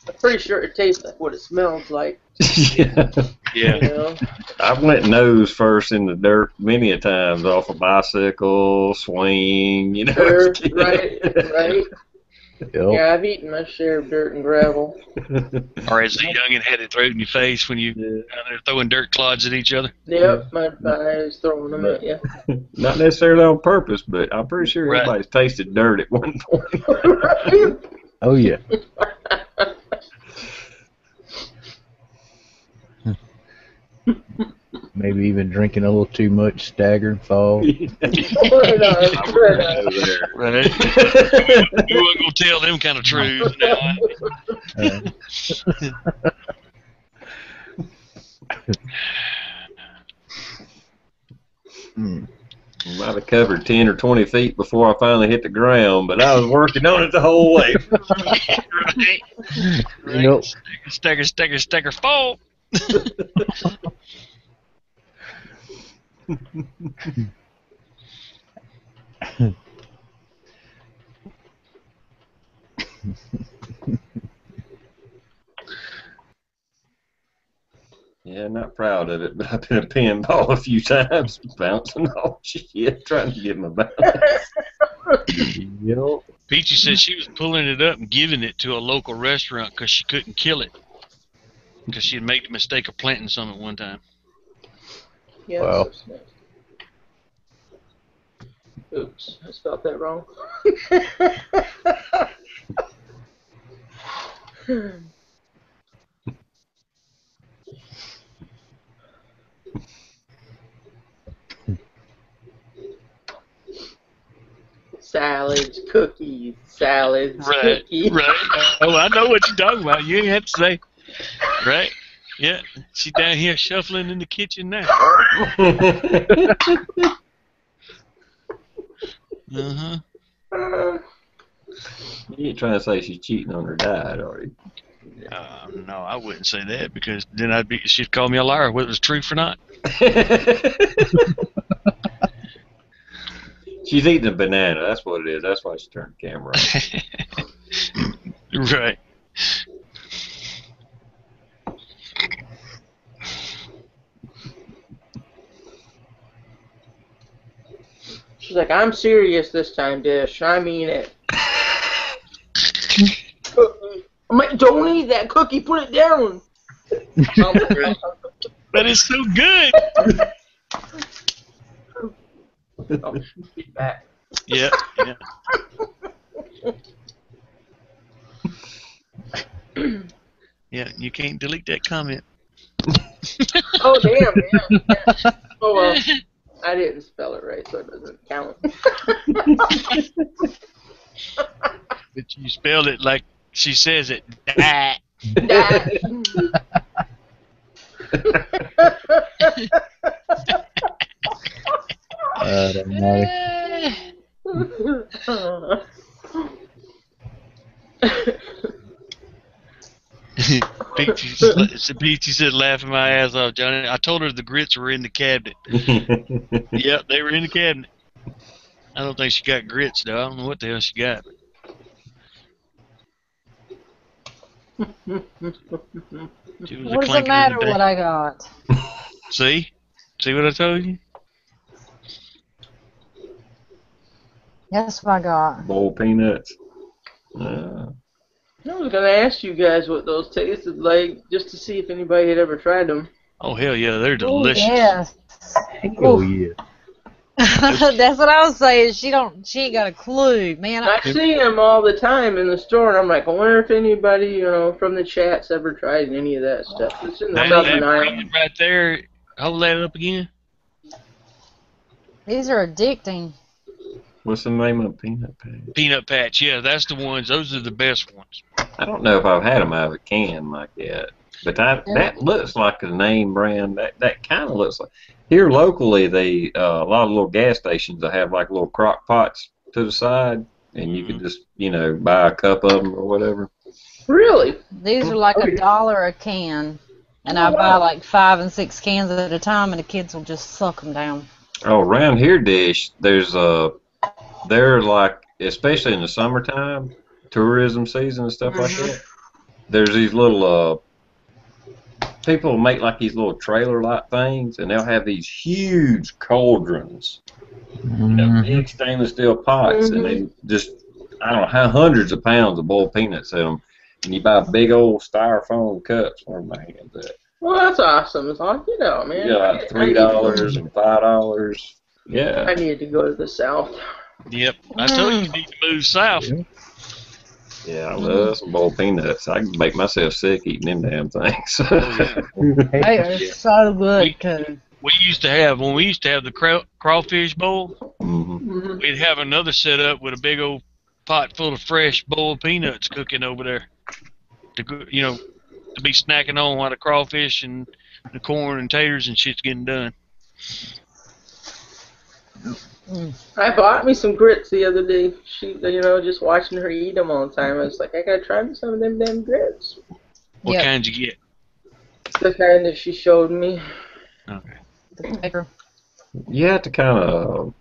I'm pretty sure it tastes like what it smells like. yeah. Yeah. You know? I went nose first in the dirt many a times off a bicycle, swing, you know. Sure, right, right. Yep. Yeah, I've eaten my share of dirt and gravel. Or as a youngin had it thrown in your face when you out there throwing dirt clods at each other. Yep, my, my eyes throwing them at you. Not necessarily on purpose, but I'm pretty sure Right. everybody's tasted dirt at one point. Oh yeah. Maybe even drinking a little too much, stagger and fall. right on, right on. Right. you wasn't gonna tell them kind of truths now. Uh, hmm. Might have covered 10 or 20 feet before I finally hit the ground, but I was working on it the whole way. right. Right. Nope. Stagger, stagger, stagger, fall. Yeah, not proud of it, but I've been a pinball a few times, bouncing off shit, trying to get my balance. Yep. Peachy said she was pulling it up and giving it to a local restaurant because she couldn't kill it. Because she had made the mistake of planting some at one time. Yeah, Wow. that's nice. Oops, I spelled that wrong. salads, cookies, salads, Right, cookies. right. Oh, I know what you're talking about. You ain't have to say. Right? Yeah. She's down here shuffling in the kitchen now. Uh huh. Uh, you ain't trying to say she's cheating on her dad, are you? Uh, no, I wouldn't say that because then I'd be she'd call me a liar whether it was truth or not. she's eating a banana. That's what it is. That's why she turned the camera on. right. She's like, I'm serious this time, Dish. I mean it. I'm like, don't eat that cookie. Put it down. That is so good. Oh, be back. Yeah, yeah. Yeah, you can't delete that comment. Oh damn, man. Yeah. Oh well, I didn't spell it right, so it doesn't count. But you spelled it like she says it. Uh, don't know. Peachy, said- Peachy said, laughing my ass off, Johnny. I told her the grits were in the cabinet. Yep, they were in the cabinet. I don't think she got grits, though. I don't know what the hell she got. She was a What does it matter today. what I got? See? See what I told you? That's what I got. Boiled peanuts. Uh, I was gonna ask you guys what those tasted like, just to see if anybody had ever tried them. Oh, hell yeah, they're Oh, delicious. Oh yeah. That's what I was saying. She don't. She ain't got a clue, man. I, I see them all the time in the store, and I'm like, I wonder if anybody, you know, from the chats ever tried any of that stuff. It's in the That, southern that island. green right there, hold that up again. these are addicting. What's the name of peanut patch? Peanut Patch, yeah, that's the ones. Those are the best ones. I don't know if I've had them out of a can like that, but that that looks like a name brand. That that kind of looks like here locally. They uh, a lot of little gas stations that have like little crock pots to the side, and you can just you know buy a cup of them or whatever. Really? These are like Oh, a yeah. dollar a can, and I Oh, buy like five and six cans at a time, and the kids will just suck them down. Oh, around here, Dish, there's uh, they're like, especially in the summertime, tourism season and stuff like Mhm. that. There's these little uh, people make like these little trailer-like things, and they'll have these huge cauldrons, you know, big stainless steel pots, and they just, I don't know how hundreds of pounds of boiled peanuts in them, and you buy big old styrofoam cups. Where my hands at? Well, that's awesome. It's like, you know, man. Yeah, like three dollars and five dollars. Yeah. I need to go to the south. Yep. I told you you need to move south. Yeah, I love some boiled peanuts. I can make myself sick eating them damn things. They are so good too. We used to have when we used to have the craw- crawfish bowl. hmm Mhm. We'd have another set up with a big old pot full of fresh boiled peanuts cooking over there. To go, you know, to be snacking on while the crawfish and the corn and taters and shit's getting done. I bought me some grits the other day. She, you know, just watching her eat them all the time. I was like, I gotta try some of them damn grits. What Yep. kinds you get? The kind that she showed me. Okay. The paper. You have to kind of.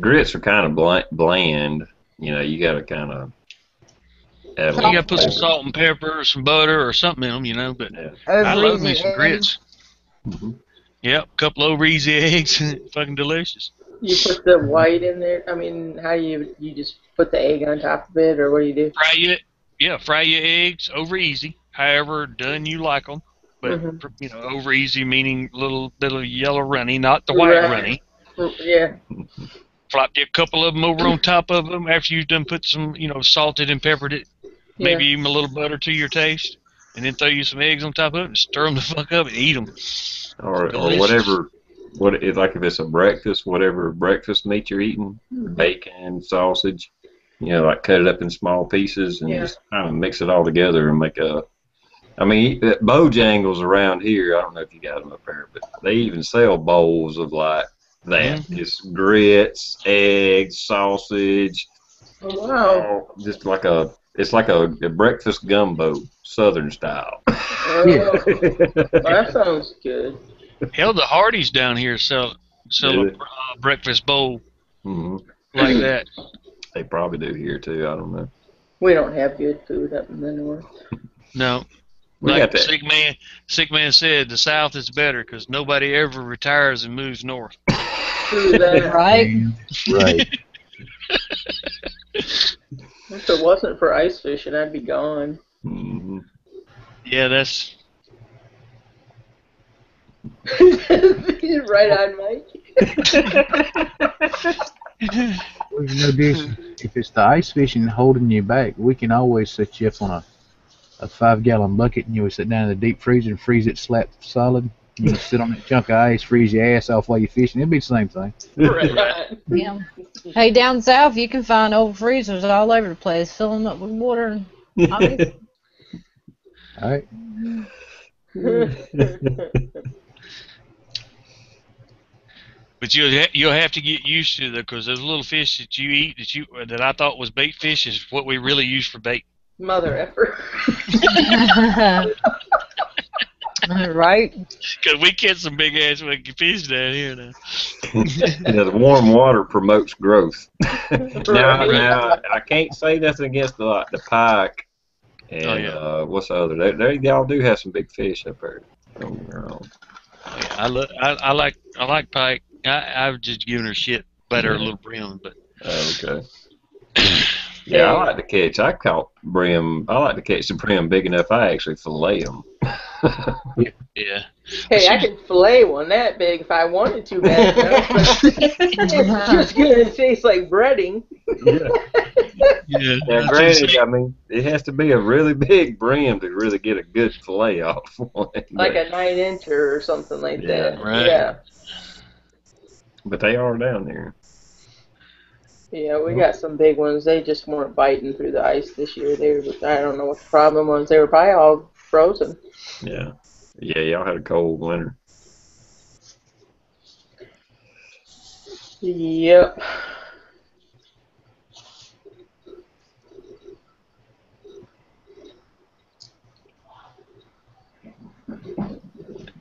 Grits are kind of bland, bland. You know, you got to kind of. Add You gotta put some salt and pepper or some butter or something in them, you know. But Yeah. I love me some eggs. grits. Mhm. Yep, couple over easy eggs, fucking delicious. You put the white in there. I mean, how do you you just put the egg on top of it, or what do you do? Fry it, yeah, fry your eggs over easy, however done you like them. But Mhm. you know, over easy meaning little little yellow runny, not the white Right. runny. Yeah. Flop you a couple of them over on top of them after you've done put some, you know, salted and peppered it, maybe even a little butter to your taste, and then throw you some eggs on top of it and stir them the fuck up and eat them. Or, or whatever. What it's like if it's a breakfast, whatever breakfast meat you're eating, bacon, sausage. You know, like cut it up in small pieces and Yeah. just kind of mix it all together and make a. I mean, at Bojangles around here, I don't know if you got them up there, but they even sell bowls of like that. Mhm. Just grits, eggs, sausage, Oh, wow. just like a. It's like a, a breakfast gumbo, Southern style. Oh, that sounds good. Hell, the Hardee's down here sell sell a uh, breakfast bowl hmm like that. They probably do here too. I don't know. We don't have good food up in the north. No, We like the sick man, sick man said, the South is better because nobody ever retires and moves north. True that. Right? Right. if it wasn't for ice fishing, I'd be gone. hmm Yeah, that's right on, Mike. Well, you know, this, if it's the ice fishing holding you back, we can always set you up on a, a five gallon bucket and you would sit down in the deep freezer and freeze it slap solid. You would sit on that chunk of ice, freeze your ass off while you're fishing. It'd be the same thing. right on. Yeah. Hey, down south you can find old freezers all over the place, fill them up with water. And ice. All right. But you'll ha- you'll have to get used to that because those little fish that you eat that you that I thought was bait fish is what we really use for bait. Mother effer. right? Because we catch some big ass fucking fish down here now. yeah, the warm water promotes growth. now, now, I can't say nothing against the like, the pike and Oh, yeah. uh, what's the other? They, they y'all do have some big fish up there. Don't get me wrong. Yeah, I, lo- I I like I like pike. I I've just given her shit about her little brim, but Oh, okay. Yeah, I like to catch. I caught brim. I like to catch the brim big enough. I actually fillet them. yeah. Hey, I could fillet one that big if I wanted to bad enough. it's just gonna taste like breading. yeah. Yeah. Now, granted, I mean, it has to be a really big brim to really get a good fillet off one. like but, a nine incher or something like Yeah, that. right. Yeah. but they are down there. Yeah, we got some big ones. They just weren't biting through the ice this year. They were, I don't know what the problem was. They were probably all frozen. Yeah. Yeah, y'all had a cold winter. Yep.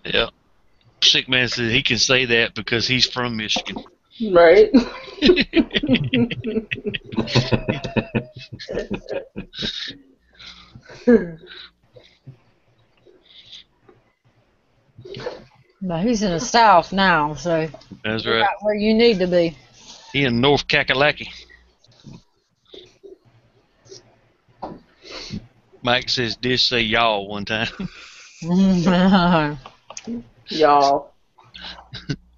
Yep. Sick man said he can say that because he's from Michigan. Right? But he's in the south now, so That's right. right where you need to be. He in North Kakalaki. Mike says dish say y'all one time. Y'all.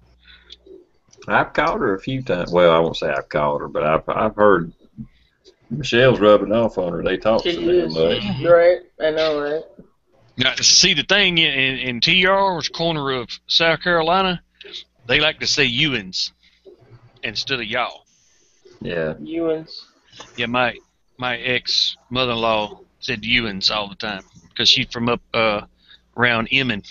I've called her a few times. Well, I won't say I've called her, but I've I've heard Michelle's rubbing off on her. They talk She so damn is. much. Right? I know, right? Now, see the thing in, in, in TR's corner of South Carolina, they like to say Ewins instead of y'all. Yeah. Ewans. Yeah, my my ex mother-in-law said Ewins all the time because she's from up uh, around Emmon.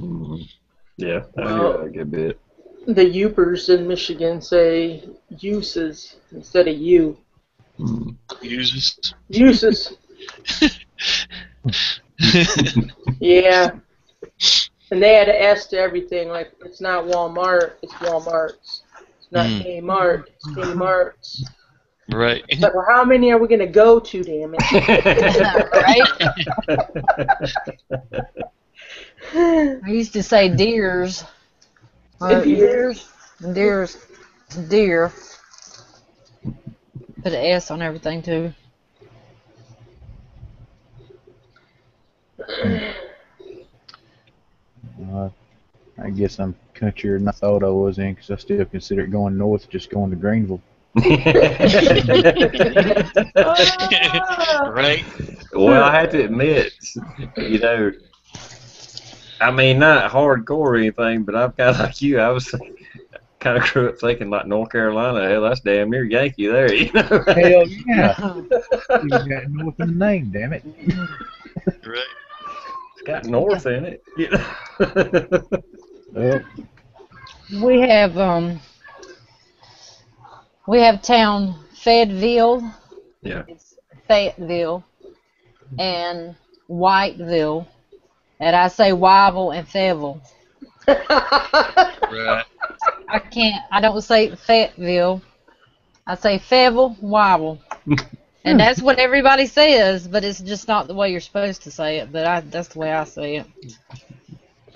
Mhm. Yeah, I hear Well- that a good bit. The Yoopers in Michigan say uses instead of you. Uses. Uses. Yeah. And they had an S to everything. Like, it's not Walmart, it's Walmart's. It's not Mm. Kmart, it's Kmart's. right. It's like, well, how many are we going to go to, damn it? Right? I used to say deers. Or Deers. Deers. Deer. Put an S on everything too. Uh, I guess I'm countrier than I thought I was in because I still consider it going north, just going to Greenville. right. well, I have to admit, you know, I mean, not hardcore or anything, but I've kind of like you. I was kind of grew up thinking like North Carolina. Hell, that's damn near Yankee there, you know. Hell yeah! you got north in the name, damn it. Right. It's got North in it. You know? Well, We have um we have town Fayetteville. Yeah. It's Fayetteville and Whiteville. And I say Wyville and Fayetteville. Right. I can't I don't say Fayetteville. I say Fayetteville, Wyville. and that's what everybody says, but it's just not the way you're supposed to say it, but I that's the way I say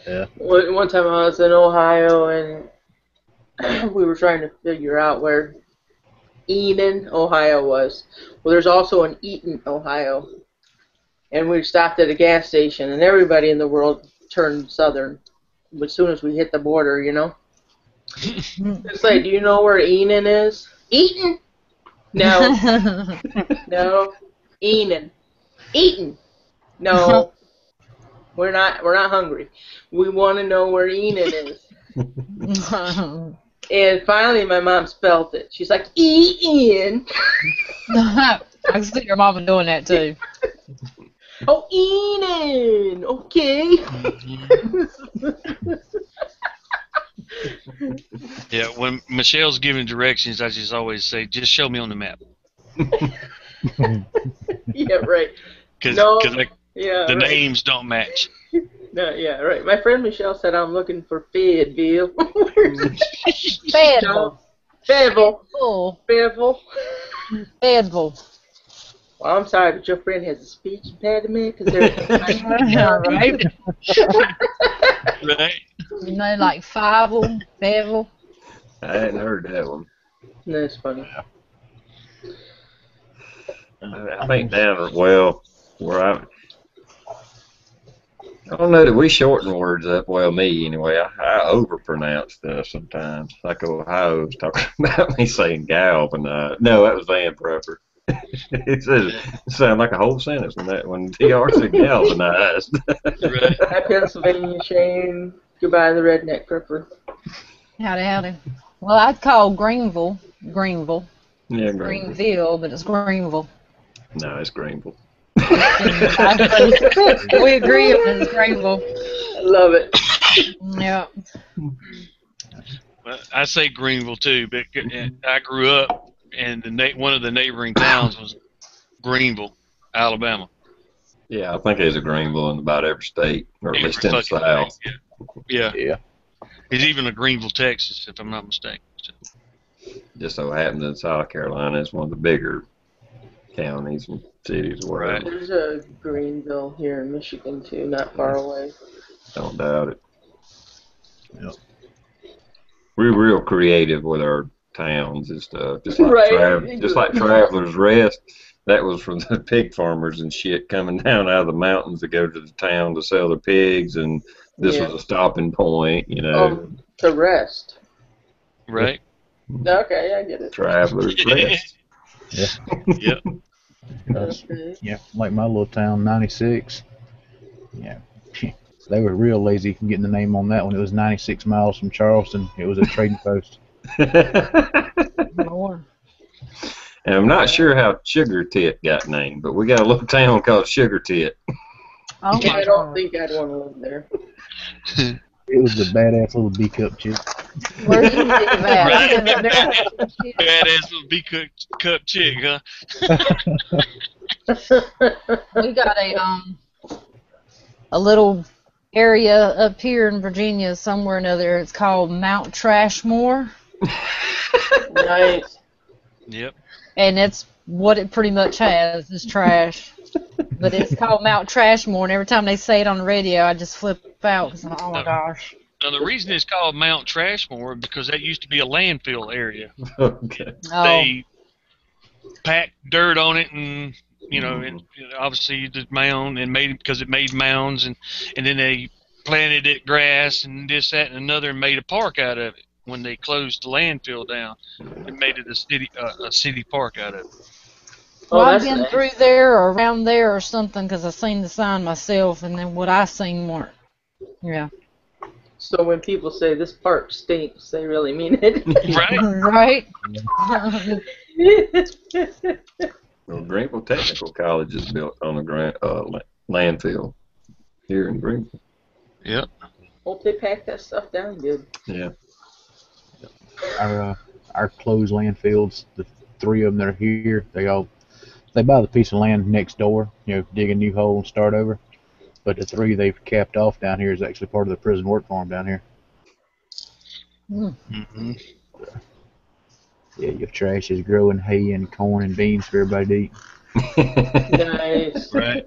it. one, one time I was in Ohio and we were trying to figure out where Enon, Ohio was. Well, there's also an Eaton, Ohio. And we stopped at a gas station and everybody in the world turned southern as soon as we hit the border, you know? It's like, do you know where Enon is? Eaton? No, no. Enon. Eaton. No. We're not we're not hungry. We want to know where Enon is. And finally my mom spelled it. She's like, E N. I can see your mama doing that too. Oh Enon. Okay. Yeah. When Michelle's giving directions, I just always say, "Just show me on the map," yeah, right. because No. the Yeah. right. names don't match. No, yeah, right. My friend Michelle said I'm looking for Fayetteville. Fayetteville. Fayetteville. Full. Fayetteville. Fayetteville. Well, I'm sorry, but your friend has a speech impediment because they're. right? Right. You know, like Fiveville, Fayetteville. I hadn't heard that one. That's funny. I I think down well where I. I don't know that we shorten words up. Well, me anyway. I, I overpronounce stuff sometimes. Like Ohio was talking about me saying galvanized. No, that was Van Prepper. it says it sounded like a whole sentence when that when TR said galvanized. Right. Hi, Pennsylvania Shane. Goodbye, the redneck prepper. Howdy, howdy. Well, I'd call Greenville, Greenville, yeah, Greenville. Greenville, but it's Greenville. No, it's Greenville. we agree on it's Greenville. I love it. Yeah. Well, I say Greenville too, but I grew up, and the na- one of the neighboring towns was Greenville, Alabama. Yeah, I think there's a Greenville in about every state, or at least in the South. Yeah. yeah. yeah. It's even a Greenville, Texas, if I'm not mistaken. So, Just so happens in South Carolina, it's one of the bigger counties and cities. Where Right. There's a Greenville here in Michigan too, not far away. Don't doubt it. Yep. We're real creative with our towns and stuff. Just like, Right. Trav- just like Traveler's Rest. That was from the pig farmers and shit coming down out of the mountains to go to the town to sell their pigs, and this Yeah. was a stopping point, you know. Um, to rest. right? Okay, I get it. Traveler's Rest. Yep. That's- Okay. yeah, like my little town, 96. Yeah. They were real lazy getting the name on that one. It was 96 miles from Charleston. It was a trading post. Lord. And I'm not sure how Sugar Tit got named, but we got a little town called Sugar Tit. Oh Yeah, my I don't God. think I'd want to live there. It was the badass little B cup chick. Where do you live at? Right. Badass little B cup, cup chick, huh? we got a um a little area up here in Virginia somewhere or another. It's called Mount Trashmore, nice. Yep. and it's what it pretty much has is trash. but it's called Mount Trashmore, and every time they say it on the radio, I just flip out. 'cause I'm oh my gosh. Now the reason it's called Mount Trashmore because that used to be a landfill area. okay. Oh, They packed dirt on it and you know, and mm-hmm. you know, obviously the mound and made it because it made mounds and and then they planted it grass and this that and another and made a park out of it. When they closed the landfill down, and made it a city uh, a city park out of it. Oh, well, I've been nice. through there or around there or something because I seen the sign myself, and then what I seen weren't. Yeah. So when people say this park stinks, they really mean it. Right? right? Well, Greenville Technical College is built on a gran- uh, landfill here in Greenville. Yep. Hope they pack that stuff down good. Yeah. Our uh, our closed landfills, the three of them that are here, they all they buy the piece of land next door, you know, dig a new hole and start over. But the three they've capped off down here is actually part of the prison work farm down here. Mm. hmm Yeah, your trash is growing hay and corn and beans for everybody to eat. Nice. Right.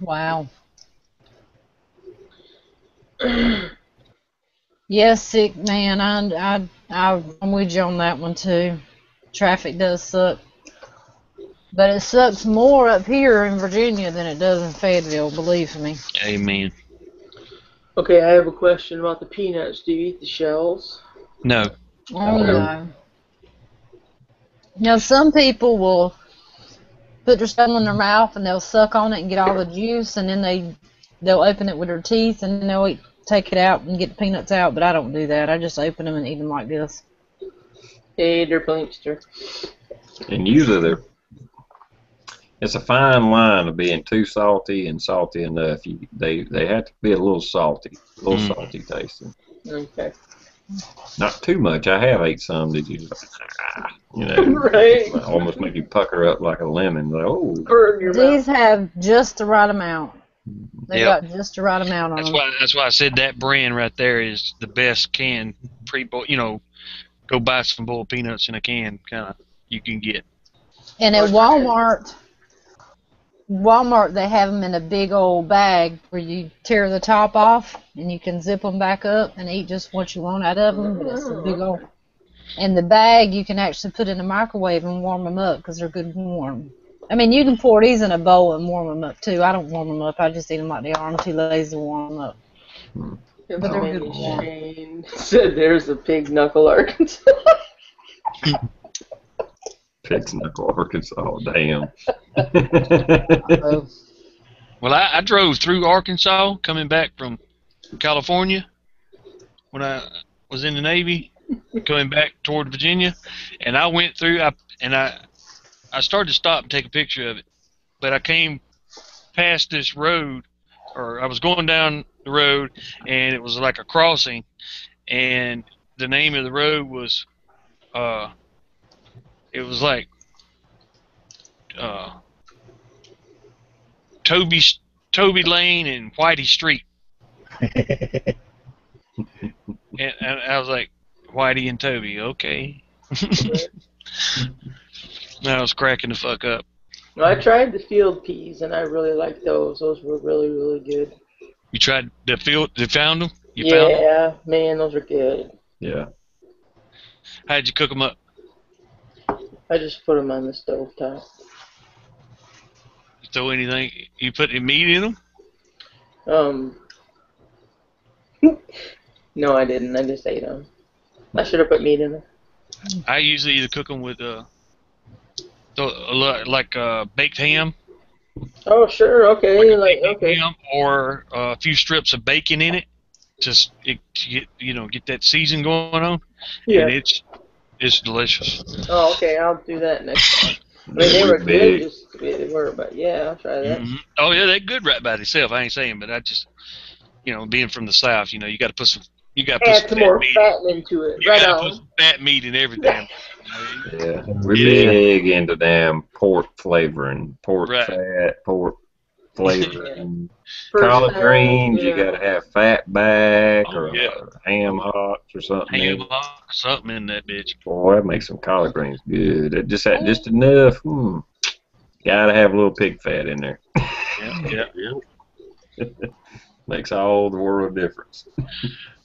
Wow. Yes, sick man. I, I, I, I'm with you on that one too. Traffic does suck, but it sucks more up here in Virginia than it does in Fayetteville. Believe me. Amen. Okay, I have a question about the peanuts. Do you eat the shells? No. Oh no. Now some people will put their shell in their mouth and they'll suck on it and get all the juice, and then they they'll open it with their teeth and they'll eat, take it out and get the peanuts out. But I don't do that. I just open them and eat them like this. Hey, der Blinkster. And usually they're it's a fine line of being too salty and salty enough. You, they they have to be a little salty, a little Mm. salty tasting. Okay. Not too much. I have ate some that you ah, you know Right. almost make you pucker up like a lemon. Like, oh, Burn your mouth. These have just the right amount. They Yep. got just the right amount on That's them. why. That's why I said that brand right there is the best can pre. You know, go buy some boiled peanuts in a can, kind of you can get. And at Walmart, Walmart they have them in a big old bag where you tear the top off and you can zip them back up and eat just what you want out of them. But it's a big old. And the bag you can actually put in the microwave and warm them up because they're good and warm. I mean, you can pour these in a bowl and warm them up too. I don't warm them up. I just eat them like they are. I'm too lazy to warm them up. But they're Manny good. Shane said there's a pig knuckle Arkansas. Pig's Knuckle, Arkansas. Damn. Well, I, I drove through Arkansas coming back from California when I was in the Navy, coming back toward Virginia, and I went through. I and I I started to stop and take a picture of it, but I came past this road, or I was going down the road, and it was like a crossing, and the name of the road was, uh, it was like, uh, Toby Toby Lane and Whitey Street, and, and I was like, Whitey and Toby, okay. I was cracking the fuck up. No, I tried the field peas and I really liked those. Those were really, really good. You tried the field, you found them. You found them. yeah, man, those are good. Yeah. How'd you cook them up? I just put them on the stove top. You throw anything? You put any meat in them? Um, no, I didn't. I just ate them. I should have put meat in them. I usually either cook them with uh, like uh, baked ham, Oh, sure. Okay. Like, baked okay. ham, or uh, a few strips of bacon in it, just it, to get you know get that season going on, and Yeah. it's it's delicious. Oh, okay. I'll do that next time. I mean, they were good, just the they were, but yeah, I'll try that. Mhm. Oh yeah, they're good right by themselves. I ain't saying, but I just you know being from the south, you know you got to put some you got to put some some fat more meat. fat into it. You Right gotta put on. some fat meat in everything. Yeah. We're Yeah. big into damn pork flavoring, pork Right. fat, pork flavoring. Collard time, greens, you gotta have fat back Oh, or yeah. uh, ham hocks or something. Ham hock, something in that bitch. Boy, that makes some collard greens good. It just had just enough. Hmm. Gotta have a little pig fat in there. Yeah, yeah, yeah. Makes all the world of difference.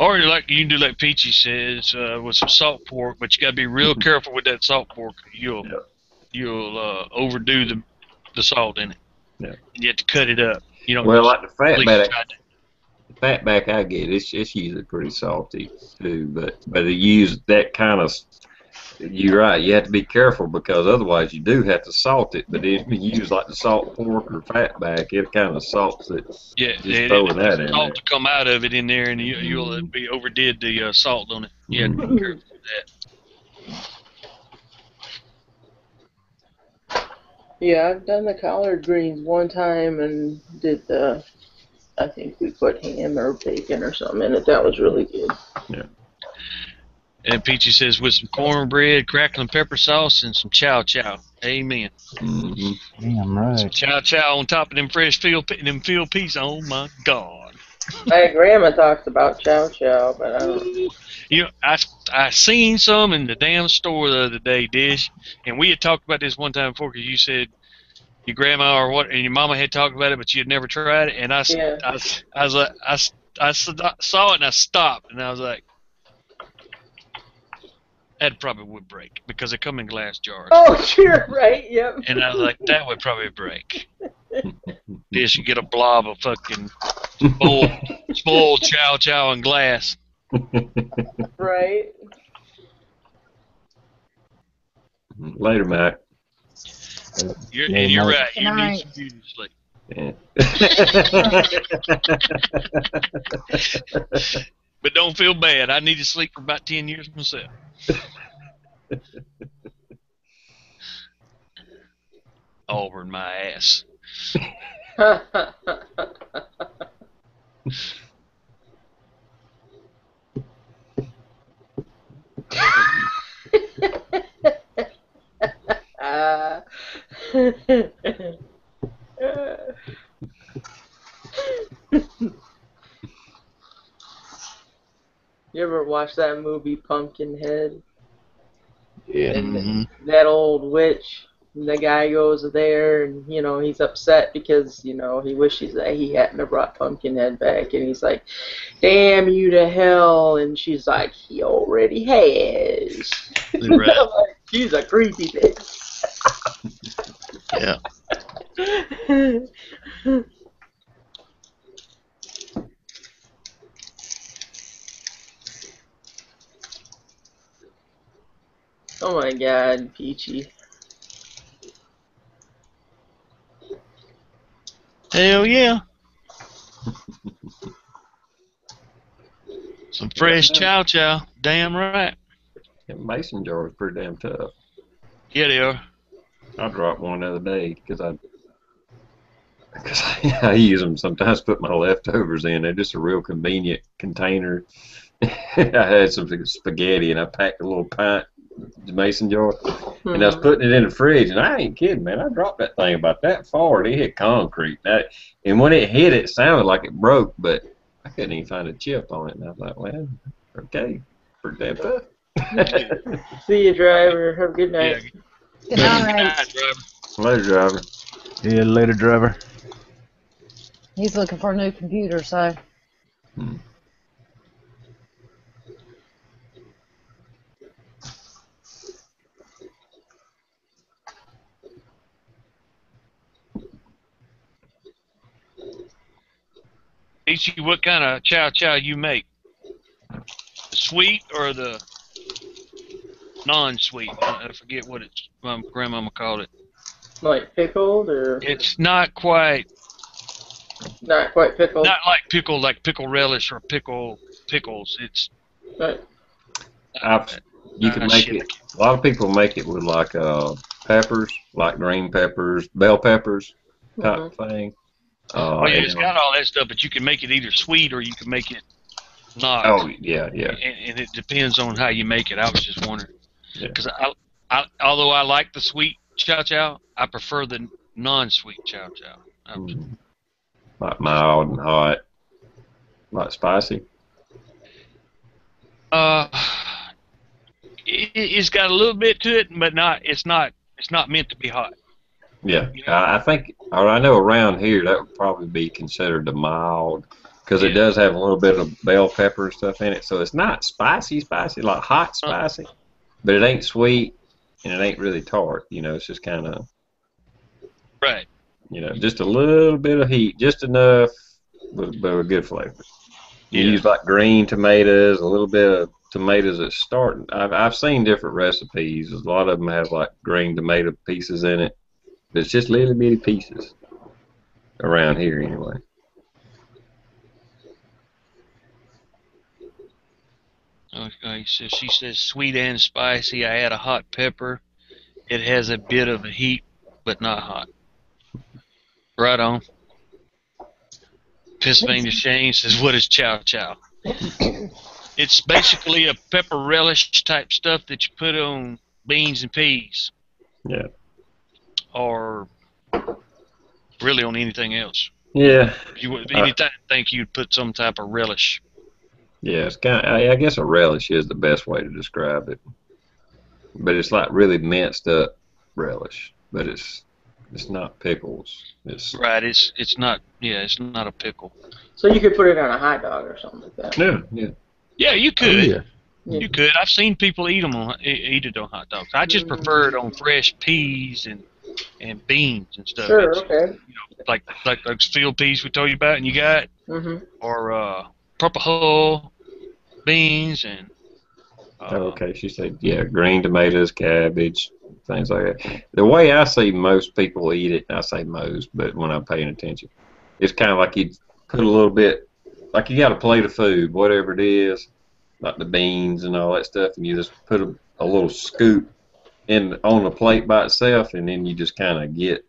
Or like you can do like Peachy says uh, with some salt pork, but you got to be real careful with that salt pork. You'll Yeah. you'll uh, overdo the the salt in it. Yeah. You have to cut it up. You don't. Well, just like the fat back, the fat back I get, it's it's usually pretty salty too. But but it use that kind of. You're right. You have to be careful because otherwise you do have to salt it. But if you use like the salt pork or fat back, it kind of salts it. yeah, just it, throwing it, that in salt there. to come out of it in there, and you, you'll uh, be overdid the uh, salt on it. You have to be careful with that. Yeah, I've done the collard greens one time and did the. I think we put ham or bacon or something in it. That was really good. And Peachy says with some cornbread, crackling pepper sauce, and some chow chow. Amen. hmm Damn Some right. chow chow on top of them fresh field pe- them field peas. Oh my God. My grandma talks about chow chow, but I don't. You know, I I seen some in the damn store the other day, Dish, and we had talked about this one time before because you said your grandma or what, and your mama had talked about it, but you had never tried it, and I, s- Yeah. I, s- I was like, I, I saw it and I stopped, and I was like, that probably would break because they come in glass jars, Oh, sure, right? Yep. and I was like, that would probably break. Dish, you get a blob of fucking spoiled, spoiled chow chow in glass. Right. Later, Mac. You're, Yeah, and you're Mike. right. You need night. some beauty sleep. Yeah. But don't feel bad. I need to sleep for about 10 years myself. Auburn my ass. Ah. you ever watch that movie Pumpkinhead? Yeah. And Mhm. that old witch, the guy goes there and, you know, he's upset because, you know, he wishes that he hadn't have brought Pumpkinhead back. And he's like, damn you to hell. And she's like, he already has. Right. Like, she's a creepy bitch. Yeah. god, Peachy. Hell yeah. Some fresh chow chow. Damn right. Yeah, Mason jar is pretty damn tough. Yeah, they are. I dropped one the other day because I because I, I use them sometimes. Put my leftovers in. They're just a real convenient container. I had some spaghetti and I packed a little pint the mason jar, and I was hmm. putting it in the fridge, and I ain't kidding, man. I dropped that thing about that far, and it hit concrete. That, and when it hit, it sounded like it broke, but I couldn't even find a chip on it. And I was like, well, okay, for that tough. See you, driver. Have a good night. Good night. driver. Later, driver. Yeah, later, driver. He's looking for a new computer, so. Hmm. Ichi, what kind of chow chow you make? The sweet or the non-sweet? I I forget what it's. My grandmama called it. Like pickled or It's not quite not quite pickled? not like pickle like pickle relish or pickle pickles. It's But I've, you can Uh, make shit. it. A lot of people make it with like uh, peppers, like green peppers, bell peppers type mhm. thing. Uh, Oh yeah, it's got all that stuff, but you can make it either sweet or you can make it not. oh yeah, yeah. and, and it depends on how you make it. I was just wondering Yeah. because I, I, although I like the sweet chow chow, I prefer the non-sweet chow chow. Um, Mm. Like mild and hot, like spicy. Uh, it, it's got a little bit to it, but not. It's not. It's not meant to be hot. Yeah, You know- I, think, or I know around here that would probably be considered a mild, because it does have a little bit of bell pepper and stuff in it. So it's not spicy, spicy, like hot uh-huh. spicy, but it ain't sweet and it ain't really tart. You know, it's just kind of, Right. you know, just a little bit of heat, just enough, but, but a good flavor. You Yeah. use like green tomatoes, a little bit of tomatoes that start. I've I've seen different recipes. A lot of them have like green tomato pieces in it. But it's just little bitty pieces around here anyway. Okay. So she says sweet and spicy. I add a hot pepper. It has a bit of a heat, but not hot. Right on. Pennsylvania Shane says, "What is chow chow?" it's basically a pepper relish type stuff that you put on beans and peas. Yeah. Or really on anything else. Yeah, You would Uh, anytime think you'd put some type of relish. yeah. It's kind. Of, I, I guess a relish is the best way to describe it. But it's like really minced up relish. But it's it's not pickles. It's Right. It's it's not. Yeah. It's not a pickle. So you could put it on a hot dog or something like that. yeah, yeah. Yeah, you Oh, could. yeah. You could. I've seen people eat them on eat it on hot dogs. I just prefer it on fresh peas and and beans and stuff. Sure. It's Okay. Like like those field peas we told you about, and you got Mhm. or uh, purple hull beans and. Uh, Oh, okay. She said, yeah, green tomatoes, cabbage, things like that. The way I see most people eat it, I say most, but when I'm paying attention, it's kind of like you put a little bit, like you got a plate of food, whatever it is, like the beans and all that stuff, and you just put a, a little scoop in on the plate by itself, and then you just kind of get,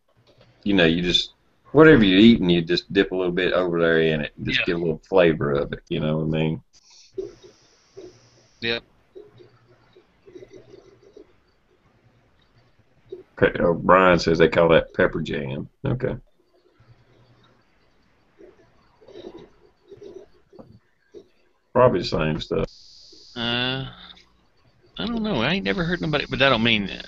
you know, you just whatever you're eating, you just dip a little bit over there in it, and just Yeah. get a little flavor of it. You know what I mean? Yep. Okay, oh, Brian says they call that pepper jam. Okay. Probably the same stuff. Uh, I don't know. I ain't never heard nobody, but that don't mean that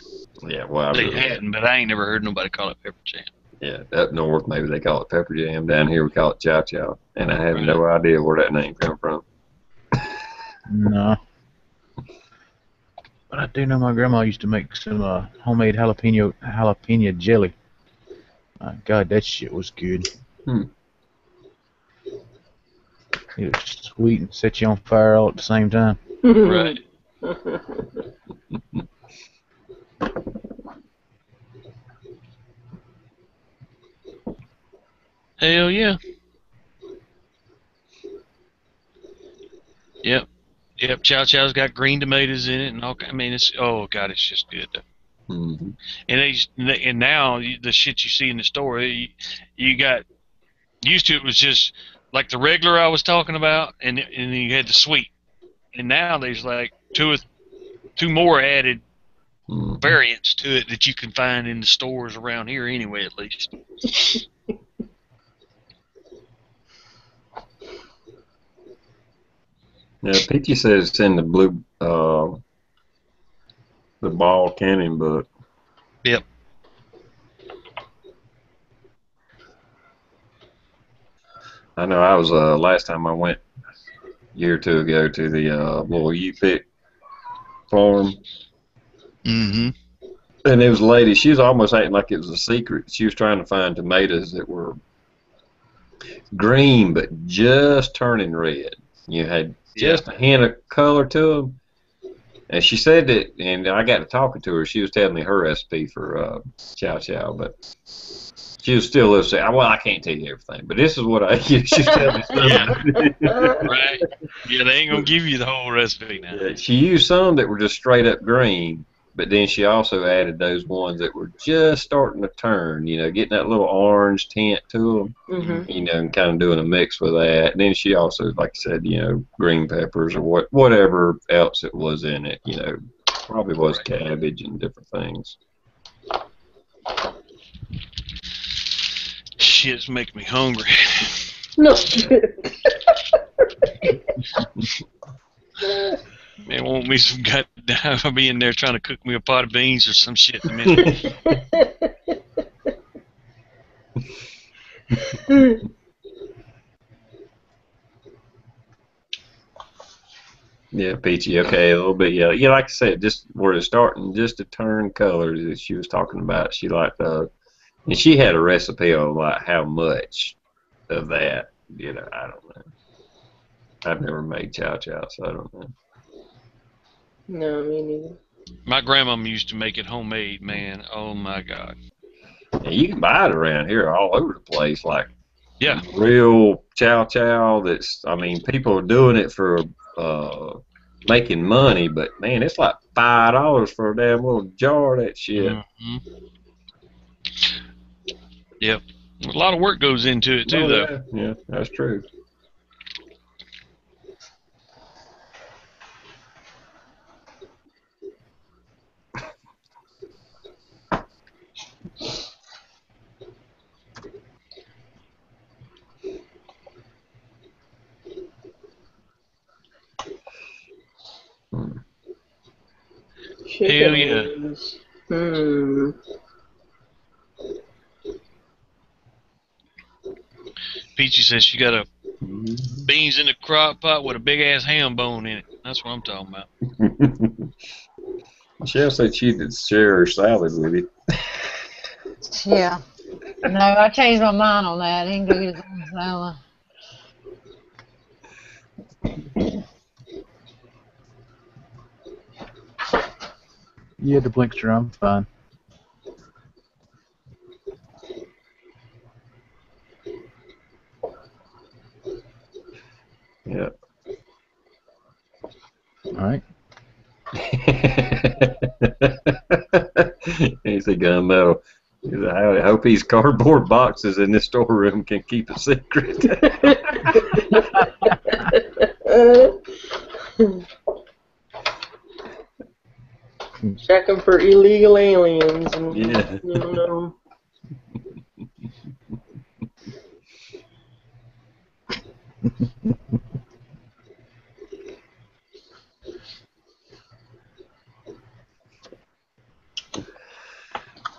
Yeah, well, I they really, hadn't. But I ain't never heard nobody call it pepper jam. yeah, up north maybe they call it pepper jam. Down here we call it chow chow, and I have no idea where that name come from. No. But I do know my grandma used to make some uh, homemade jalapeno jalapeno jelly. My God, that shit was good. Hmm. It was sweet and set you on fire all at the same time. Right. Hell yeah. Yep. Yep. Chow Chow's got green tomatoes in it, and all. I mean, it's oh god, it's just good. hmm And they, and now the shit you see in the store, you, you got used to it was just like the regular I was talking about, and and you had the sweet, and now there's like two or two more added Mm. variants to it that you can find in the stores around here anyway, at least. Yeah, Peachy says it's in the blue, uh, the ball canning book. Yep. I know I was uh last time I went a year or two ago to the uh little U pick farm Mm-hmm. and it was a lady, she was almost acting like it was a secret. She was trying to find tomatoes that were green but just turning red. You had just a hint of color to them. And she said that, and I got to talking to her. She was telling me her recipe for uh, chow chow, but she was still listening. Well, I can't tell you everything, but this is what I. She was telling me something. Right. Yeah, they ain't gonna give you the whole recipe now. Yeah, she used some that were just straight up green, but then she also added those ones that were just starting to turn, you know, getting that little orange tint to them, Mm-hmm. you know, and kind of doing a mix with that. And then she also, like I said, you know, green peppers or what, whatever else it was in it, you know, probably was cabbage and different things. Shit's making me hungry. No. Man, want me some goddamn. I'll be in there trying to cook me a pot of beans or some shit in a minute. Yeah, peachy. Okay, a little bit. Yeah, yeah. Like I said, just where it's starting just to turn colors that she was talking about. She liked, uh, and she had a recipe on like how much of that. You know, I don't know. I've never made chow chow, so I don't know. no, me neither. My grandma used to make it homemade, man. Oh my god. And you can buy it around here all over the place, like Yeah. real chow chow. That's, I mean, people are doing it for uh, making money, but man, it's like five dollars for a damn little jar of that shit. hmm Yep. A lot of work goes into it too, Oh, though. Yeah, yeah, that's true. Chicken yeah. wings. Hmm. Peachy says she got a mm-hmm. beans in the crock pot with a big ass ham bone in it. That's what I'm talking about. Michelle said she did share her salad with you. Yeah. No, I changed my mind on that. He can go get his own salad. Yeah, the Blinkster, I'm fine. Yeah. All right. He's a gunmetal. I hope these cardboard boxes in this storeroom can keep a secret. Check Checking for illegal aliens and Yeah. you know.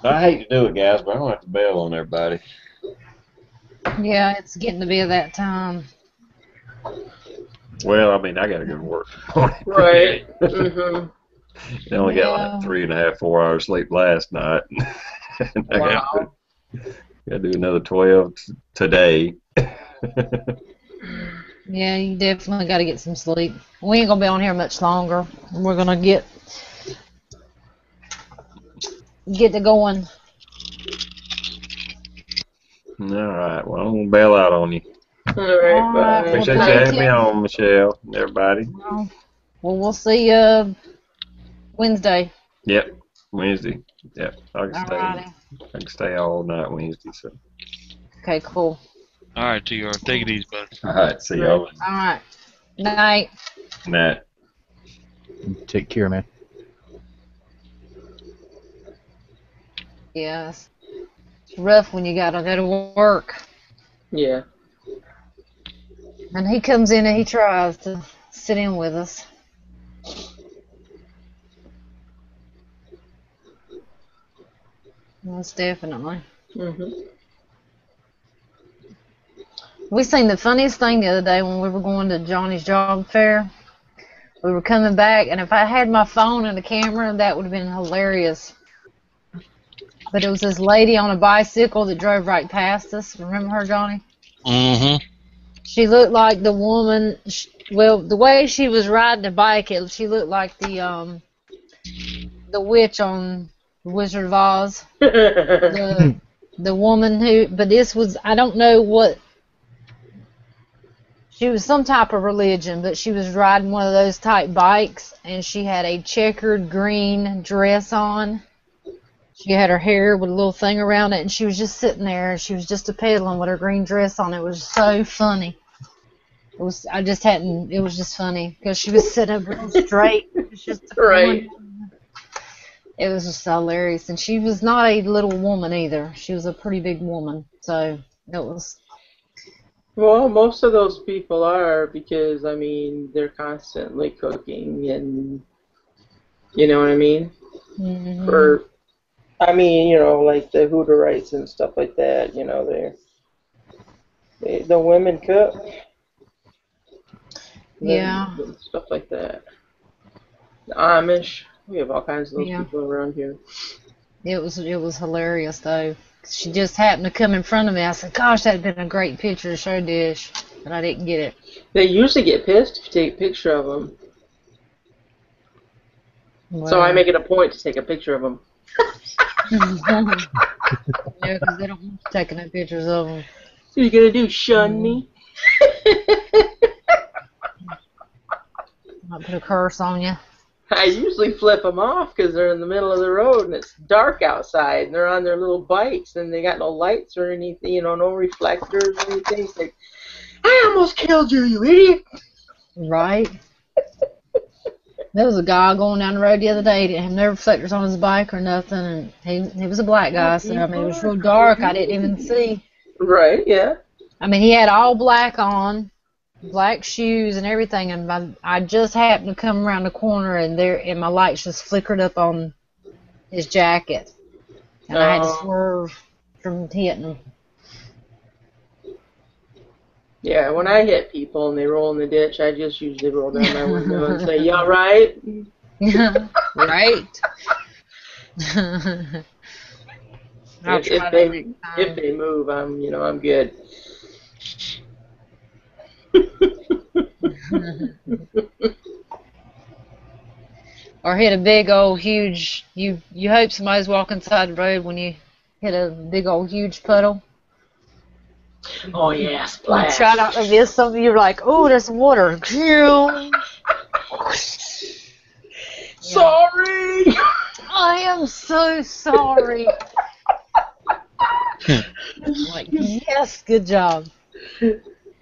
I hate to do it, guys, but I don't have to bail on everybody. Yeah, it's getting to be that time. Well, I mean, I got to go to work. Right. Mm-hmm. I only got like three and a half, four hours sleep last night. And I gotta, got to do another 12 t- today. Yeah, you definitely got to get some sleep. We ain't gonna be on here much longer. We're gonna get get to going. All right. Well, I'm going to bail out on you. All right. All right, Bye. Appreciate you thank having me on, Michelle, everybody. Well, well, we'll see you Wednesday. Yep. Wednesday. Yep. I can stay. Alrighty. I can stay all night Wednesday. So. Okay, cool. All right, TR, take it easy, bud. All right. See y'all. All right. Night. Night. Take care, man. Yeah, it's rough when you gotta go to work. Yeah. And he comes in and he tries to sit in with us. Most definitely. hmm We seen the funniest thing the other day when we were going to Johnny's job fair. We were coming back, and if I had my phone and the camera, that would have been hilarious. But it was this lady on a bicycle that drove right past us. Remember her, Johnny? Mm-hmm. She looked like the woman. sh- Well, the way she was riding the bike, it, she looked like the um the witch on Wizard of Oz. The the woman who, but this was I don't know what. She was some type of religion, but she was riding one of those type bikes, and she had a checkered green dress on. She had her hair with a little thing around it, and she was just sitting there, and she was just a pedaling with her green dress on. It was so funny. It was. I just hadn't. It was just funny because she was sitting up real straight. It was just Right. It was just hilarious, and she was not a little woman either. She was a pretty big woman, so it was. Well, most of those people are because I mean they're constantly cooking and you know what I mean. mhm. For I mean you know like the Hutterites and stuff like that. You know they're they, the women cook. Yeah. Stuff like that. The Amish. We have all kinds of those Yeah. people around here. It was it was hilarious though. She just happened to come in front of me. I said, "Gosh, that'd been a great picture to show Dish," but I didn't get it. They usually get pissed if you take a picture of them. So I make it a point to take a picture of them. yeah, because they don't want you taking no pictures of them. What are you gonna do? Shun me? Might put a curse on you. I usually flip them off because they're in the middle of the road and it's dark outside and they're on their little bikes and they got no lights or anything, you know, no reflectors or anything. It's like, I almost killed you, you idiot! Right. There was a guy going down the road the other day. He didn't have no reflectors on his bike or nothing, and he he was a black guy. So I mean, it was real dark. I didn't even see. Right? Yeah. I mean, he had all black on, black shoes and everything, and my, I just happened to come around the corner, and there and my lights just flickered up on his jacket, and I had to Oh. swerve from hitting him. Yeah. When I hit people and they roll in the ditch, I just usually roll down my window and say, "You all right?" right. If, if they if they move, I'm you know I'm good. or hit a big old huge you you hope somebody's walking side the road when you hit a big old huge puddle. Oh yeah, You splash. try not to miss something, you're like, oh, there's water. Sorry. I am so sorry. like, yes, good job.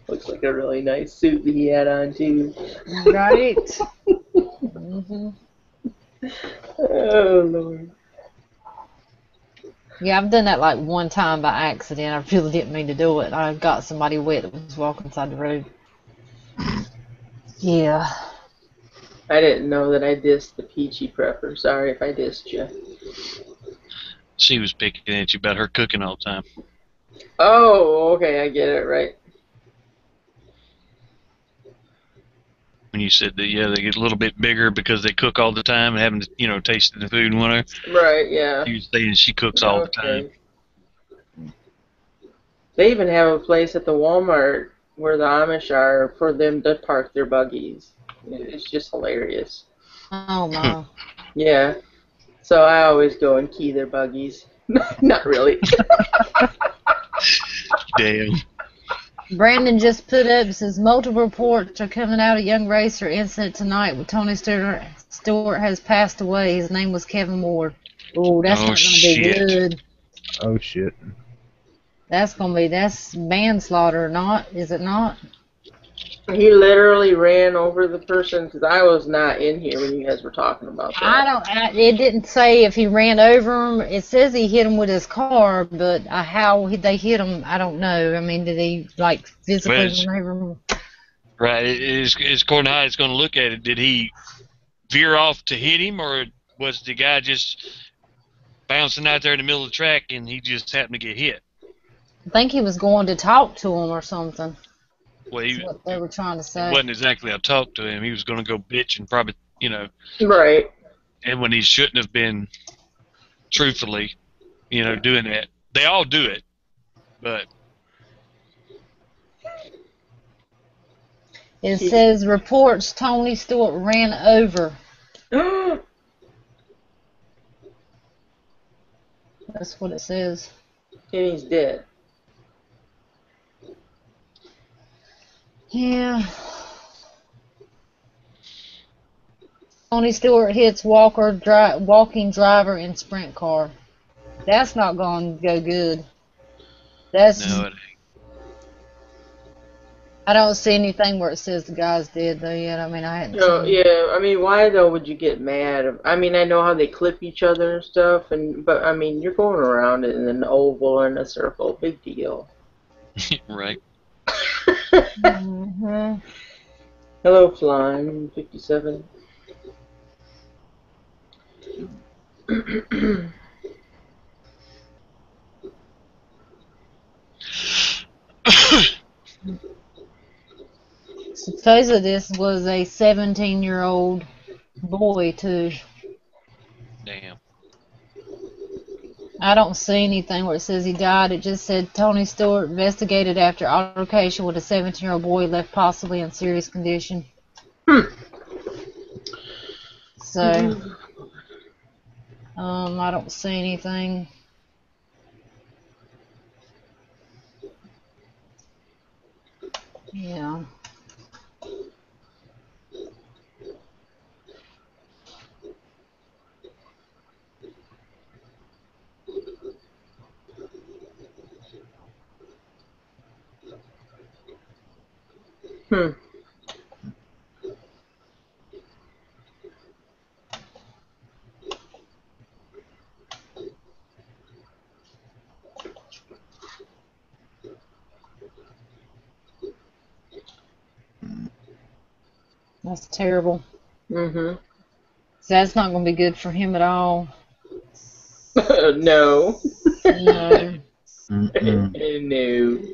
Looks like a really nice suit that he had on too. Right? hmm Oh lord. Yeah, I've done that like one time by accident. I really didn't mean to do it. I got somebody wet that was walking side the road. Yeah. I didn't know that I dissed the peachy prepper. Sorry if I dissed you. She was picking at you about her cooking all the time. Oh, okay, I get it right. When you said that, yeah, they get a little bit bigger because they cook all the time and haven't, you know, tasted the food and whatever. Right, yeah. She was saying she cooks all the time. They even have a place at the Walmart where the Amish are for them to park their buggies. It's just hilarious. Oh my. Yeah. So I always go and key their buggies. Not really. Damn. Brandon just put up says multiple reports are coming out of young racer incident tonight with Tony Stewart. Stewart has passed away. His name was Kevin Moore. Oh, that's Oh, not gonna shit. be good. Oh shit. That's gonna be that's manslaughter, not is it not? He literally ran over the person because I was not in here when you guys were talking about that. I don't. I, it didn't say if he ran over him. It says he hit him with his car, but uh, how he, they hit him, I don't know. I mean, did he like physically Well, run over him? Right. It- It's, it's according to how it's going to look at it. Did he veer off to hit him, or was the guy just bouncing out there in the middle of the track and he just happened to get hit? I think he was going to talk to him or something. Well, he what they were trying to say. wasn't exactly a talk to him. He was going to go bitch and probably, you know, Right. and when he shouldn't have been, truthfully, you know, doing that. They all do it, but It says reports Tony Stewart ran over. That's what it says. and he's dead. Yeah. Tony Stewart hits Walker dri- walking driver in sprint car. That's not going to go good. That's no, it I don't see anything where it says the guy's dead though yet. I mean, I hadn't. No, seen yeah. I mean, why though would you get mad? I mean, I know how they clip each other and stuff, and but I mean, you're going around in an oval and a circle. Big deal. right. Mhm. Hello, Flying 57. Supposedly this was a 17 year old boy too. Damn. I don't see anything where it says he died. It just said Tony Stewart investigated after altercation with a 17 year old boy left possibly in serious condition. Hmm. So, um, I don't see anything. Yeah. Hmm. That's terrible. Mm-hmm. So that's not going to be good for him at all. no. No. Mm-mm. no.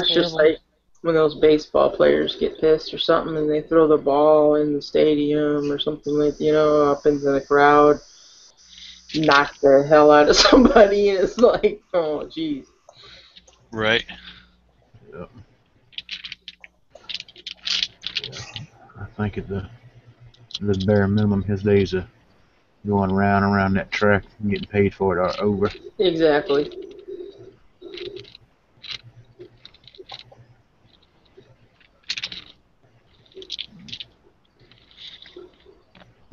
That's just like when those baseball players get pissed or something and they throw the ball in the stadium or something like you know up into the crowd, knock the hell out of somebody and it's like oh jeez. Right. Yep. Yeah. I think at the the bare minimum, his days of going round and around that track and getting paid for it are over. Exactly.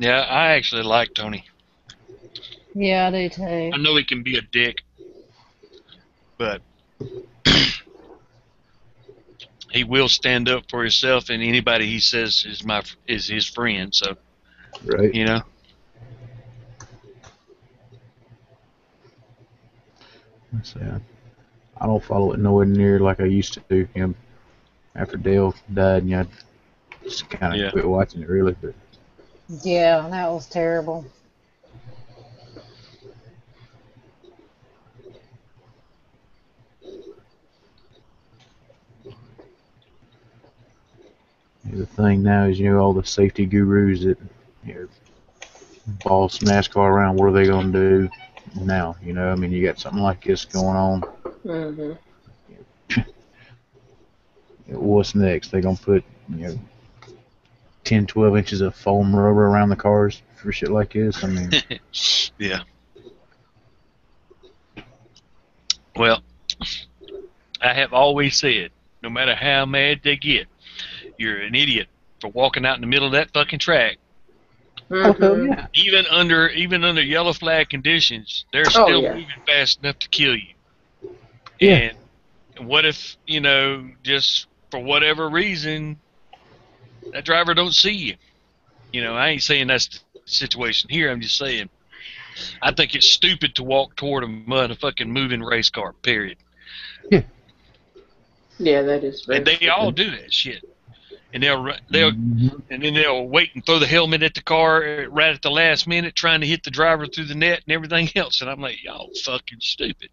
Yeah, I actually like Tony. Yeah, I do too. I know he can be a dick, but he will stand up for himself and anybody he says is my is his friend. So Right. you know, Let's I, I don't follow it nowhere near like I used to. You know, after Dale died, you know, I just kind of Yeah. quit watching it really. But Yeah, that was terrible. the thing now is, you know, all the safety gurus that you know boss NASCAR around. What are they going to do now? You know, I mean, you got something like this going on. hmm What's next? They gonna put you know 10, 12 inches of foam rubber around the cars for shit like this? I mean, yeah. Well, I have always said, no matter how mad they get, you're an idiot for walking out in the middle of that fucking track Oh, hell Mhm. yeah. Even under even under yellow flag conditions, they're Oh, still yeah. moving fast enough to kill you. Yeah. And what if you know just for whatever reason that driver don't see you? You know, I ain't saying that's the situation here. I'm just saying. I think it's stupid to walk toward a motherfucking moving race car. Period. Yeah, yeah that is. And very they all do that shit. And they'll ru- they'll and then they'll wait and throw the helmet at the car uh, right at the last minute, trying to hit the driver through the net and everything else. And I'm like, y'all fucking stupid.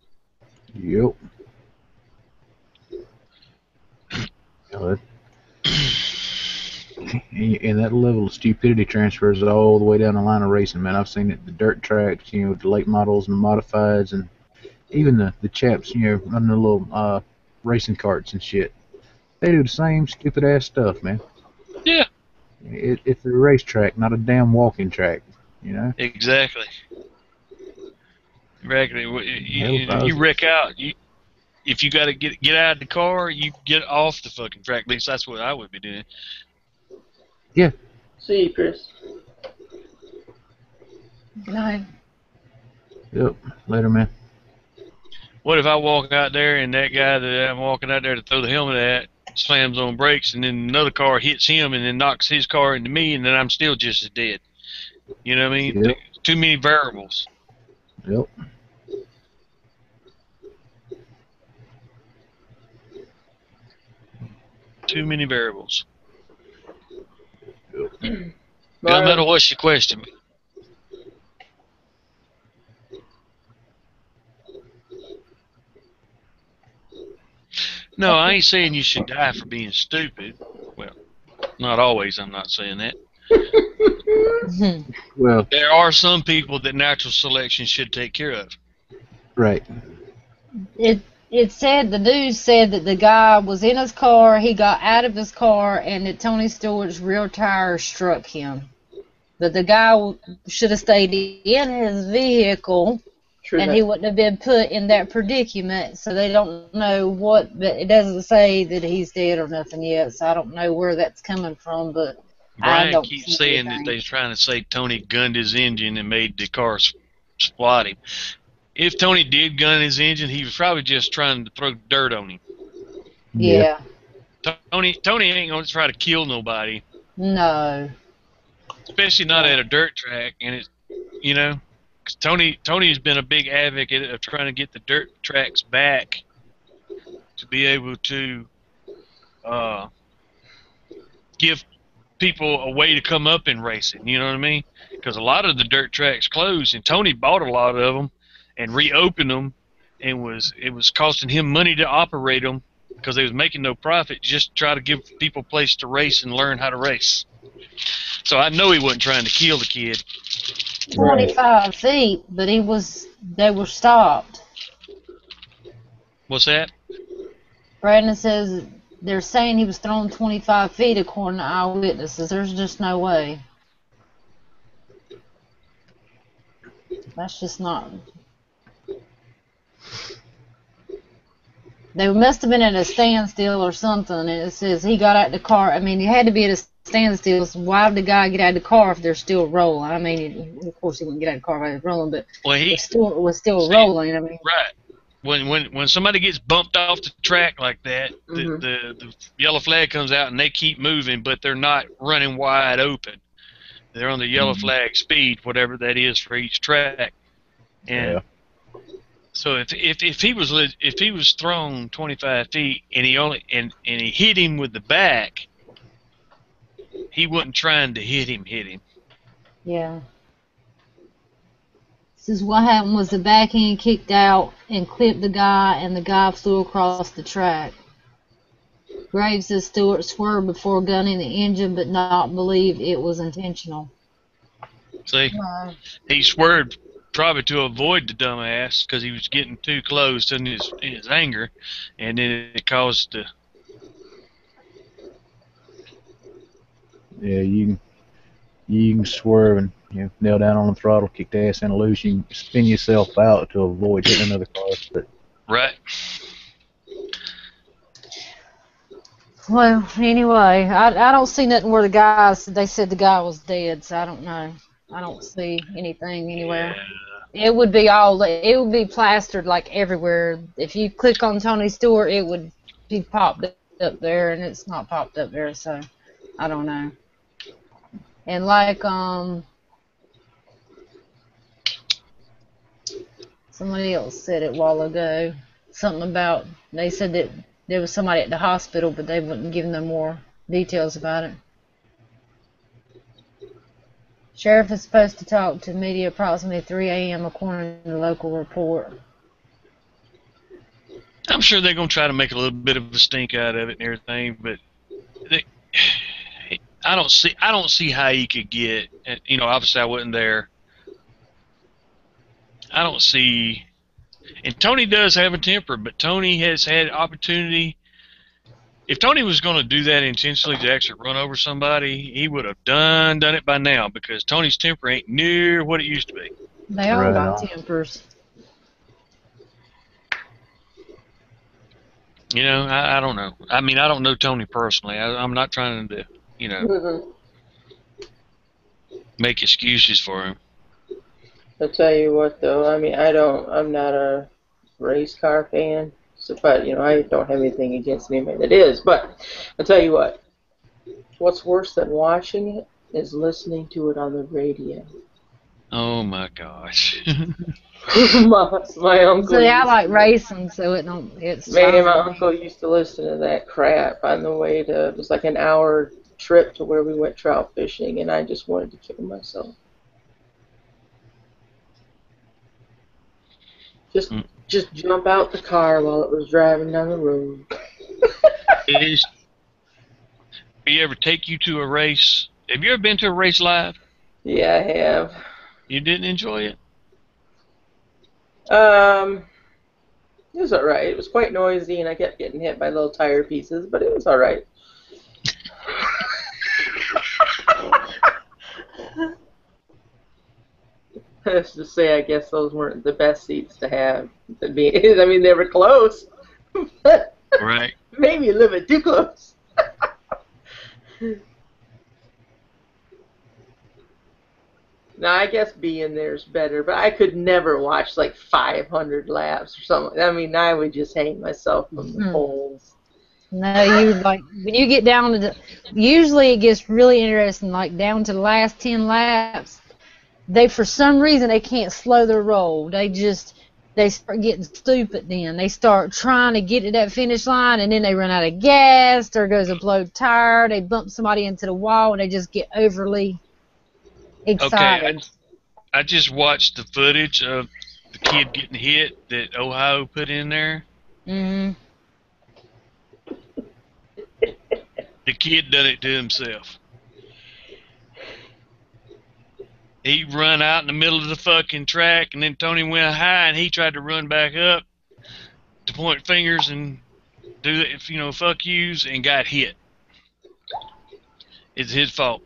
Yep. And and that level of stupidity transfers all the way down the line of racing, man. I've seen it the dirt tracks, you know, the late models and the modifieds, and even the the chaps, you know, running the little uh, racing carts and shit. They do the same stupid ass stuff, man. Yeah. It, it's a racetrack, not a damn walking track. You know. Exactly. Exactly. You, you, you wreck out. You, if you got to get get out of the car, you get off the fucking track. At least that's what I would be doing. See you, Chris. Good night. Yep. Later, man. What if I walk out there and that guy that I'm walking out there to throw the helmet at slams on brakes and then another car hits him and then knocks his car into me and then I'm still just as dead. You know what I mean? Yep. Too many variables. Yep. Too many variables. Bye. Gunmetal, uh, what's your question? No, I ain't saying you should die for being stupid. Well, not always. I'm not saying that. Well, There are some people that natural selection should take care of. right. it it said the news said that the guy was in his car, he got out of his car, and that Tony Stewart's rear tire struck him. That the guy should have stayed in his vehicle, True and that. he wouldn't have been put in that predicament. So they don't know what, but it doesn't say that he's dead or nothing yet. So I don't know where that's coming from, but I Brian don't keeps see saying that they're trying to say Tony gunned his engine and made the car s- squat him. If Tony did gun his engine, he was probably just trying to throw dirt on him. yeah, Tony Tony ain't gonna try to kill nobody, no, especially not at a dirt track. And it's you know, 'cause Tony Tony's been a big advocate of trying to get the dirt tracks back to be able to uh, give people a way to come up in racing. You know what I mean? Because a lot of the dirt tracks closed, and Tony bought a lot of them and reopened them, and was it was costing him money to operate them because they was making no profit just to try to give people a place to race and learn how to race. So I know he wasn't trying to kill the kid. 25 feet, but he was, they were stopped. What's that? Brandon says they're saying he was thrown 25 feet according to eyewitnesses. There's just no way. That's just not. They must have been at a standstill or something, and it says he got out of the car. I mean, he had to be at a standstill. So why would the guy get out of the car if they're still rolling? I mean, of course he wouldn't get out of the car if they're rolling, but Well, he it still was still See, rolling. I mean, right. When when when somebody gets bumped off the track like that, the, the the yellow flag comes out and they keep moving, but they're not running wide open. They're on the yellow Mhm. flag speed, whatever that is for each track. And Yeah. So if if if he was if he was thrown 25 feet and he only and and he hit him with the back, he wasn't trying to hit him. Hit him. Yeah. This is what happened was the back end kicked out and clipped the guy and the guy flew across the track. Graves says Stewart swerved before gunning the engine but not believe it was intentional. See, he swerved probably to avoid the dumbass because he was getting too close in his in his anger, and then it caused the Yeah, you can you can swerve and you know, nail down on the throttle, kick the ass in a loose. You can spin yourself out to avoid hitting another car. But right. Well, anyway, I, I don't see nothing where the guys they said the guy was dead, so I don't know. I don't see anything anywhere. It would be all it would be plastered like everywhere. If you click on Tony's store, it would be popped up there, and it's not popped up there, so I don't know. And like um, somebody else said it a while ago, something about they said that there was somebody at the hospital, but they wouldn't give no more details about it. Sheriff is supposed to talk to media approximately 3 a.m. according to the local report. I'm sure they're gonna try to make a little bit of a stink out of it and everything, but they, I don't see I don't see how you could get. You know, obviously I wasn't there. I don't see, and Tony does have a temper, but Tony has had opportunity. If Tony was going to do that intentionally to actually run over somebody, he would have done done it by now because Tony's temper ain't near what it used to be. They all Right got on. tempers. You know, I, I don't know. I mean, I don't know Tony personally. I, I'm not trying to, you know, Mhm. make excuses for him. I'll tell you what, though. I mean, I don't. I'm not a race car fan. So, but you know, I don't have anything against anybody that is. But I'll tell you what. What's worse than watching it is listening to it on the radio. Oh my gosh. my, my uncle. See, I like to- racing, so it don't. It's Man, fine. my uncle used to listen to that crap on the way to. It was like an hour trip to where we went trout fishing, and I just wanted to kill myself. Just, Mm. Just jump out the car while it was driving down the road. it is. Do you ever take you to a race? Have you ever been to a race live? Yeah, I have. You didn't enjoy it? Um, it was alright. It was quite noisy, and I kept getting hit by little tire pieces, but it was alright. That's to say, I guess those weren't the best seats to have. To be, I mean, they were close, but Right. maybe a little bit too close. now, I guess being there's better, but I could never watch like 500 laps or something. I mean, I would just hang myself from the Hmm. poles. No, you like when you get down to the. Usually, it gets really interesting. Like down to the last ten laps, they for some reason they can't slow their roll. They just they start getting stupid. Then they start trying to get to that finish line, and then they run out of gas. There goes a blow tire. They bump somebody into the wall, and they just get overly excited. Okay, I just watched the footage of the kid getting hit that Ohio put in there. Mm-hmm. The kid done it to himself. He run out in the middle of the fucking track, and then Tony went high, and he tried to run back up to point fingers and do the, you know fuck yous, and got hit. It's his fault.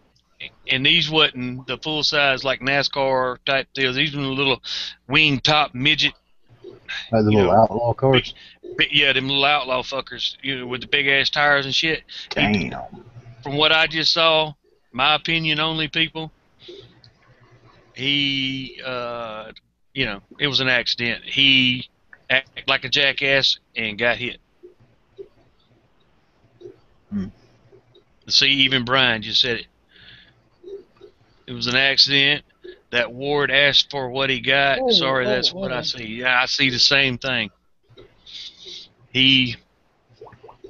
And these wasn't the full size like NASCAR type deals. These were the little wing top midget Like the little know, outlaw cars. But yeah, them little outlaw fuckers, you know, with the big ass tires and shit. Damn. From what I just saw, my opinion only, people. He, uh, you know, it was an accident. He acted like a jackass and got hit. Hmm. See, even Brian just said it. It was an accident. That Ward asked for what he got. Oh, Sorry, oh, that's what oh. I see. Yeah, I see the same thing. He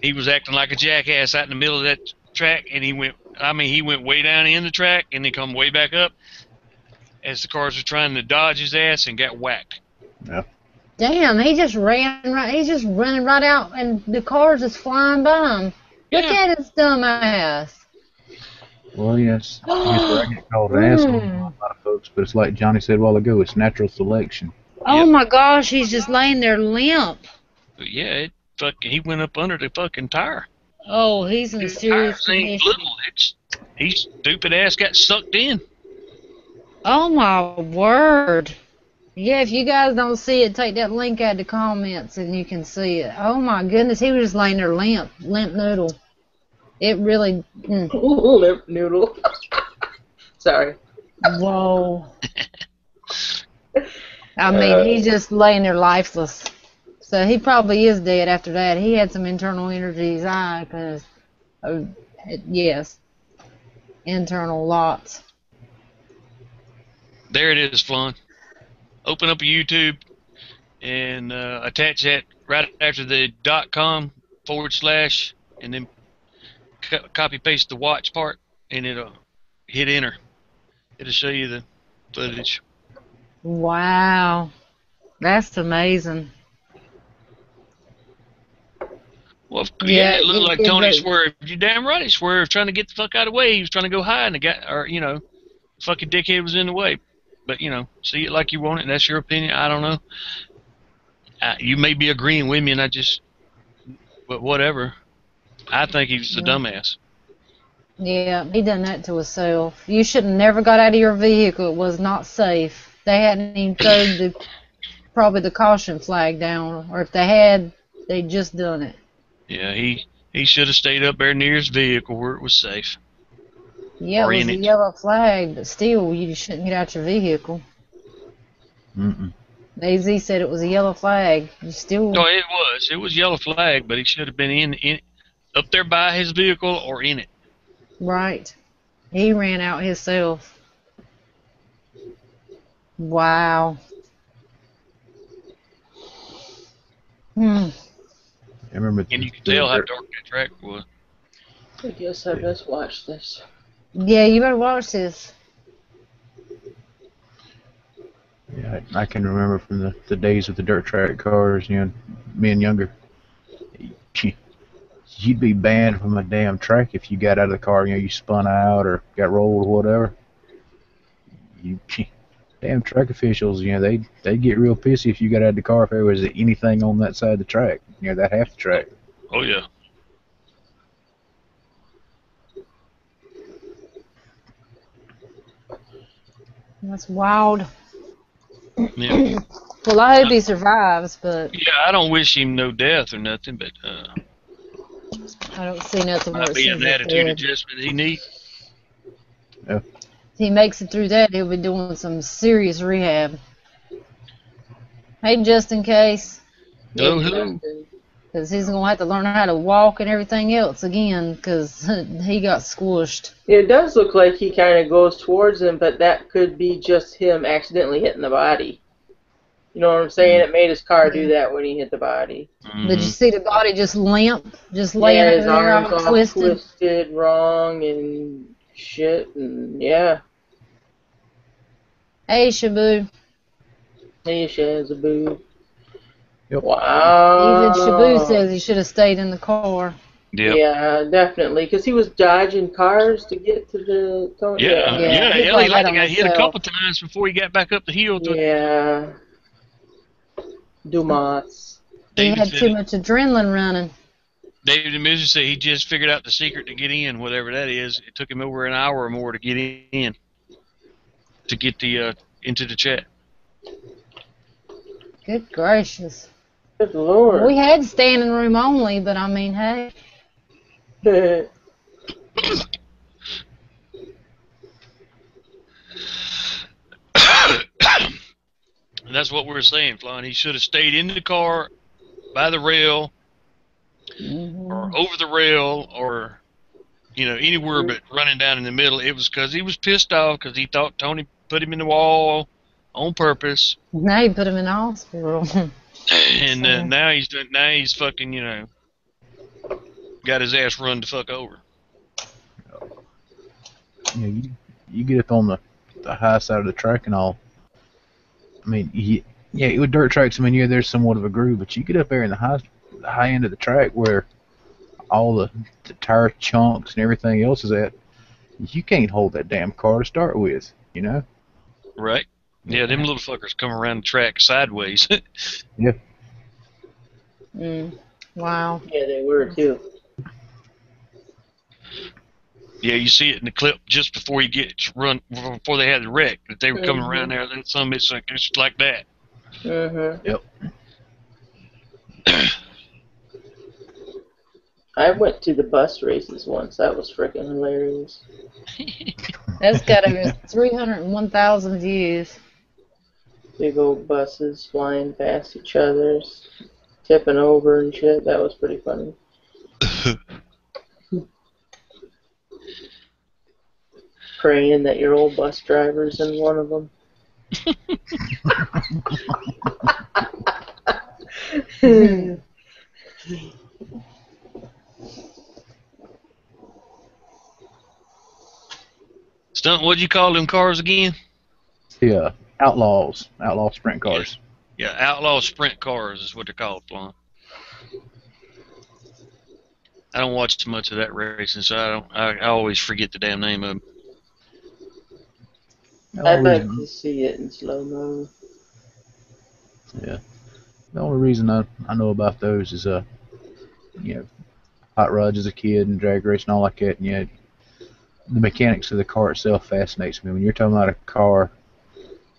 he was acting like a jackass out in the middle of that track, and he went. I mean, he went way down in the track, and then come way back up as the cars were trying to dodge his ass and got whacked. Damn, he just ran right. He's just running right out, and the cars just flying by him. Look at his dumb ass. Well, yes. I guess where I get called an asshole a lot of folks, but it's like Johnny said a while ago, it's natural selection. Oh Yep. my gosh, he's just laying there limp. But yeah, it fucking he went up under the fucking tire. Oh, he's in His serious tires condition. little. It's he stupid ass got sucked in. Oh my word. Yeah, if you guys don't see it, take that link out of the comments and you can see it. Oh my goodness, he was just laying there limp, limp noodle. It really. Mm, Lip noodle. Sorry. whoa. I mean, he's just laying there lifeless. So he probably is dead after that. He had some internal energies, I, because, uh, yes, internal lots. There it is, Flan. Open up a YouTube and uh, attach that right after the dot com forward slash, and then co- copy paste the watch part, and it'll hit enter. It'll show you the footage. Wow. That's amazing. Well, Yeah, yeah, it looked it- like it Tony. Swerve. You damn right he swerved, trying to get the fuck out of the way. He was trying to go high, and the guy, or you know, fucking dickhead was in the way. But you know, see it like you want it. That's your opinion. I don't know. You may be agreeing with me, and I just, but whatever. I think he's a Yeah. dumbass. Yeah, he done that to himself. You should have never got out of your vehicle. It was not safe. They hadn't even thrown the probably the caution flag down, or if they had, they just done it. Yeah, he he should have stayed up there near his vehicle where it was safe. Yeah, it was a yellow flag, but still, you shouldn't get out your vehicle. Mm-mm. AZ said it was a yellow flag. You still, No, it was. It was yellow flag, but he should have been in in up there by his vehicle or in it. right? He ran out himself. Wow. Hmm. I remember. And you can tell how dark that track was. I guess I best watch this. Yeah, you better watch this. Yeah, I, I can remember from the, the days of the dirt track cars, you know, being younger. You'd be banned from a damn track if you got out of the car, you know, you spun out or got rolled or whatever. You damn track officials, you know, they they get real pissy if you got out of the car if there was anything on that side of the track, you know, that half the track. Oh yeah. That's wild. Yeah. Well, I hope he survives, but Yeah, I don't wish him no death or nothing, but uh, I don't see nothing where might it be says an attitude there. adjustment he need. If he makes it through that, he'll be doing some serious rehab. Hey, just in case, Hello, Yeah, hello. Justin. Because he's gonna have to learn how to walk and everything else again, because he got squished. It does look like he kind of goes towards him, but that could be just him accidentally hitting the body. You know what I'm saying? It made his car do that when he hit the body. Did you Mhm. see the body just limp, just laying yeah, his there arms all all twisted? twisted wrong and shit, and yeah. Hey, Shabu. Hey, Shazaboo. Yep. Wow. Even Shabu says he should have stayed in the car. Yep. Yeah, definitely, because he was dodging cars to get to the. to- Yeah, Yeah, yeah, he hell, he like got hit a couple times before he got back up the hill. To Yeah. Dumas. He David had too it- much adrenaline running. David Demusa said he just figured out the secret to get in, whatever that is. It took him over an hour or more to get in, to get the uh, into the chat. Good gracious. Good lord. We had standing room only, but I mean, hey. And that's what we were saying, Flan. He should have stayed in the car, by the rail, Mhm. or over the rail, or you know anywhere but running down in the middle. It was because he was pissed off because he thought Tony put him in the wall on purpose, Now he put him in the hospital. and uh, now he's done- now he's fucking you know got his ass run the fuck over. You you, you get up on the, the high side of the track and all. I mean, you, yeah, with dirt tracks, I mean, yeah, there's somewhat of a groove, but you get up there in the high, the high end of the track where all the, the tire chunks and everything else is at, you can't hold that damn car to start with, you know? Right? Yeah, them little fuckers come around the track sideways. mm. Wow. yeah, they were too. yeah, you see it in the clip just before you get run before they had the wreck that they were coming Mhm. around there. That some it's like it's like that. Mm-hmm. Yep. I went to the bus races once. That was freaking hilarious. That's got over 301,000 views. Big old buses flying past each other, tipping over and shit. That was pretty funny. Praying that your old bus driver's in one of them. Stunt, what'd you call them cars again? Yeah, outlaws, outlaw sprint cars. Yeah, outlaw sprint cars is what they're called, Lon. I don't watch too much of that racing, so I don't. I, I always forget the damn name of them. I'd like to see it in slow mo. Yeah. The only reason I, I know about those is uh you know hot rods as a kid and drag racing and all like that and yet the mechanics of the car itself fascinates me. When you're talking about a car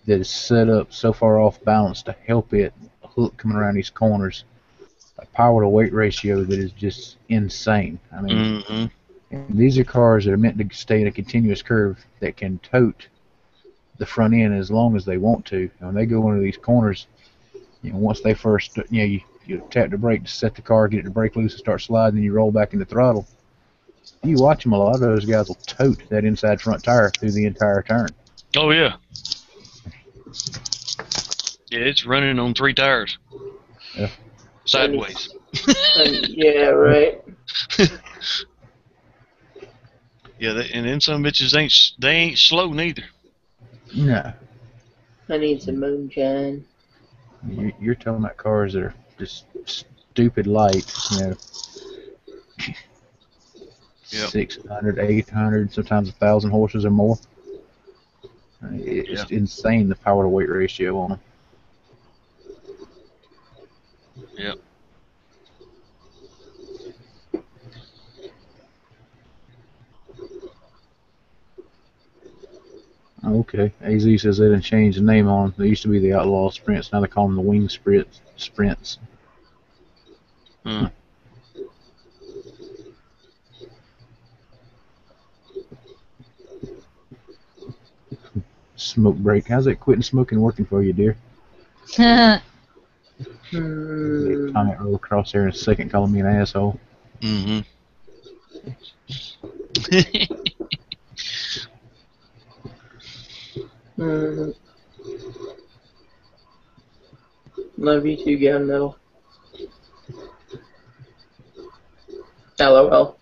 that is set up so far off balance to help it hook coming around these corners, a power to weight ratio that is just insane. I mean Mm-hmm. these are cars that are meant to stay in a continuous curve that can tote the front end as long as they want to. And when they go into these corners, you know, once they first, you know, you, you tap the brake to set the car, get it to break loose and start sliding, then you roll back in the throttle. You watch them, a lot of those guys will tote that inside front tire through the entire turn. Oh yeah. Yeah, it's running on three tires. Yeah. Sideways. And, yeah, right. Yeah, they, and then some bitches ain't they ain't slow neither. No. I need some moonshine. You- You're talking about cars that are just stupid light, you know. Yep. 600, 800, sometimes a thousand horses or more. It's insane the power to weight ratio on them. Yep. Okay, AZ says they didn't change the name on them. They used to be the Outlaw Sprints. Now they call them the Wing Sprints. Sprints. Hmm. Smoke break. How's that quitting smoking working for you, dear? Hmm. Comment roll across there in a second, calling me an asshole. Mm-hmm. Mhm. Love you too, Gun Metal. LOL.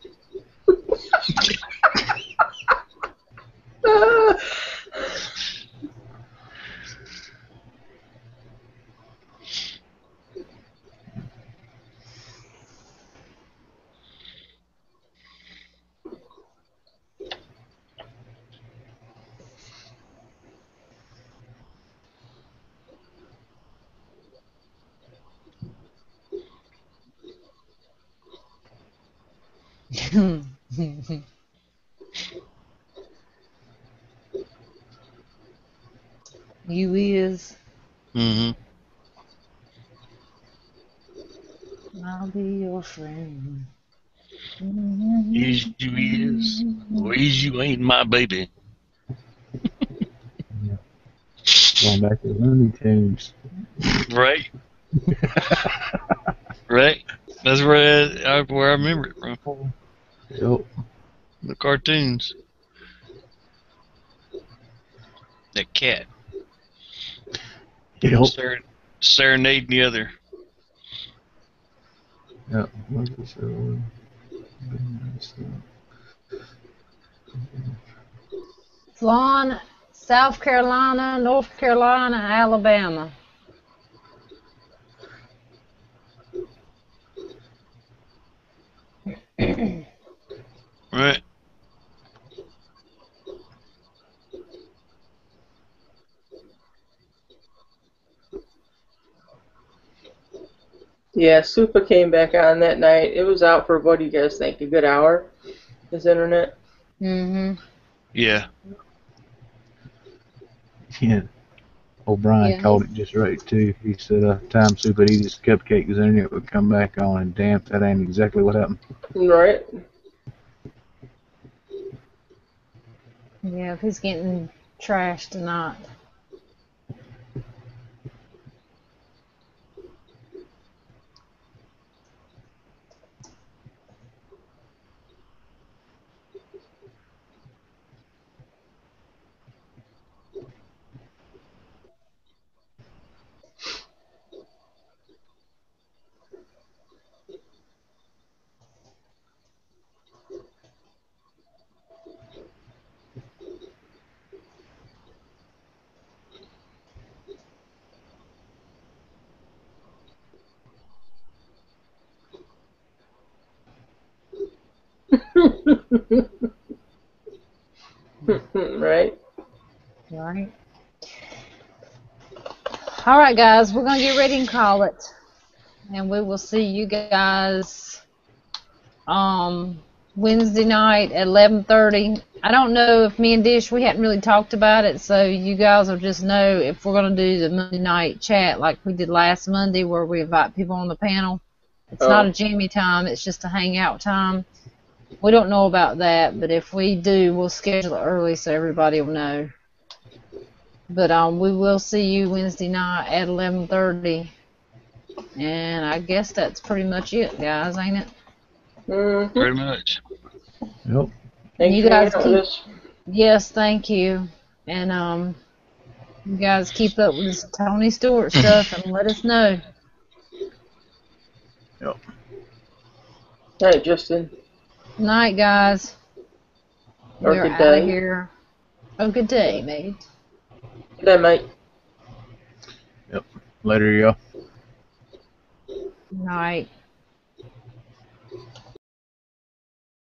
you is. mm-hmm. I'll be your friend. Is you is, or is you ain't my baby. Going back to Looney Tunes. Right. right. That's where I, where I remember it from. Yep. The cartoons. The cat. Yep. Ser- serenading the other. Yep. What is South Carolina, North Carolina, Alabama. Right. Yeah, Supa came back on that night. It was out for what do you guys think? A good hour? His internet? Mm-hmm. Yeah. Yeah. O'Brien Yeah. called it just right too. He said, uh, "Time soup would eat his cupcakes and it would come back on." And damn, that ain't exactly what happened. Right. Yeah, if he's getting trashed tonight. right. Right. All right, guys, we're gonna get ready and call it, and we will see you guys um Wednesday night at eleven thirty. I don't know if me and Dish we hadn't really talked about it, so you guys will just know if we're gonna do the Monday night chat like we did last Monday, where we invite people on the panel. It's not Oh. a Jammy Time; it's just a hangout time. We don't know about that, but if we do, we'll schedule it early so everybody will know. But um, we will see you Wednesday night at 11:30, and I guess that's pretty much it, guys, ain't it? Mm-hmm. Pretty much. Yep. Thanks You for guys hanging out with keep- Yes, thank you, and um, you guys keep up with this Tony Stewart stuff and let us know. Yep. Hey, Justin. Night, guys. Or We're good out day. of here. Oh, good day, mate. Good day, mate. Yep. Later, y'all. Night.